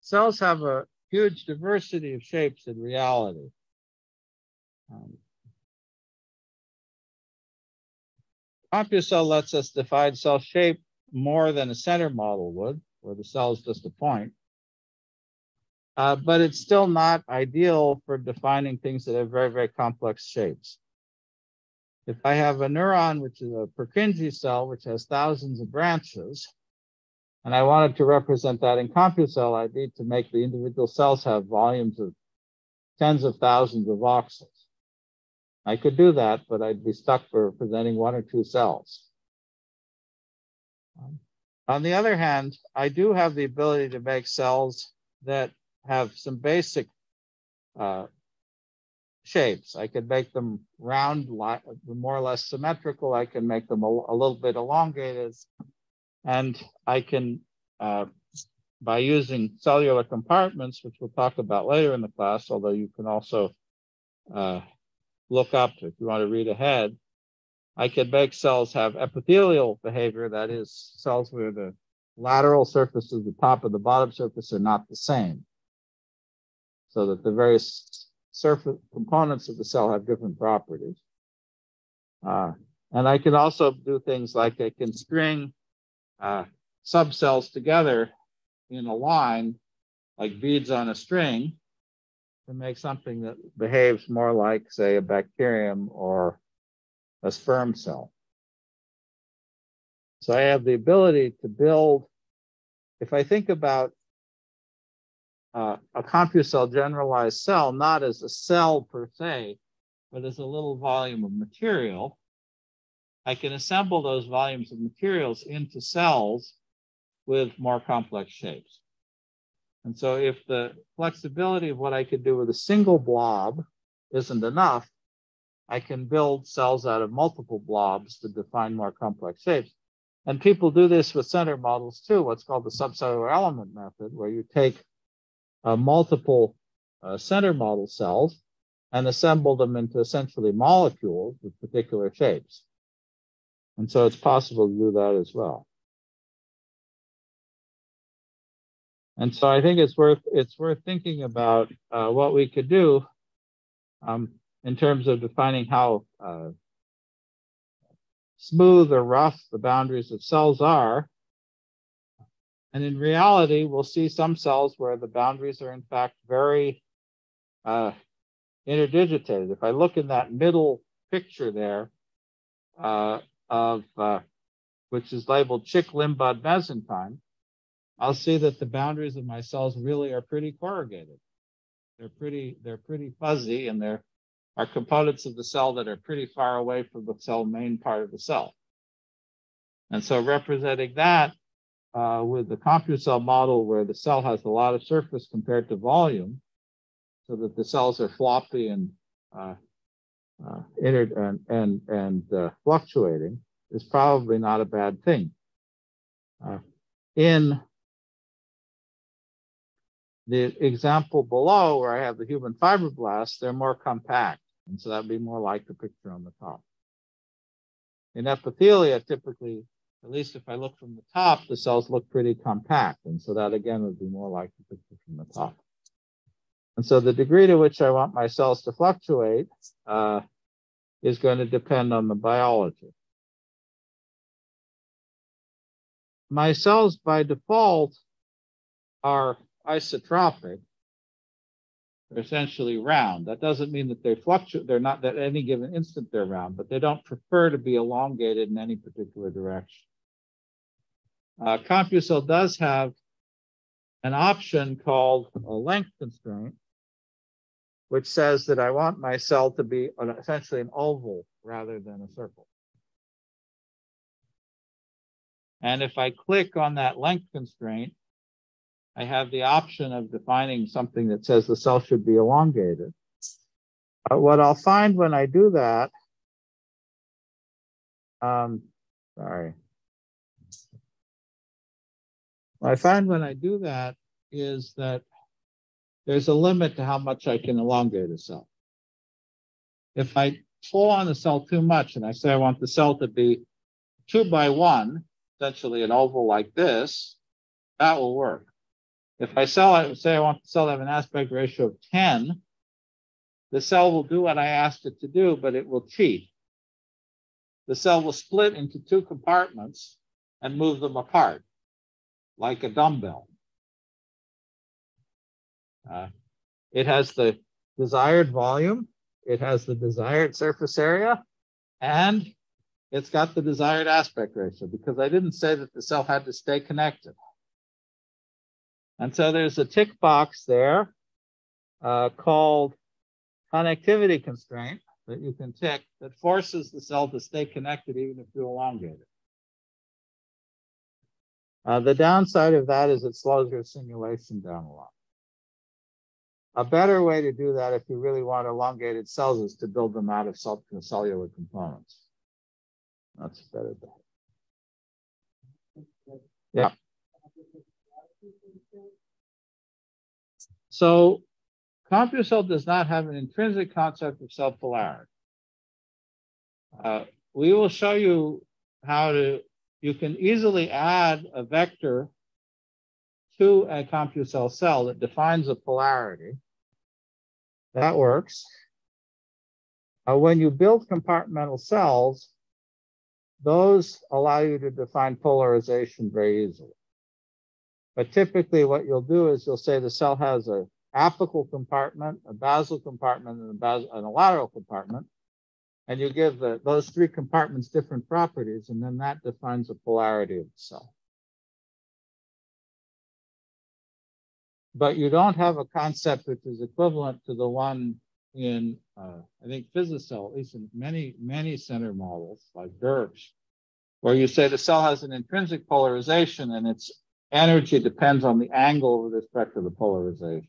Cells have a huge diversity of shapes in reality. Um, CompuCell lets us define cell shape more than a center model would, where the cell is just a point. Uh, but it's still not ideal for defining things that have very, very complex shapes. If I have a neuron, which is a Purkinje cell, which has thousands of branches, and I wanted to represent that in CompuCell, I need to make the individual cells have volumes of tens of thousands of voxels. I could do that, but I'd be stuck for presenting one or two cells. On the other hand, I do have the ability to make cells that have some basic uh, shapes. I could make them round, more or less symmetrical. I can make them a, a little bit elongated. And I can, uh, by using cellular compartments, which we'll talk about later in the class, although you can also uh, look up if you want to read ahead, I can make cells have epithelial behavior, that is, cells where the lateral surfaces, the top and the bottom surface are not the same. So that the various surface components of the cell have different properties. Uh, and I can also do things like I can string uh, subcells together in a line, like beads on a string, to make something that behaves more like, say, a bacterium or a sperm cell. So I have the ability to build, if I think about uh, a CompuCell generalized cell, not as a cell per se, but as a little volume of material, I can assemble those volumes of materials into cells with more complex shapes. And so if the flexibility of what I could do with a single blob isn't enough, I can build cells out of multiple blobs to define more complex shapes. And people do this with center models too, what's called the subcellular element method, where you take uh, multiple uh, center model cells and assemble them into essentially molecules with particular shapes. And so it's possible to do that as well. And so I think it's worth it's worth thinking about uh, what we could do um, in terms of defining how uh, smooth or rough the boundaries of cells are. And in reality, we'll see some cells where the boundaries are in fact very uh, interdigitated. If I look in that middle picture there uh, of uh, which is labeled chick limb bud mesenchyme, I'll see that the boundaries of my cells really are pretty corrugated. They're pretty, they're pretty fuzzy and there are components of the cell that are pretty far away from the cell main part of the cell. And so representing that uh, with the CompuCell model where the cell has a lot of surface compared to volume, so that the cells are floppy and uh, uh, and and, and uh, fluctuating, is probably not a bad thing. Uh, in the example below, where I have the human fibroblasts, they're more compact. And so that'd be more like the picture on the top. In epithelia, typically, at least if I look from the top, the cells look pretty compact. And so that again would be more like the picture from the top. And so the degree to which I want my cells to fluctuate uh, is going to depend on the biology. My cells by default are isotropic, they're essentially round. That doesn't mean that they fluctuate, they're not at any given instant they're round, but they don't prefer to be elongated in any particular direction. Uh, CompuCell does have an option called a length constraint, which says that I want my cell to be essentially an oval rather than a circle. And if I click on that length constraint, I have the option of defining something that says the cell should be elongated. But what I'll find when I do that, um, sorry. What I find when I do that is that there's a limit to how much I can elongate a cell. If I pull on the cell too much and I say I want the cell to be two by one, essentially an oval like this, that will work. If I sell say I want the cell to have an aspect ratio of 10, the cell will do what I asked it to do, but it will cheat. The cell will split into two compartments and move them apart like a dumbbell. Uh, it has the desired volume, it has the desired surface area, and it's got the desired aspect ratio because I didn't say that the cell had to stay connected. And so there's a tick box there uh, called connectivity constraint that you can tick that forces the cell to stay connected even if you elongate it. Uh, the downside of that is it slows your simulation down a lot. A better way to do that if you really want elongated cells is to build them out of cellular components. That's a better. Yeah. So CompuCell does not have an intrinsic concept of cell polarity. Uh, we will show you how to, you can easily add a vector to a CompuCell cell that defines a polarity. That works. Uh, when you build compartmental cells, those allow you to define polarization very easily. But typically what you'll do is you'll say the cell has a apical compartment, a basal compartment, and a, bas and a lateral compartment. And you give the, those three compartments different properties, and then that defines the polarity of the cell. But you don't have a concept which is equivalent to the one in, uh, I think, PhysiCell, at least in many, many center models like GURPS, where you say the cell has an intrinsic polarization and its energy depends on the angle with respect to the polarization.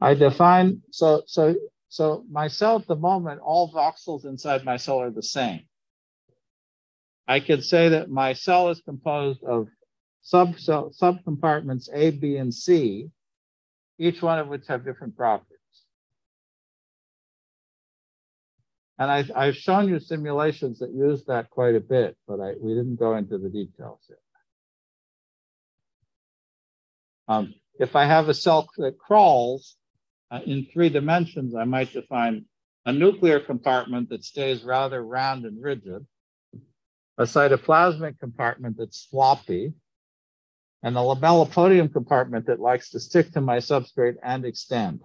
I define so so so my cell at the moment, all voxels inside my cell are the same. I could say that my cell is composed of sub cell subcompartments A, B, and C, each one of which have different properties. And I, I've shown you simulations that use that quite a bit, but I, we didn't go into the details yet. Um, if I have a cell that crawls uh, in three dimensions, I might define a nuclear compartment that stays rather round and rigid, a cytoplasmic compartment that's floppy, and a lamellipodium compartment that likes to stick to my substrate and extend.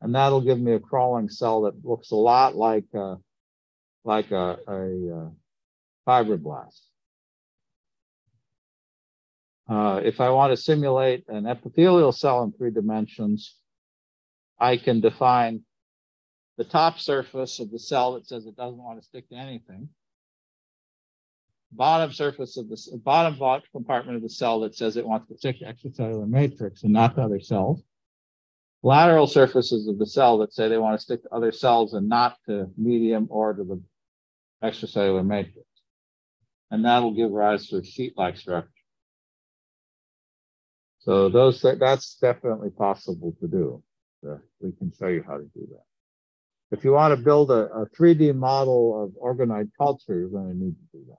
And that'll give me a crawling cell that looks a lot like, uh, like a, a, a uh, fibroblast. Uh, if I want to simulate an epithelial cell in three dimensions, I can define the top surface of the cell that says it doesn't want to stick to anything, bottom surface of the bottom compartment of the cell that says it wants to stick to extracellular matrix and not to other cells, lateral surfaces of the cell that say they want to stick to other cells and not to medium or to the extracellular matrix. And that'll give rise to a sheet-like structure. So those that's definitely possible to do. So we can show you how to do that. If you want to build a, a 3D model of organoid culture, you're going to need to do that.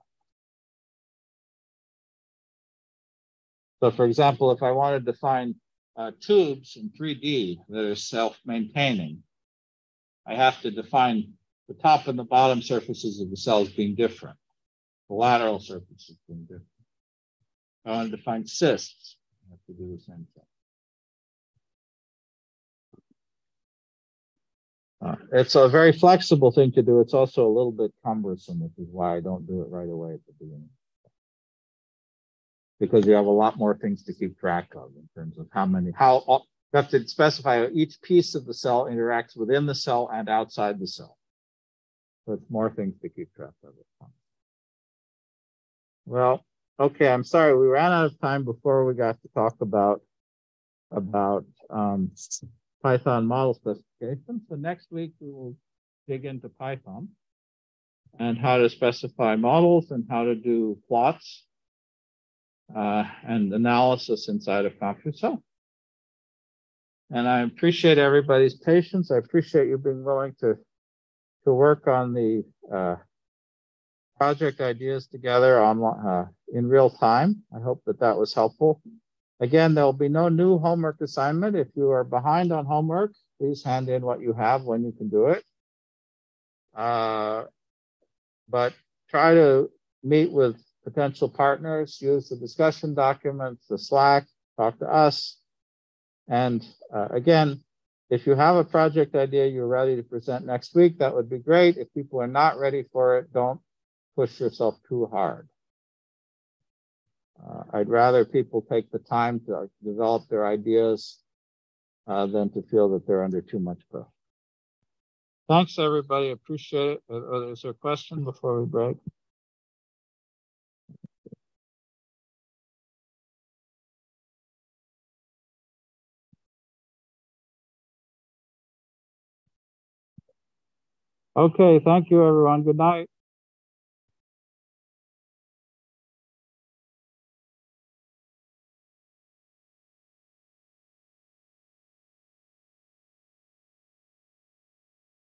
So for example, if I wanted to find uh, tubes in 3D that are self-maintaining, I have to define the top and the bottom surfaces of the cells being different, the lateral surfaces being different. I want to define cysts, I have to do the same thing. Uh, it's a very flexible thing to do. It's also a little bit cumbersome, which is why I don't do it right away at the beginning. Because you have a lot more things to keep track of in terms of how many, how you have to specify how each piece of the cell interacts within the cell and outside the cell. So it's more things to keep track of. Well, Okay, I'm sorry. We ran out of time before we got to talk about about um, Python model specification. So next week we will dig into Python and how to specify models and how to do plots uh, and analysis inside of CompuCell. And I appreciate everybody's patience. I appreciate you being willing to to work on the uh, project ideas together on uh, in real time. I hope that that was helpful. Again, there'll be no new homework assignment. If you are behind on homework, please hand in what you have when you can do it. Uh, but try to meet with potential partners, use the discussion documents, the Slack, talk to us. And uh, again, if you have a project idea you're ready to present next week, that would be great. If people are not ready for it, don't push yourself too hard. Uh, I'd rather people take the time to develop their ideas uh, than to feel that they're under too much pressure. Thanks, everybody. Appreciate it. Uh, there a question before we break? Okay, thank you, everyone. Good night.